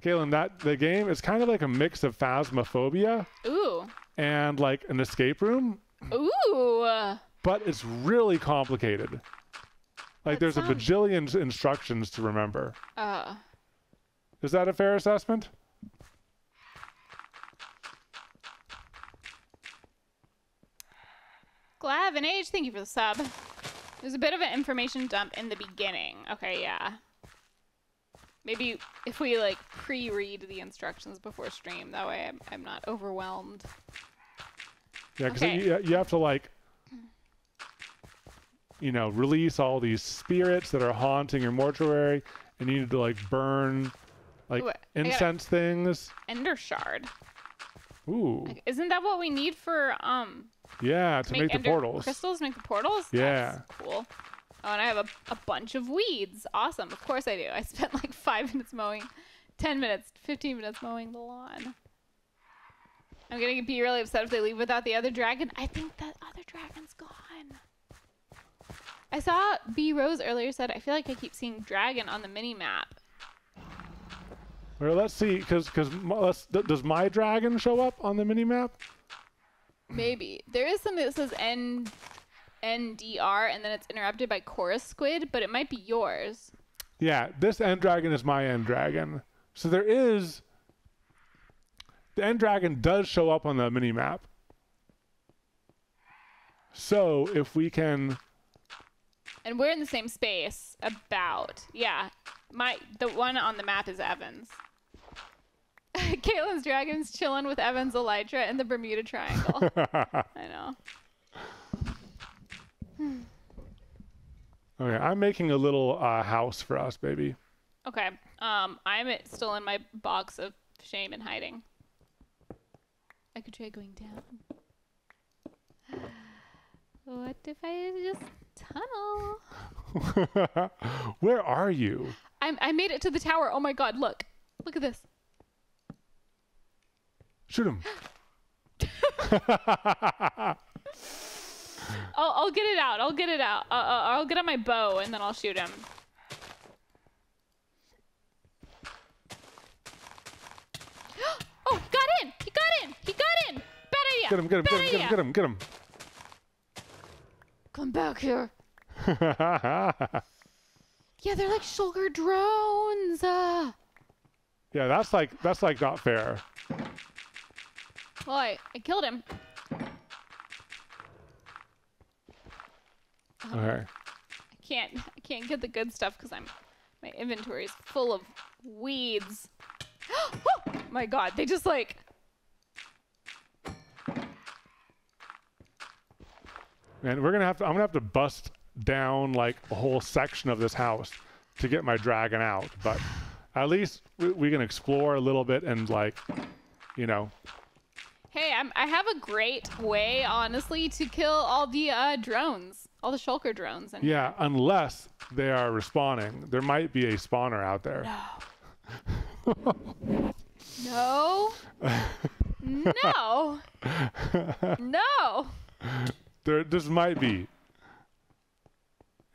Katelyn, that the game is kind of like a mix of phasmophobia Ooh. and like an escape room, Ooh. but it's really complicated. Like That there's a bajillion instructions to remember. Uh, Is that a fair assessment? Glav and Age, thank you for the sub. There's a bit of an information dump in the beginning. Okay, yeah. Maybe if we like pre-read the instructions before stream, that way I'm, I'm not overwhelmed. Yeah, because Okay. you, you have to like, you know, release all these spirits that are haunting your mortuary, and you need to like burn, like Ooh, incense things. Ender shard. Ooh, Isn't that what we need for um yeah, to make, the ender portals. crystals? Make the portals? Yeah. That's cool. Oh, and I have a, a bunch of weeds. Awesome. Of course I do. I *laughs* spent like five minutes mowing, ten minutes, fifteen minutes mowing the lawn. I'm gonna be really upset if they leave without the other dragon. I think that other dragon's gone. I saw B Rose earlier said I feel like I keep seeing dragon on the mini map. Well, let's see, because because th- does my dragon show up on the mini map? Maybe there is something that says N NDR and then it's interrupted by chorus squid, but it might be yours. Yeah, this end dragon is my end dragon. So there is the end dragon does show up on the mini map. So if we can And we're in the same space. About. Yeah. My the one on the map is Evans. *laughs* Katelyn's dragon's chilling with Evans Elytra and the Bermuda Triangle. *laughs* I know. *sighs* Okay, I'm making a little uh, house for us, baby. Okay. Um, I'm still in my box of shame and hiding. I could try going down. *sighs* What if I just tunnel? *laughs* Where are you? I'm, I made it to the tower. Oh my god, look. Look at this. Shoot him. *laughs* I'll, I'll get it out. I'll get it out. I'll, I'll I'll get on my bow and then I'll shoot him. oh, got in! He got in! He got in! Bad idea! Get him, get him, Bad get him, idea. get him, get him, Come back here. *laughs* Yeah, they're like Shulker drones. Uh, yeah, that's like that's like not fair. well, I, I killed him. Okay. I can't I can't get the good stuff because I'm my inventory is full of weeds. *gasps* oh my god, they just like And we're gonna have to. I'm gonna have to bust down like a whole section of this house to get my dragon out. But at least we, we can explore a little bit and like, you know, Hey, I'm, I have a great way, honestly, to kill all the uh, drones, all the shulker drones. And yeah. Unless they are respawning, there might be a spawner out there. No. *laughs* *laughs* no, no, no. *laughs* There, this might be.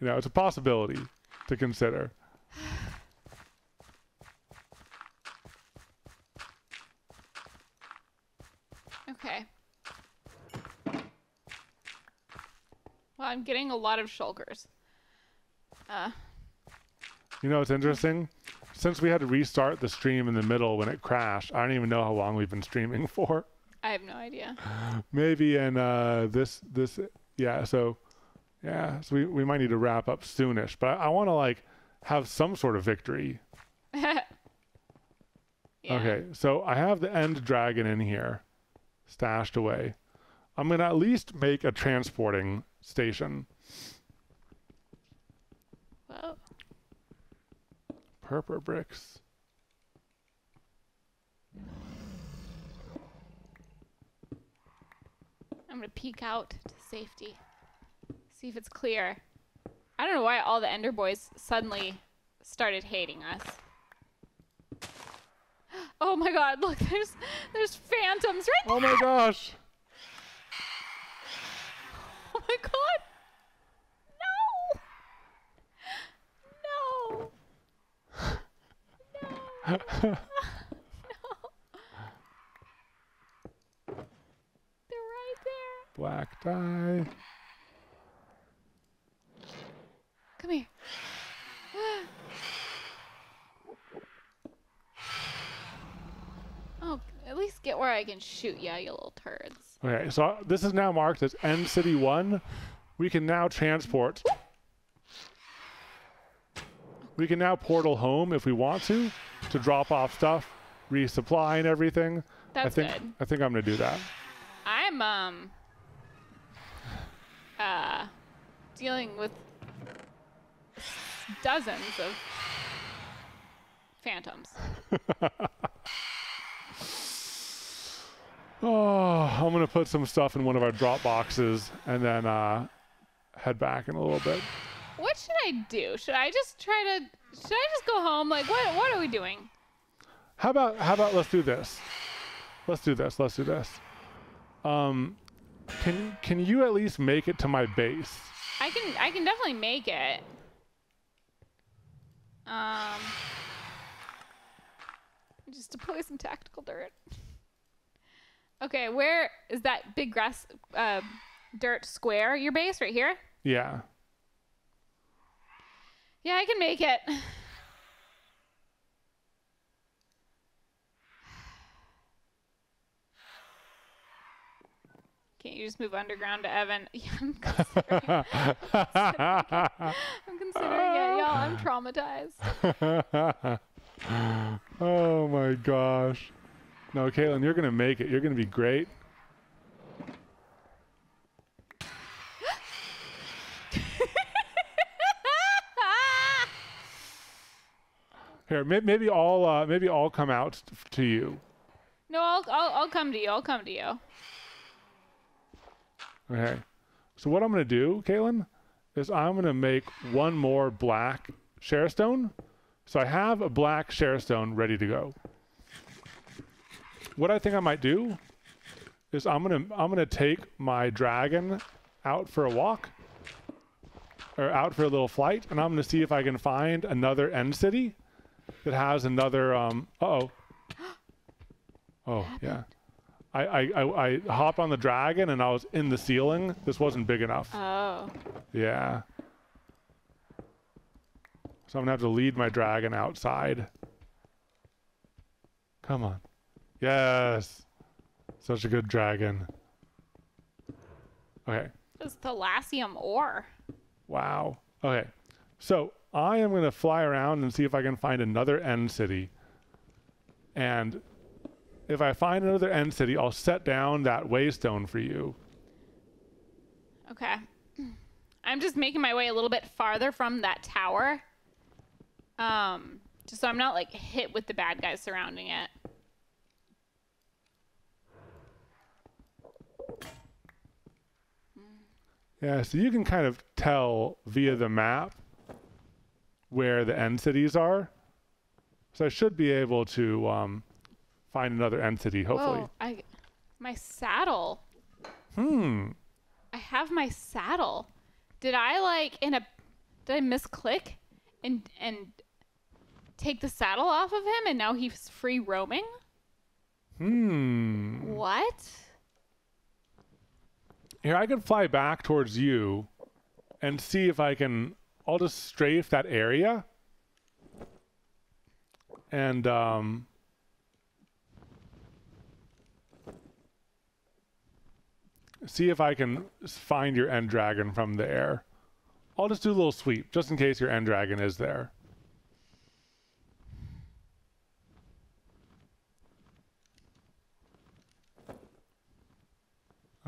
You know, it's a possibility to consider. Okay. Well, I'm getting a lot of shulkers. Uh, You know, it's interesting. Since we had to restart the stream in the middle when it crashed, I don't even know how long we've been streaming *laughs* for. I have no idea. *laughs* maybe in uh this this yeah so yeah so we, we might need to wrap up soonish but i, I want to like have some sort of victory. *laughs* Yeah. okay so i have the end dragon in here stashed away. I'm gonna at least make a transporting station. Well, purple bricks I'm gonna peek out to safety, see if it's clear. I don't know why all the Ender Boys suddenly started hating us. *gasps* Oh my God! Look, there's there's phantoms right oh there. my gosh *laughs* Oh my God! No! No! *laughs* no! They're right there. black dye Come here. oh, at least get where I can shoot ya, you little turds. okay so this is now marked as end city one we can now transport we can now portal home if we want to to drop off stuff resupply and everything That's I think good. I think I'm gonna do that. I'm um uh dealing with dozens of phantoms. *laughs* Oh, I'm gonna put some stuff in one of our drop boxes and then uh, head back in a little bit. What should I do? Should I just try to should I just go home? Like what what are we doing? How about how about let's do this? Let's do this. Let's do this. Um, can can you at least make it to my base? I can I can definitely make it. Um just deploy some tactical dirt. Okay, where is that big grass uh, dirt square? Your base right here? Yeah. Yeah, I can make it. Can't you just move underground to Evan? *laughs* Yeah, I'm considering, I'm considering it. Y'all, I'm traumatized. *laughs* oh my gosh. No, Katelyn, you're gonna make it. You're gonna be great. *laughs* Here, may- maybe I'll uh, maybe I'll come out to you. no, I'll, I'll I'll come to you. I'll come to you. Okay. So what I'm gonna do, Katelyn, is I'm gonna make one more black sharestone. So I have a black sharestone ready to go. What I think I might do is I'm gonna I'm gonna take my dragon out for a walk or out for a little flight, and I'm gonna see if I can find another end city that has another um uh oh. *gasps* Oh yeah. I, I, I, I hopped on the dragon and I was in the ceiling. This wasn't big enough. Oh. Yeah. So I'm gonna have to lead my dragon outside. Come on. Yes. Such a good dragon. Okay. It's Thallasium ore. Wow. Okay. So I am gonna fly around and see if I can find another end city. And if I find another end city, I'll set down that waystone for you. Okay. I'm just making my way a little bit farther from that tower. Um, just so I'm not like hit with the bad guys surrounding it. Yeah, so you can kind of tell via the map where the end cities are. So I should be able to um, find another end city, hopefully. Whoa, I, my saddle. Hmm. I have my saddle. Did I like in a? Did I misclick and and take the saddle off of him and now he's free roaming? Hmm. What? Here, I can fly back towards you and see if I can. I'll just strafe that area. And, um. See if I can find your end dragon from the air. I'll just do a little sweep, just in case your end dragon is there.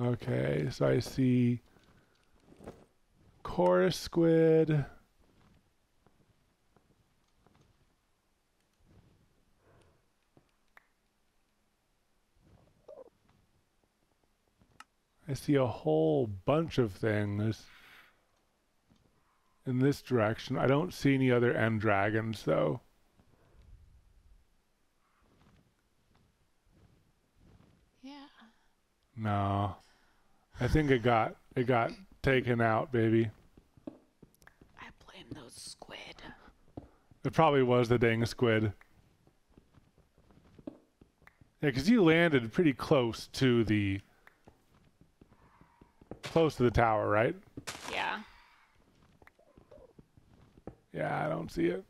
Okay, so I see chorus squid. I see a whole bunch of things in this direction. I don't see any other end dragons though. Yeah. No. I think it got it got taken out, baby. I blame those squid. It probably was the dang squid. Yeah, because you landed pretty close to the close to the tower, right? Yeah. Yeah, I don't see it.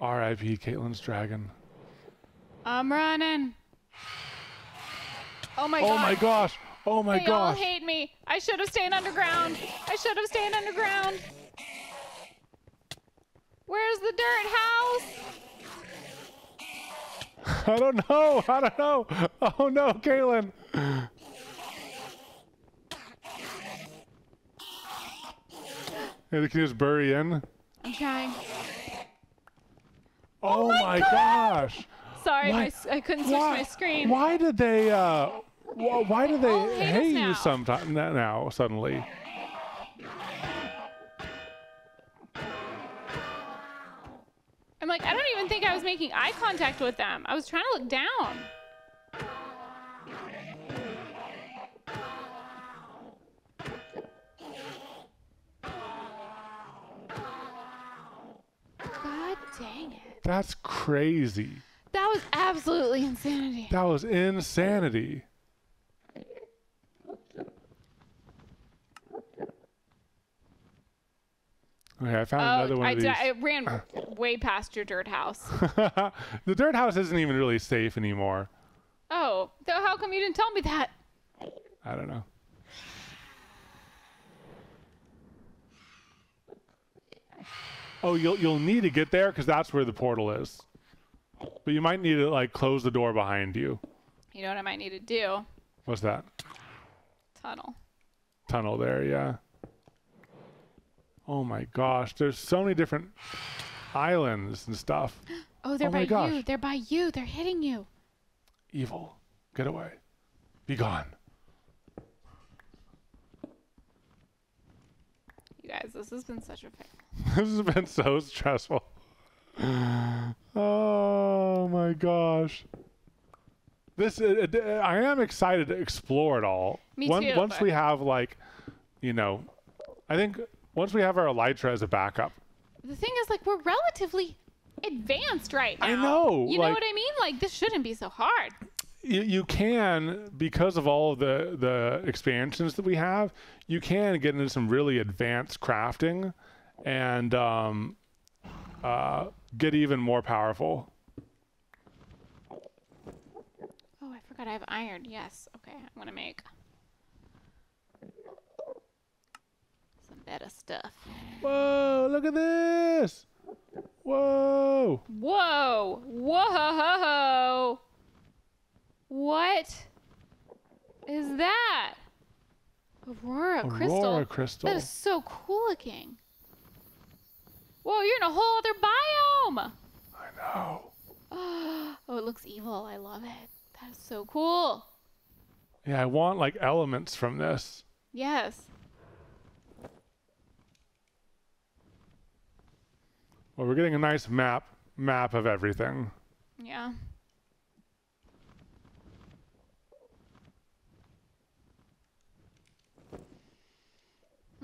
R.I.P. Katelyn's dragon. I'm running. *sighs* Oh my Oh god. my gosh! Oh my god. They all hate me. I should have stayed underground. I should have stayed underground. Where's the dirt house? *laughs* I don't know. I don't know. Oh no, Katelyn. Hey, they can just bury in. I'm trying. Oh, my my God. gosh! Sorry, my, I couldn't switch Why, my screen. why did they? Uh, wh- why do they hate hate you sometimes now? Suddenly, I'm like, I don't even think I was making eye contact with them. I was trying to look down. God dang it. that's crazy. That was absolutely insanity. That was insanity. Okay, I found oh, another Oh, one I, of these. I ran *coughs* way past your dirt house. *laughs* the dirt house isn't even really safe anymore. Oh, so how come you didn't tell me that? I don't know. Oh, you'll you'll need to get there because that's where the portal is. But you might need to like close the door behind you. You know what I might need to do? What's that? Tunnel. Tunnel there, yeah. Oh my gosh, there's so many different islands and stuff. *gasps* Oh, they're Oh by my gosh. you. They're by you. They're hitting you. Evil, get away. Be gone. You guys, this has been such a fail. *laughs* this has been so stressful. *gasps* Oh my gosh. This uh, uh, I am excited to explore it all. Me One- too, Once but- we have like, you know, I think once we have our elytra as a backup, The thing is, like, we're relatively advanced right now. I know, You know what I mean? Like, this shouldn't be so hard. you, you can because of all of the the expansions that we have you can get into some really advanced crafting and um, uh, get even more powerful Oh, I forgot I have iron. Yes. Okay, I'm gonna make some better stuff. whoa look at this whoa Whoa! Whoa! What is that? Aurora, crystal. aurora crystal That is so cool looking. Whoa, you're in a whole other biome. i know *gasps* Oh, it looks evil. I love it. That is so cool. yeah i want like elements from this Yes. Well we're getting a nice map map of everything Yeah.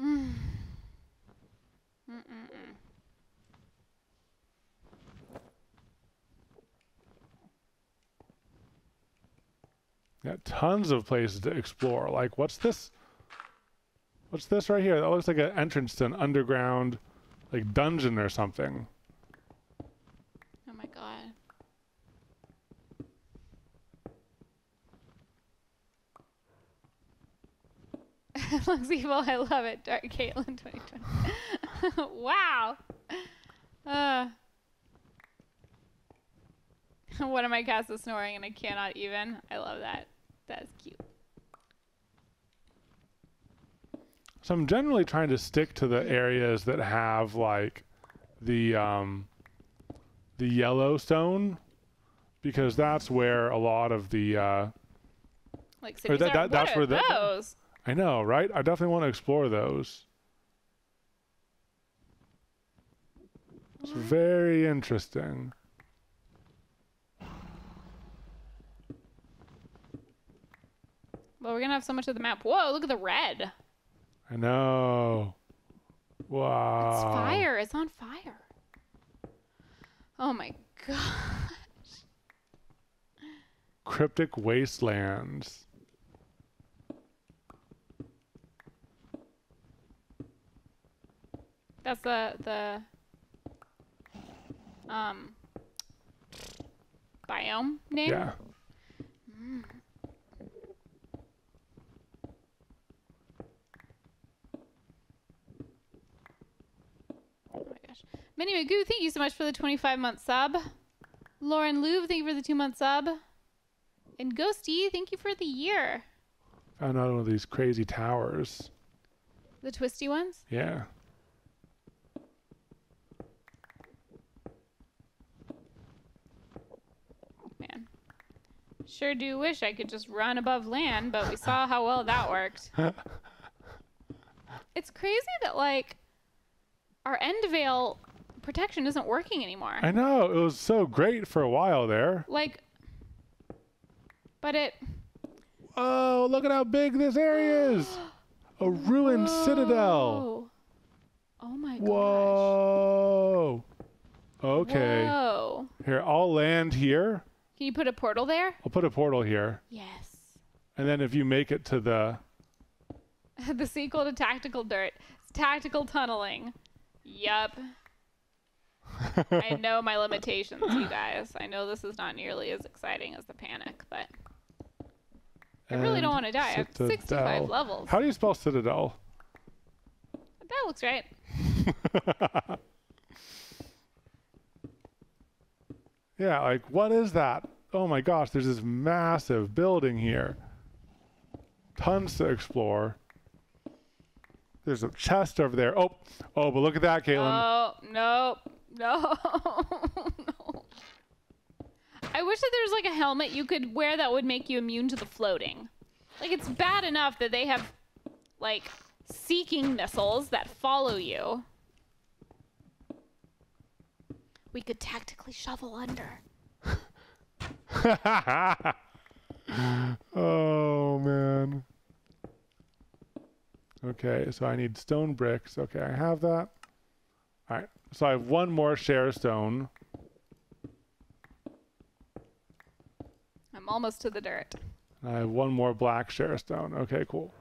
Mm. Mm-mm-mm. Yeah, tons of places to explore. Like, what's this? What's this right here? That looks like an entrance to an underground, like dungeon or something. Oh my god. *laughs* looks evil. I love it. Dark Katelyn 2020. *laughs* wow. Uh. *laughs* One of my cats is snoring and I cannot even. I love that. That's cute. So I'm generally trying to stick to the areas that have like the um, the Yellowstone, because that's where a lot of the uh, Like cities that- are. that- that's where the- those? I know, right? I definitely want to explore those. It's very interesting. Well, we're gonna have so much of the map. Whoa! Look at the red. I know. Wow. It's fire. It's on fire. Oh my god. Cryptic wastelands. That's the the um biome name. Yeah. Oh my gosh. Minnie Magoo, thank you so much for the 25 month sub. Lauren Louvre, thank you for the two month sub. And Ghosty, thank you for the year. Found out one of these crazy towers. The twisty ones. Yeah. Man. Sure do wish I could just run above land, but we saw how well that worked. *laughs* it's crazy that like our end veil protection isn't working anymore. I know. It was so great for a while there. like but it Oh, look at how big this area is. A *gasps* ruined citadel. Oh my gosh. Whoa. Okay. Whoa. Here, I'll land here. Can you put a portal there? I'll put a portal here. Yes. And then if you make it to the *laughs* the sequel to Tactical Dirt. It's tactical tunneling. Yup. *laughs* I know my limitations, you guys. I know this is not nearly as exciting as the panic, but I really don't want to die. I have 65 citadel. levels. How do you spell citadel? that looks right. *laughs* Yeah, like what is that? Oh my gosh, there's this massive building here. Tons to explore. There's a chest over there. Oh, oh, but look at that, Katelyn. Oh, no. *laughs* No. *laughs* no. I wish that there was like a helmet you could wear that would make you immune to the floating. Like it's bad enough that they have like seeking missiles that follow you. We could tactically shovel under. *laughs* oh man. Okay, so I need stone bricks. Okay, I have that. All right, so I have one more sharestone. I'm almost to the dirt. I have one more black sharestone. Okay, cool.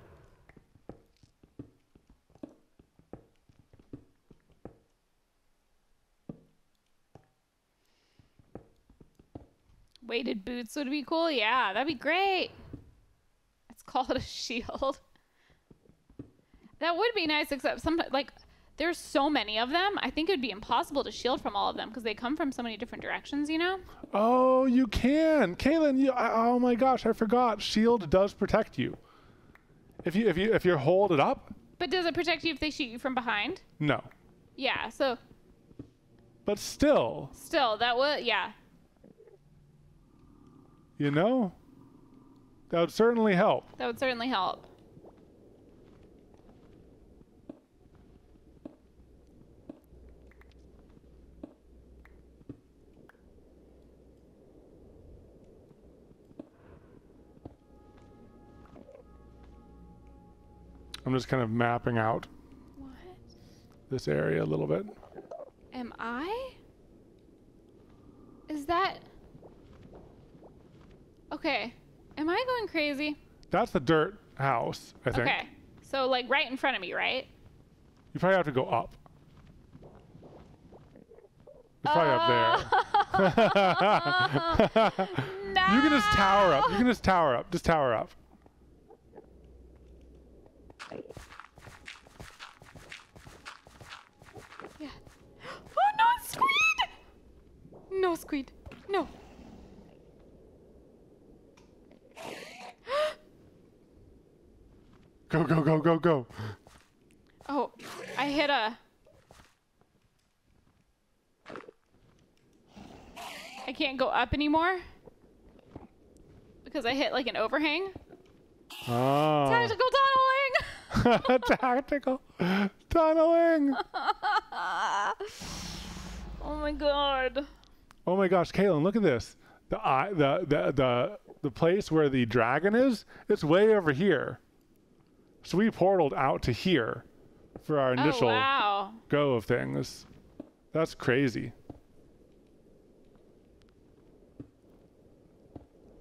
Weighted boots would be cool. Yeah, that'd be great. Let's call it a *laughs* shield. That would be nice, except some like there's so many of them. I think it would be impossible to shield from all of them because they come from so many different directions. You know? Oh, you can, Katelyn. You, I, oh my gosh, I forgot. Shield does protect you. If you if you if you hold it up, But does it protect you if they shoot you from behind? no. Yeah. So But still, still, that would yeah. you know, that would certainly help. That would certainly help. I'm just kind of mapping out What this area a little bit. am I? Is that okay? Am I going crazy? That's the dirt house, I think. Okay. So like right in front of me, right? You probably have to go up. It's probably up there. Oh. *laughs* *laughs* You can just tower up. You can just tower up. Just tower up. Yeah. Oh no, it's squid! No squid. No. *gasps* Go, go, go, go, go. Oh, I hit a. I can't go up anymore because I hit like an overhang. Oh. Tactical tunneling. *laughs* Tactical tunneling. *laughs* oh my god. Oh my gosh, Katelyn, look at this. The eye, the, the the the place where the dragon is, it's way over here. So we portaled out to here for our oh, initial Oh wow. go of things. That's crazy.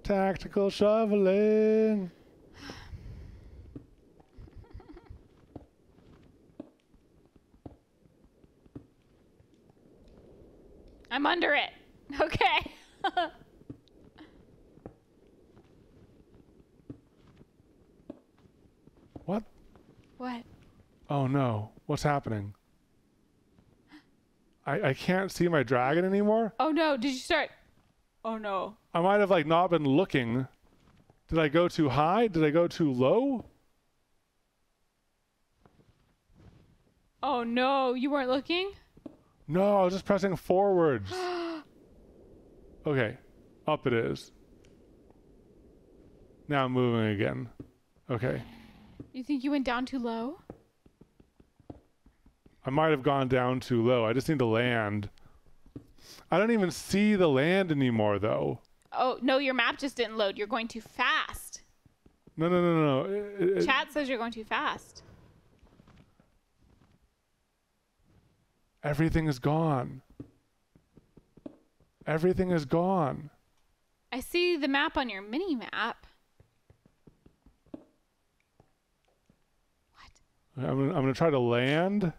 Tactical shoveling. I'm under it. *laughs* Okay. *laughs* What? what? Oh no. What's happening? I, I can't see my dragon anymore. Oh no, did you start? Oh no. I might have like not been looking. Did I go too high? Did I go too low? Oh no, you weren't looking? No, I was just pressing forwards. *gasps* *gasps* okay, up it is. Now I'm moving again. Okay. You think you went down too low? I might have gone down too low. I just need to land. I don't even see the land anymore, though. Oh no, your map just didn't load. You're going too fast. No, no, no, no. It- it- Chat says you're going too fast. everything is gone. Everything is gone. I see the map on your mini map. What? I'm gonna, I'm gonna try to land.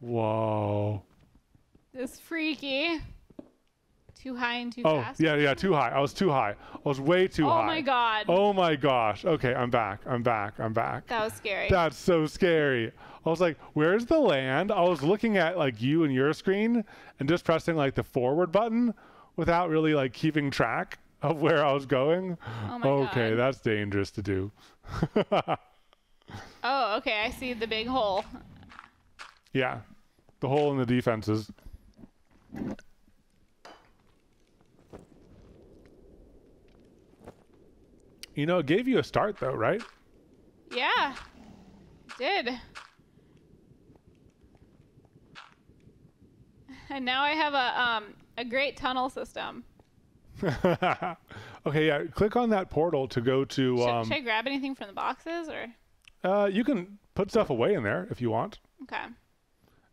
Whoa. This freaky. Too high and too Oh, fast. yeah, yeah, too high. I was too high. I was way too Oh high. Oh my god. Oh my gosh. Okay, I'm back. I'm back. I'm back. That was scary. That's so scary. I was like, where's the land? I was looking at like you and your screen and just pressing like the forward button without really like keeping track of where I was going. Oh my okay, God. that's dangerous to do. *laughs* oh, okay. I see the big hole. yeah. The hole in the defenses. You know, it gave you a start though, right? Yeah. Did. And now I have a um a great tunnel system. *laughs* okay, yeah. Click on that portal to go to. Should, Um, should I grab anything from the boxes or? uh, you can put stuff away in there if you want. Okay.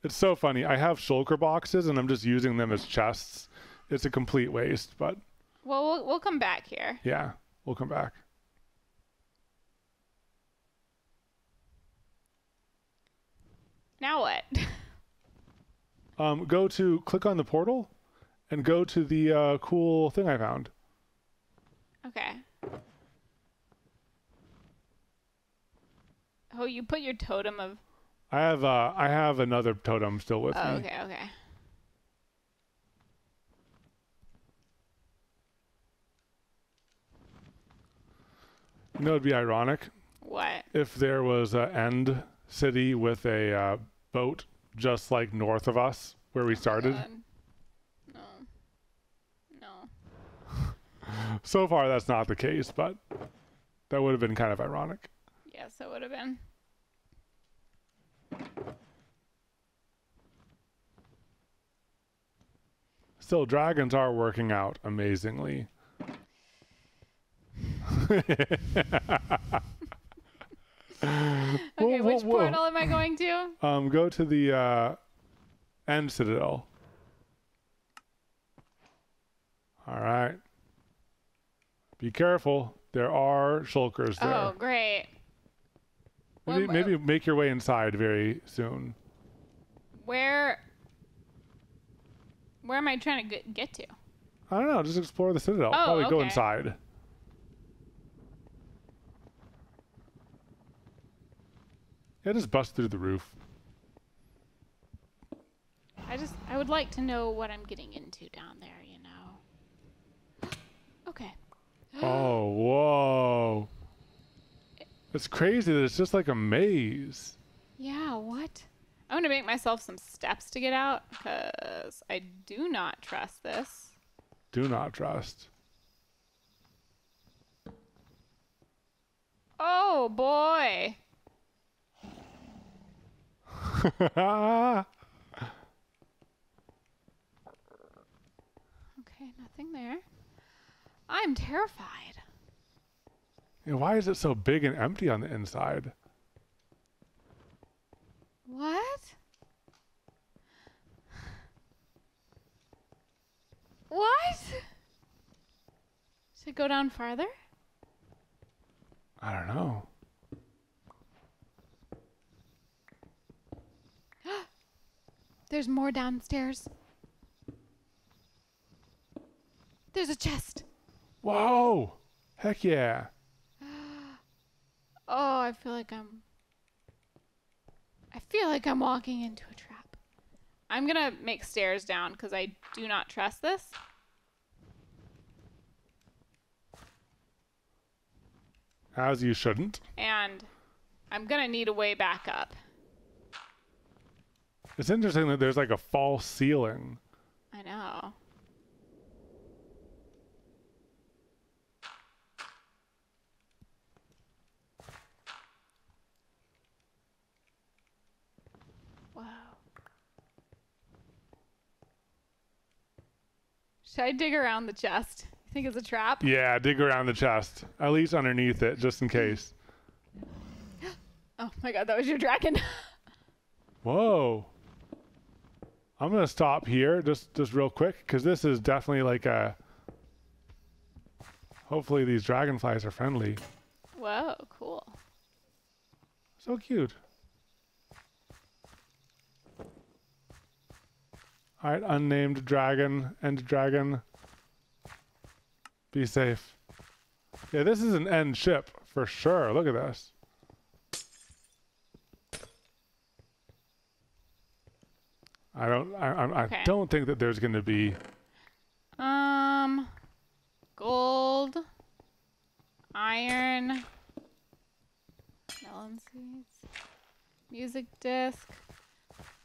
It's so funny. I have shulker boxes and I'm just using them as chests. It's a complete waste, but Well, we'll we'll come back here. yeah, we'll come back. Now what? *laughs* Um, go to click on the portal, and go to the uh, cool thing I found. okay. Oh, you put your totem of. I have uh, I have another totem still with Oh, me. okay, okay. You know, it'd be ironic What? if there was an end city with a uh, boat just like north of us where we oh started. God. No. No. *laughs* So far, that's not the case, but that would have been kind of ironic. Yes, it would have been. Still, dragons are working out amazingly. *laughs* *laughs* Okay, Whoa, which whoa, whoa. portal am I going to? Um, go to the uh, end citadel. All right. Be careful. There are shulkers there. Oh, great. maybe, Well, maybe make your way inside very soon. Where? Where am I trying to get, to? I don't know. Just explore the citadel. Oh, Probably go inside. Yeah, just bust through the roof. I just I would like to know what I'm getting into down there, you know. Okay. Oh, whoa. It's crazy that it's just like a maze. Yeah, what? I'm gonna make myself some steps to get out because I do not trust this. Do not trust. Oh boy. Okay, nothing there. I'm terrified. Yeah, why is it so big and empty on the inside? What? What? Should I go down farther? I don't know. There's more downstairs. There's a chest. Whoa! Heck yeah. *gasps* Oh, I feel like I'm. I feel like I'm walking into a trap. I'm gonna make stairs down because I do not trust this. As you shouldn't. And I'm gonna need a way back up. It's interesting that there's like a false ceiling. I know. Wow. Should I dig around the chest? You think it's a trap? Yeah, dig around the chest. At least underneath it, just in case. *gasps* Oh my god, that was your dragon. *laughs* Whoa. I'm gonna stop here just just real quick because this is definitely like a. Hopefully these dragonflies are friendly. Whoa, cool. So cute. All right, unnamed dragon and dragon. Be safe. Yeah, this is an end ship for sure. Look at this. I don't. I, I, I don't think that there's going to be. Um, gold, iron, melon seeds, music disc.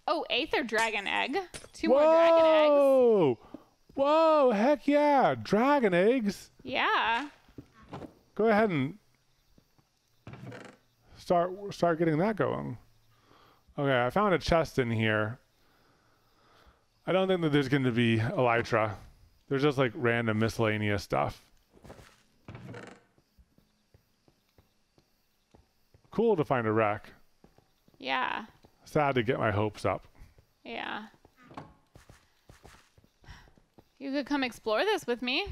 Oh, Aether dragon egg. Two more dragon eggs. Whoa! Whoa! Heck yeah! Dragon eggs. Yeah. Go ahead and start start getting that going. Okay, I found a chest in here. I don't think that there's going to be elytra. There's just like random miscellaneous stuff. Cool to find a wreck. Yeah. Sad to get my hopes up. Yeah. You could come explore this with me.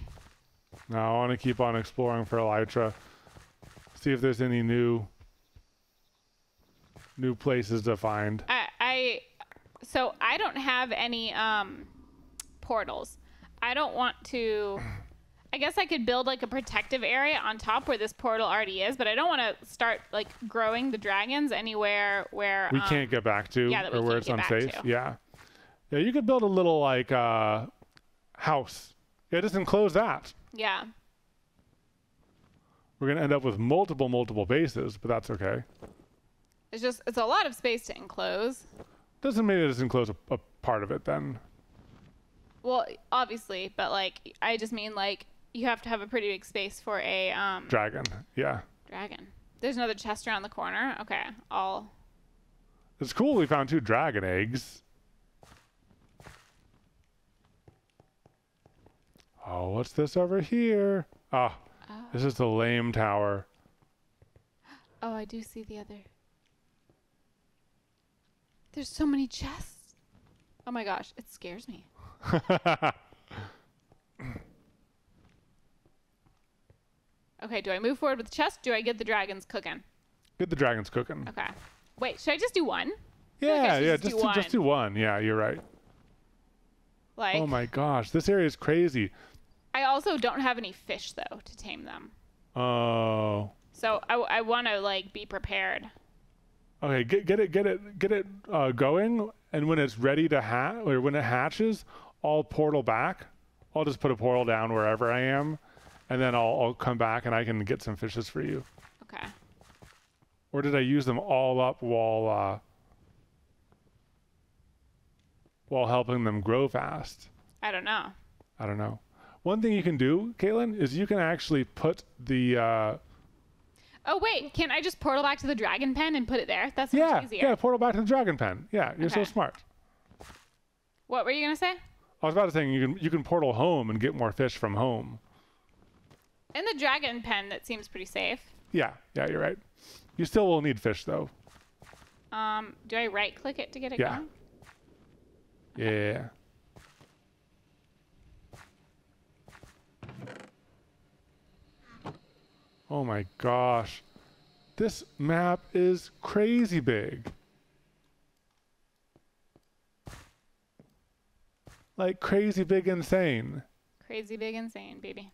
No, I want to keep on exploring for elytra. See if there's any new new places to find. I, so I don't have any um portals. I don't want to I guess I could build like a protective area on top where this portal already is, but I don't want to start like growing the dragons anywhere where we um, can't get back to yeah, or where it's unsafe. Yeah. Yeah, you could build a little like uh house. Yeah, just enclose that. Yeah. We're gonna end up with multiple, multiple bases, but that's okay. It's just it's a lot of space to enclose. Doesn't mean it just enclose a, a part of it then. Well, obviously, but like I just mean like you have to have a pretty big space for a um Dragon. Yeah. dragon. There's another chest around the corner. Okay, I'll It's cool we found two dragon eggs. Oh, what's this over here? Ah, this is the lame tower. Oh, I do see the other. There's so many chests. Oh my gosh, it scares me. *laughs* Okay, do I move forward with the chest? Do I get the dragons cooking? Get the dragons cooking. Okay. Wait, should I just do one? feel like Yeah, yeah, just just do do, just one. do one. Yeah, you're right. Like, oh my gosh, this area is crazy. I also don't have any fish though to tame them. Oh. So I, I want to like be prepared. Okay, get get it get it get it uh, going, and when it's ready to hatch or when it hatches, I'll portal back. I'll just put a portal down wherever I am, and then I'll I'll come back and I can get some fishes for you. Okay. Or did I use them all up while uh, while helping them grow fast? I don't know. I don't know. One thing you can do, Katelyn, is you can actually put the uh, Oh wait, can I just portal back to the dragon pen and put it there? That's much yeah easier. yeah portal back to the dragon pen. Yeah, you're so smart. What were you gonna say? I was about to say you can you can portal home and get more fish from home. In the dragon pen, that seems pretty safe. Yeah, yeah, you're right. You still will need fish though. Um, do I right click it to get it Yeah. going? Yeah. Oh my gosh. This map is crazy big. Like crazy big insane. Crazy big insane, baby.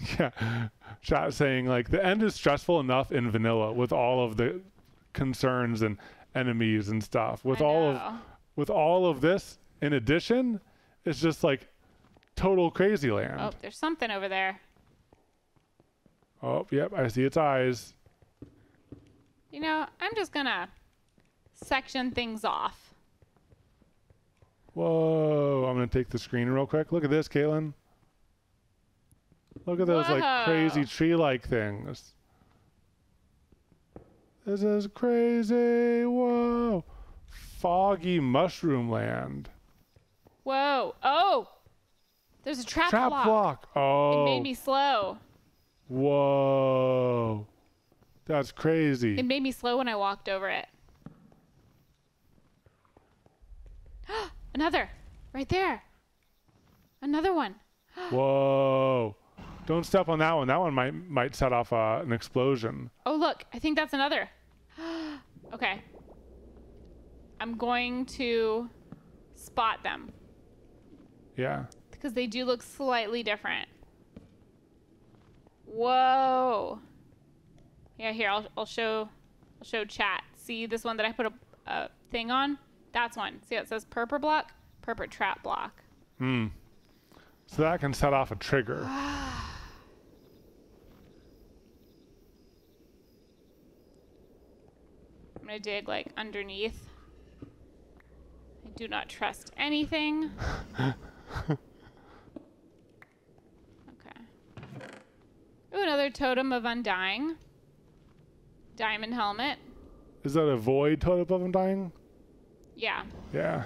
*laughs* Yeah. Chat saying like the end is stressful enough in vanilla with all of the concerns and enemies and stuff. With all of with all of this in addition, it's just like total crazy land. Oh, there's something over there. Oh, yep, I see its eyes. You know, I'm just gonna section things off. Whoa, I'm gonna take the screen real quick. Look at this, Katelyn. Look at those like crazy tree-like things. This is crazy. Whoa. Foggy mushroom land. Whoa! Oh, there's a trap, Trap block. block. Oh. It made me slow. Whoa. That's crazy. It made me slow when I walked over it. *gasps* Another, right there. Another one. *gasps* Whoa. Don't step on that one. That one might might set off uh, an explosion. Oh, look, I think that's another. Okay. I'm going to spot them Yeah. because they do look slightly different. Whoa. Yeah, here I'll, I'll show I'll show chat. See this one that I put a, a thing on? That's one. See how it says purple block? Purple trap block. Hmm. So that can set off a trigger. *sighs* *sighs* *sighs* I'm gonna dig like underneath. I do not trust anything. *laughs* okay. Ooh, another totem of undying. Diamond helmet. Is that a void totem of undying? Yeah. Yeah.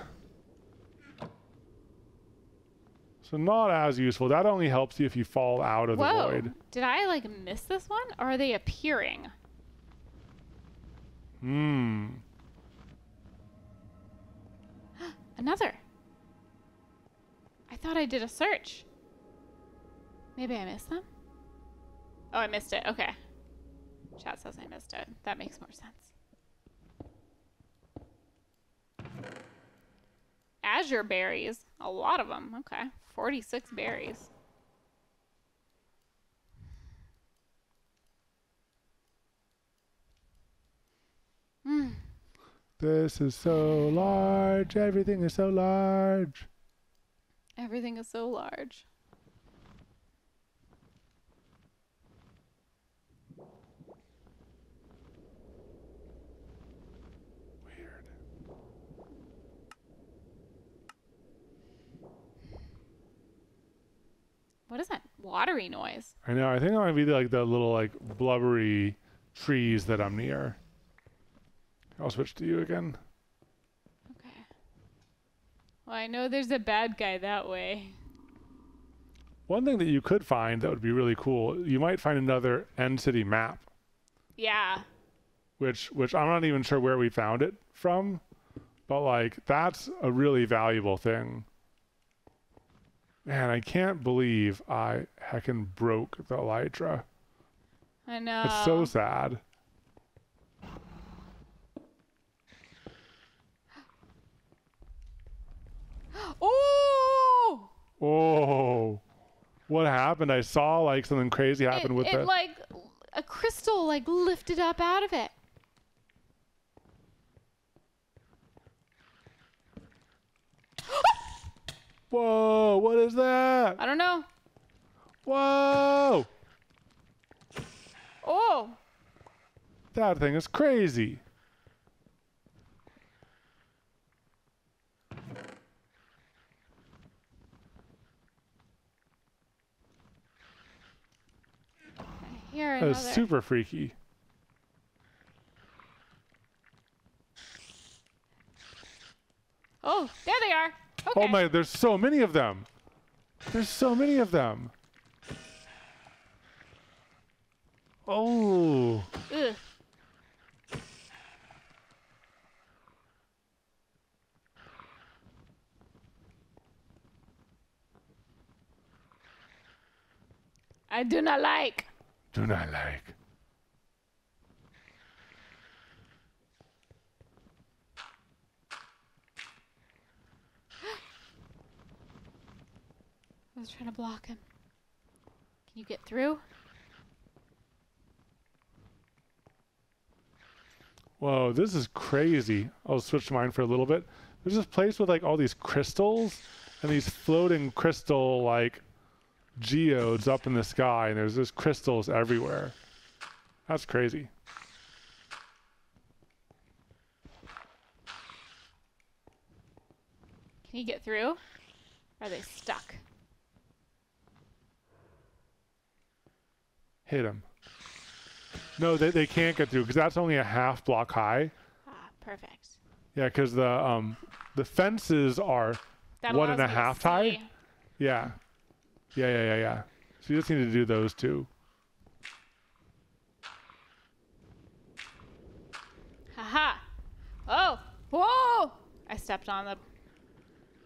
So not as useful. That only helps you if you fall out of the Whoa. void. Did I like miss this one? Or are they appearing? Hmm. *gasps* Another. I thought I did a search. Maybe I missed them? Oh, I missed it. Okay. Chat says I missed it. That makes more sense. Azure berries. A lot of them. Okay. 46 berries. Hmm. This is so large. Everything is so large. Everything is so large. Weird. What is that watery noise? I know. I think it might be like the little like blubbery trees that I'm near. I'll switch to you again. Okay. Well, I know there's a bad guy that way. One thing that you could find that would be really cool, you might find another End City map, Yeah. which which I'm not even sure where we found it from, but like that's a really valuable thing. Man, I can't believe I heckin' broke the Elytra. I know. It's so sad. Ooh! Oh, what happened? I saw like something crazy happen it, with it the. like a crystal like lifted up out of it. *gasps* Whoa! What is that? I don't know. Whoa! Oh, That thing is crazy. Hear That another. is super freaky. Oh, there they are. Oh okay. Oh my! There's so many of them. There's so many of them. Oh. Ugh. I do not like. Do not like. I was trying to block him. Can you get through? Whoa, this is crazy. I'll switch to mine for a little bit. There's this place with like all these crystals and these floating crystal like geodes up in the sky, and there's just crystals everywhere. That's crazy. Can you get through? Are they stuck? Hit him. No, they, they can't get through because that's only a half block high. Ah, perfect. Yeah, because the um the fences are That One and a half high? yeah, yeah, yeah, yeah, yeah. So you just need to do those two. Haha. Oh, whoa! I stepped on the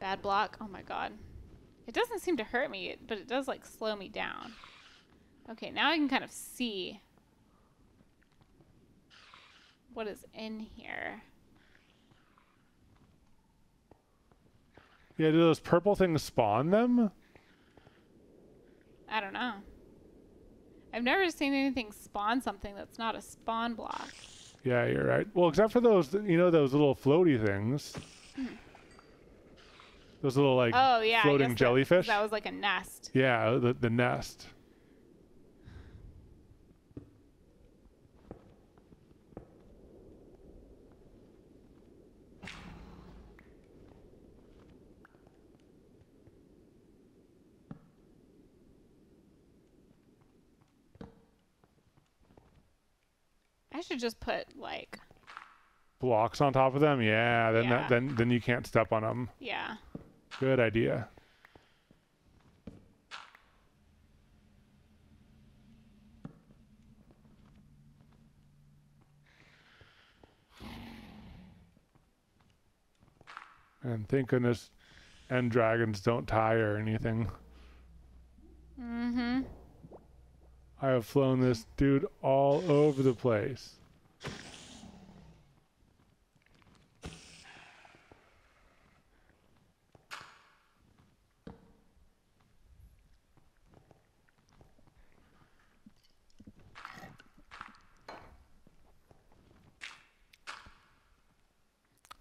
bad block. Oh my god. It doesn't seem to hurt me, but it does like slow me down. Okay, now I can kind of see what is in here. Yeah, do those purple things spawn them? I don't know. I've never seen anything spawn something that's not a spawn block. Yeah, you're right. Well, except for those, you know, those little floaty things. Hmm. Those little like Oh yeah, floating guess that- jellyfish. That was like a nest. yeah, the the nest. Should just put like Blocks on top of them. Yeah, then Yeah. That, then then you can't step on them. yeah. Good idea. And thank goodness end dragons don't tire or anything. Mm-hmm. I have flown this dude all over the place.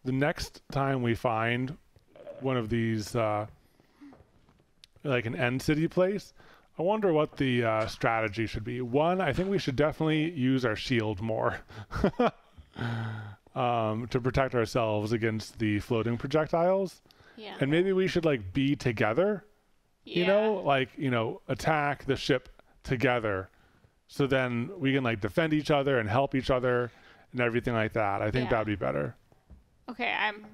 The next time we find one of these, uh, like an end city place, I wonder what the uh, strategy should be. One, I think we should definitely use our shield more *laughs* um, to protect ourselves against the floating projectiles. Yeah. And maybe we should like be together, yeah. you know, like, you know, attack the ship together. So then we can like defend each other and help each other and everything like that. I think Yeah. that'd be better. Okay, I'm.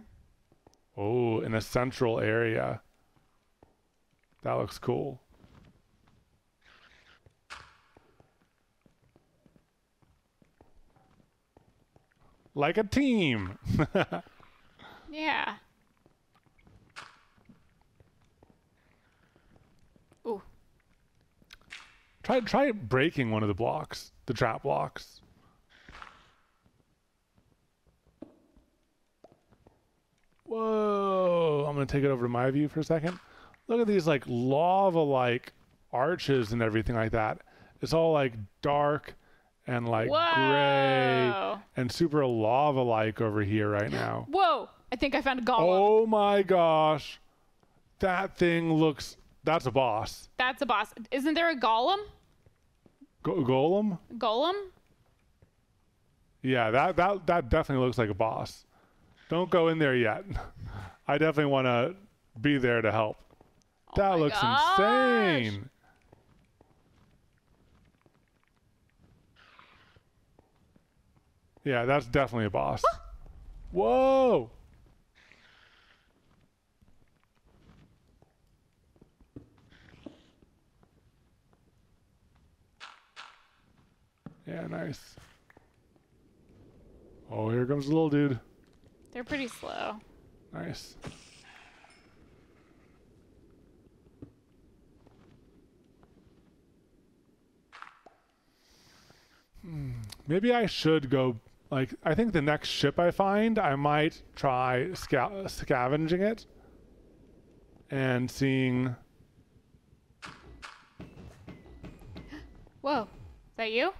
Oh, in a central area. That looks cool. Like a team. *laughs* Yeah. Ooh. try try breaking one of the blocks, the trap blocks. Whoa! I'm gonna take it over to my view for a second. Look at these like lava-like arches and everything like that. It's all like dark and like gray and super lava-like over here right *gasps* now. Whoa! I think I found a golem. Oh my gosh. That thing looks that's a boss. That's a boss. Isn't there a golem? Go- golem? Golem? Yeah, that that that definitely looks like a boss. Don't go in there yet. *laughs* I definitely want to be there to help. Oh that Oh my looks gosh. insane. Yeah, that's definitely a boss. Whoa! Yeah, nice. Oh, here comes the little dude. They're pretty slow. Nice. Hmm, Maybe I should go. Like, I think the next ship I find, I might try sca- scavenging it and seeing. Whoa. Is that you?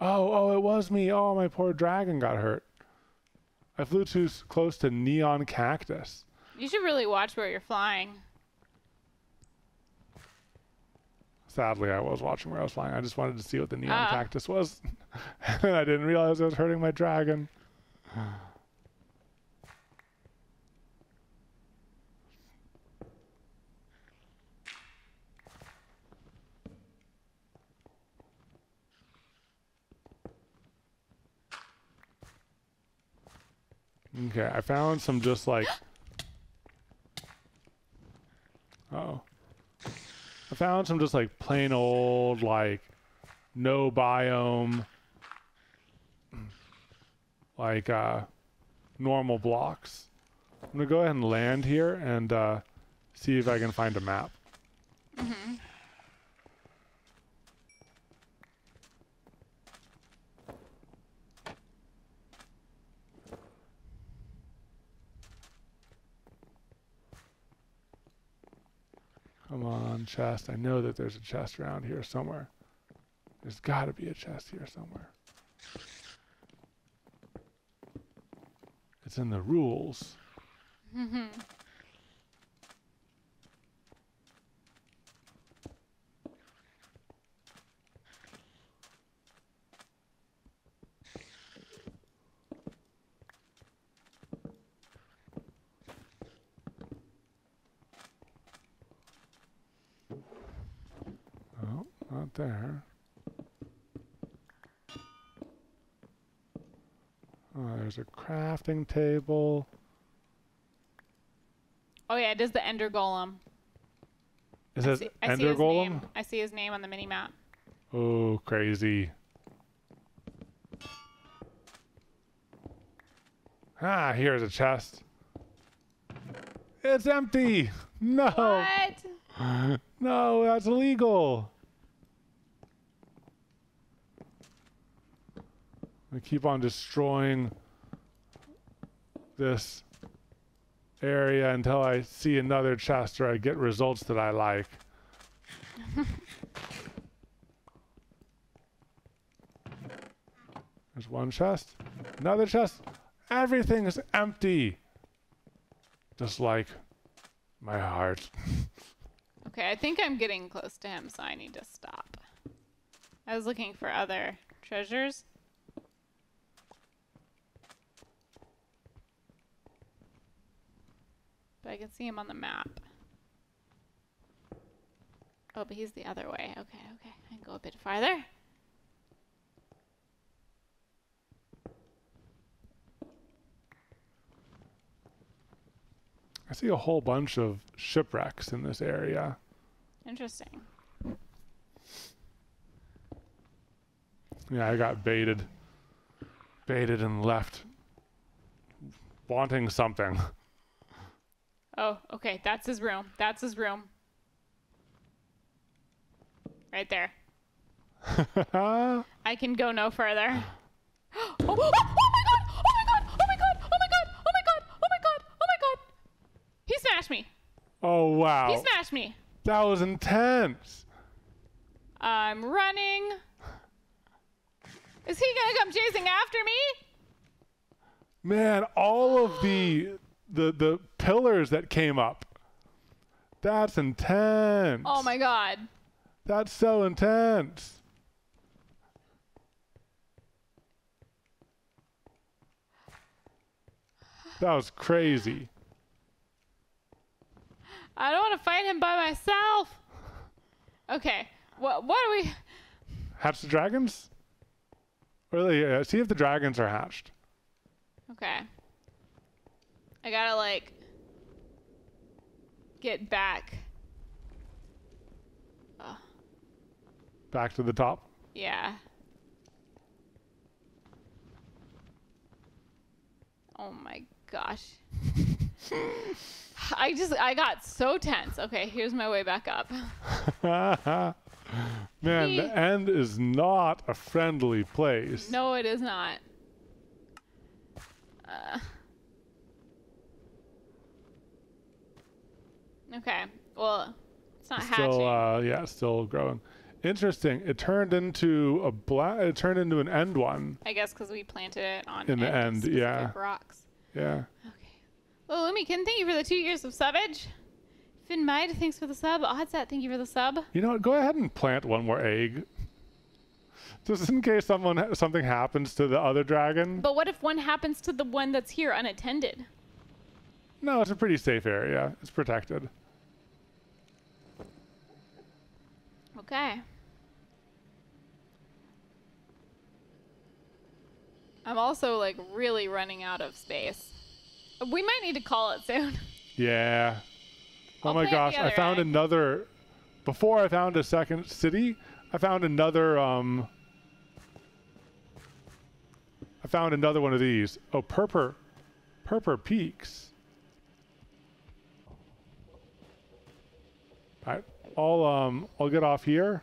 Oh, oh, it was me. Oh, my poor dragon got hurt. I flew too close to neon cactus. You should really watch where you're flying. Sadly, I was watching where I was flying. I just wanted to see what the neon Ah. cactus was. *laughs* and I didn't realize I was hurting my dragon. *sighs* Okay, I found some just like. *gasps* Oh. I found some just like plain old like no biome like uh normal blocks. I'm gonna go ahead and land here and uh see if I can find a map. Come on, chest. I know that there's a chest around here somewhere. There's got to be a chest here somewhere. It's in the rules. Mm-hmm. Not there. Oh, there's a crafting table. Oh yeah, it is the Ender Golem. Is I it see, I see Ender his Golem? name. I see his name on the mini map. Oh, crazy. Ah, here's a chest. It's empty. No. What? *laughs* No, that's illegal. I keep on destroying this area until I see another chest or I get results that I like. *laughs* There's one chest, another chest. Everything is empty. Just like my heart. *laughs* Okay, I think I'm getting close to him, so I need to stop. I was looking for other treasures. But I can see him on the map. Oh, but he's the other way. Okay, okay. I can go a bit farther. I see a whole bunch of shipwrecks in this area. Interesting. Yeah, I got baited. Baited and left wanting something. *laughs* Oh, okay. That's his room. That's his room. Right there. *laughs* I can go no further. *gasps* oh, oh, oh, oh, oh my god! Oh my god! Oh my god! Oh my god! Oh my god! Oh my god! Oh my god! He smashed me. oh wow. He smashed me. That was intense. I'm running. Is he gonna come chasing after me? Man, all of the the the pillars that came up. That's intense. Oh my god. That's so intense. That was crazy. I don't want to fight him by myself. Okay. What? What do we? Hatch the dragons? Really? Yeah. See if the dragons are hatched. Okay. I gotta like get back. Back to the top. Yeah. Oh my gosh. *laughs* I just I got so tense. Okay, here's my way back up. *laughs* Man, He- the end is not a friendly place. No, it is not. Uh, okay. Well, it's not hatching. Still, uh, yeah, still growing. Interesting. It turned into a black. It turned into an end one. I guess because we planted it on In the end, yeah. rocks. Yeah. Okay. Well, Lumikin, thank you for the two years of subbage. Finn Mide, thanks for the sub. Oddsat, thank you for the sub. You know what? Go ahead and plant one more egg. Just in case someone something happens to the other dragon. But what if one happens to the one that's here unattended? No, it's a pretty safe area. It's protected. Okay. I'm also like really running out of space. We might need to call it soon. *laughs* Yeah. Oh I'll my gosh, I found another before I found a second city, I found another um I found another one of these. Oh, Purpur Purpur Peaks. Alright, I'll um I'll get off here.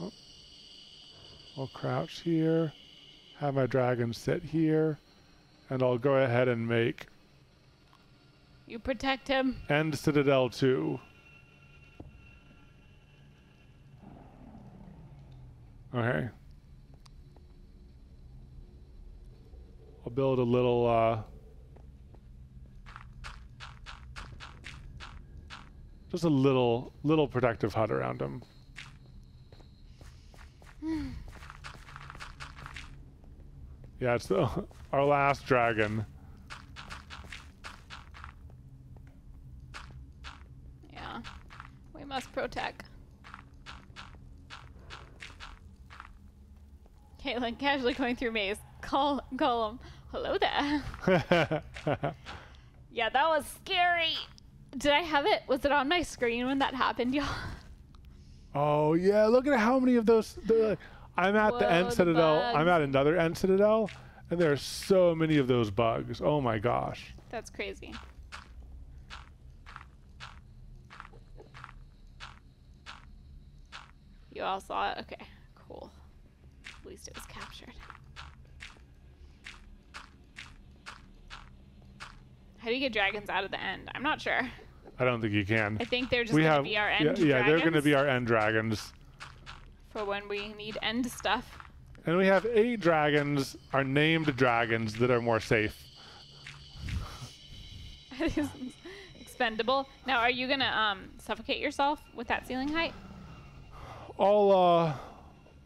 Oh. I'll crouch here, have my dragon sit here, and I'll go ahead and make You protect him. End Citadel 2. Okay. I'll build a little, uh, just a little, little protective hut around him. *sighs* yeah, it's the, *laughs* our last dragon. Yeah. Less pro tech. Katelyn casually going through maze. Call Gollum. Hello there. *laughs* *laughs* yeah, that was scary. Did I have it? Was it on my screen when that happened, y'all? *laughs* oh yeah, look at how many of those. The, I'm at the end the citadel. I'm at another end citadel, and there are so many of those bugs. Oh my gosh. That's crazy. You all saw it? Okay, cool. At least it was captured. How do you get dragons out of the end? I'm not sure. I don't think you can. I think they're just we gonna have be our yeah, end yeah they're going to be our end dragons. for when we need end stuff. And we have eight dragons, are named dragons that are more safe. *laughs* Expendable. Now, are you gonna um suffocate yourself with that ceiling height? I'll uh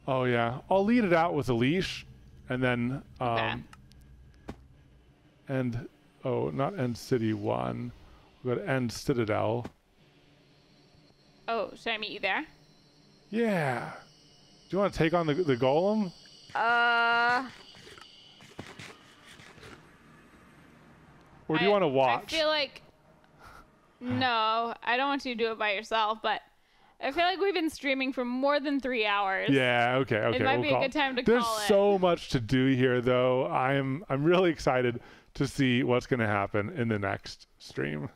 oh yeah. I'll lead it out with a leash and then um Okay. and oh not end city one. We'll go to end citadel. Oh, should I meet you there? Yeah. Do you want to take on the the golem? Uh. Or do you want to watch? I feel like. *sighs* No, I don't want you to do it by yourself, but I feel like we've been streaming for more than three hours. yeah, okay, okay. It might we'll be a good time to There's call it. so much to do here though. I'm I'm really excited to see what's going to happen in the next stream.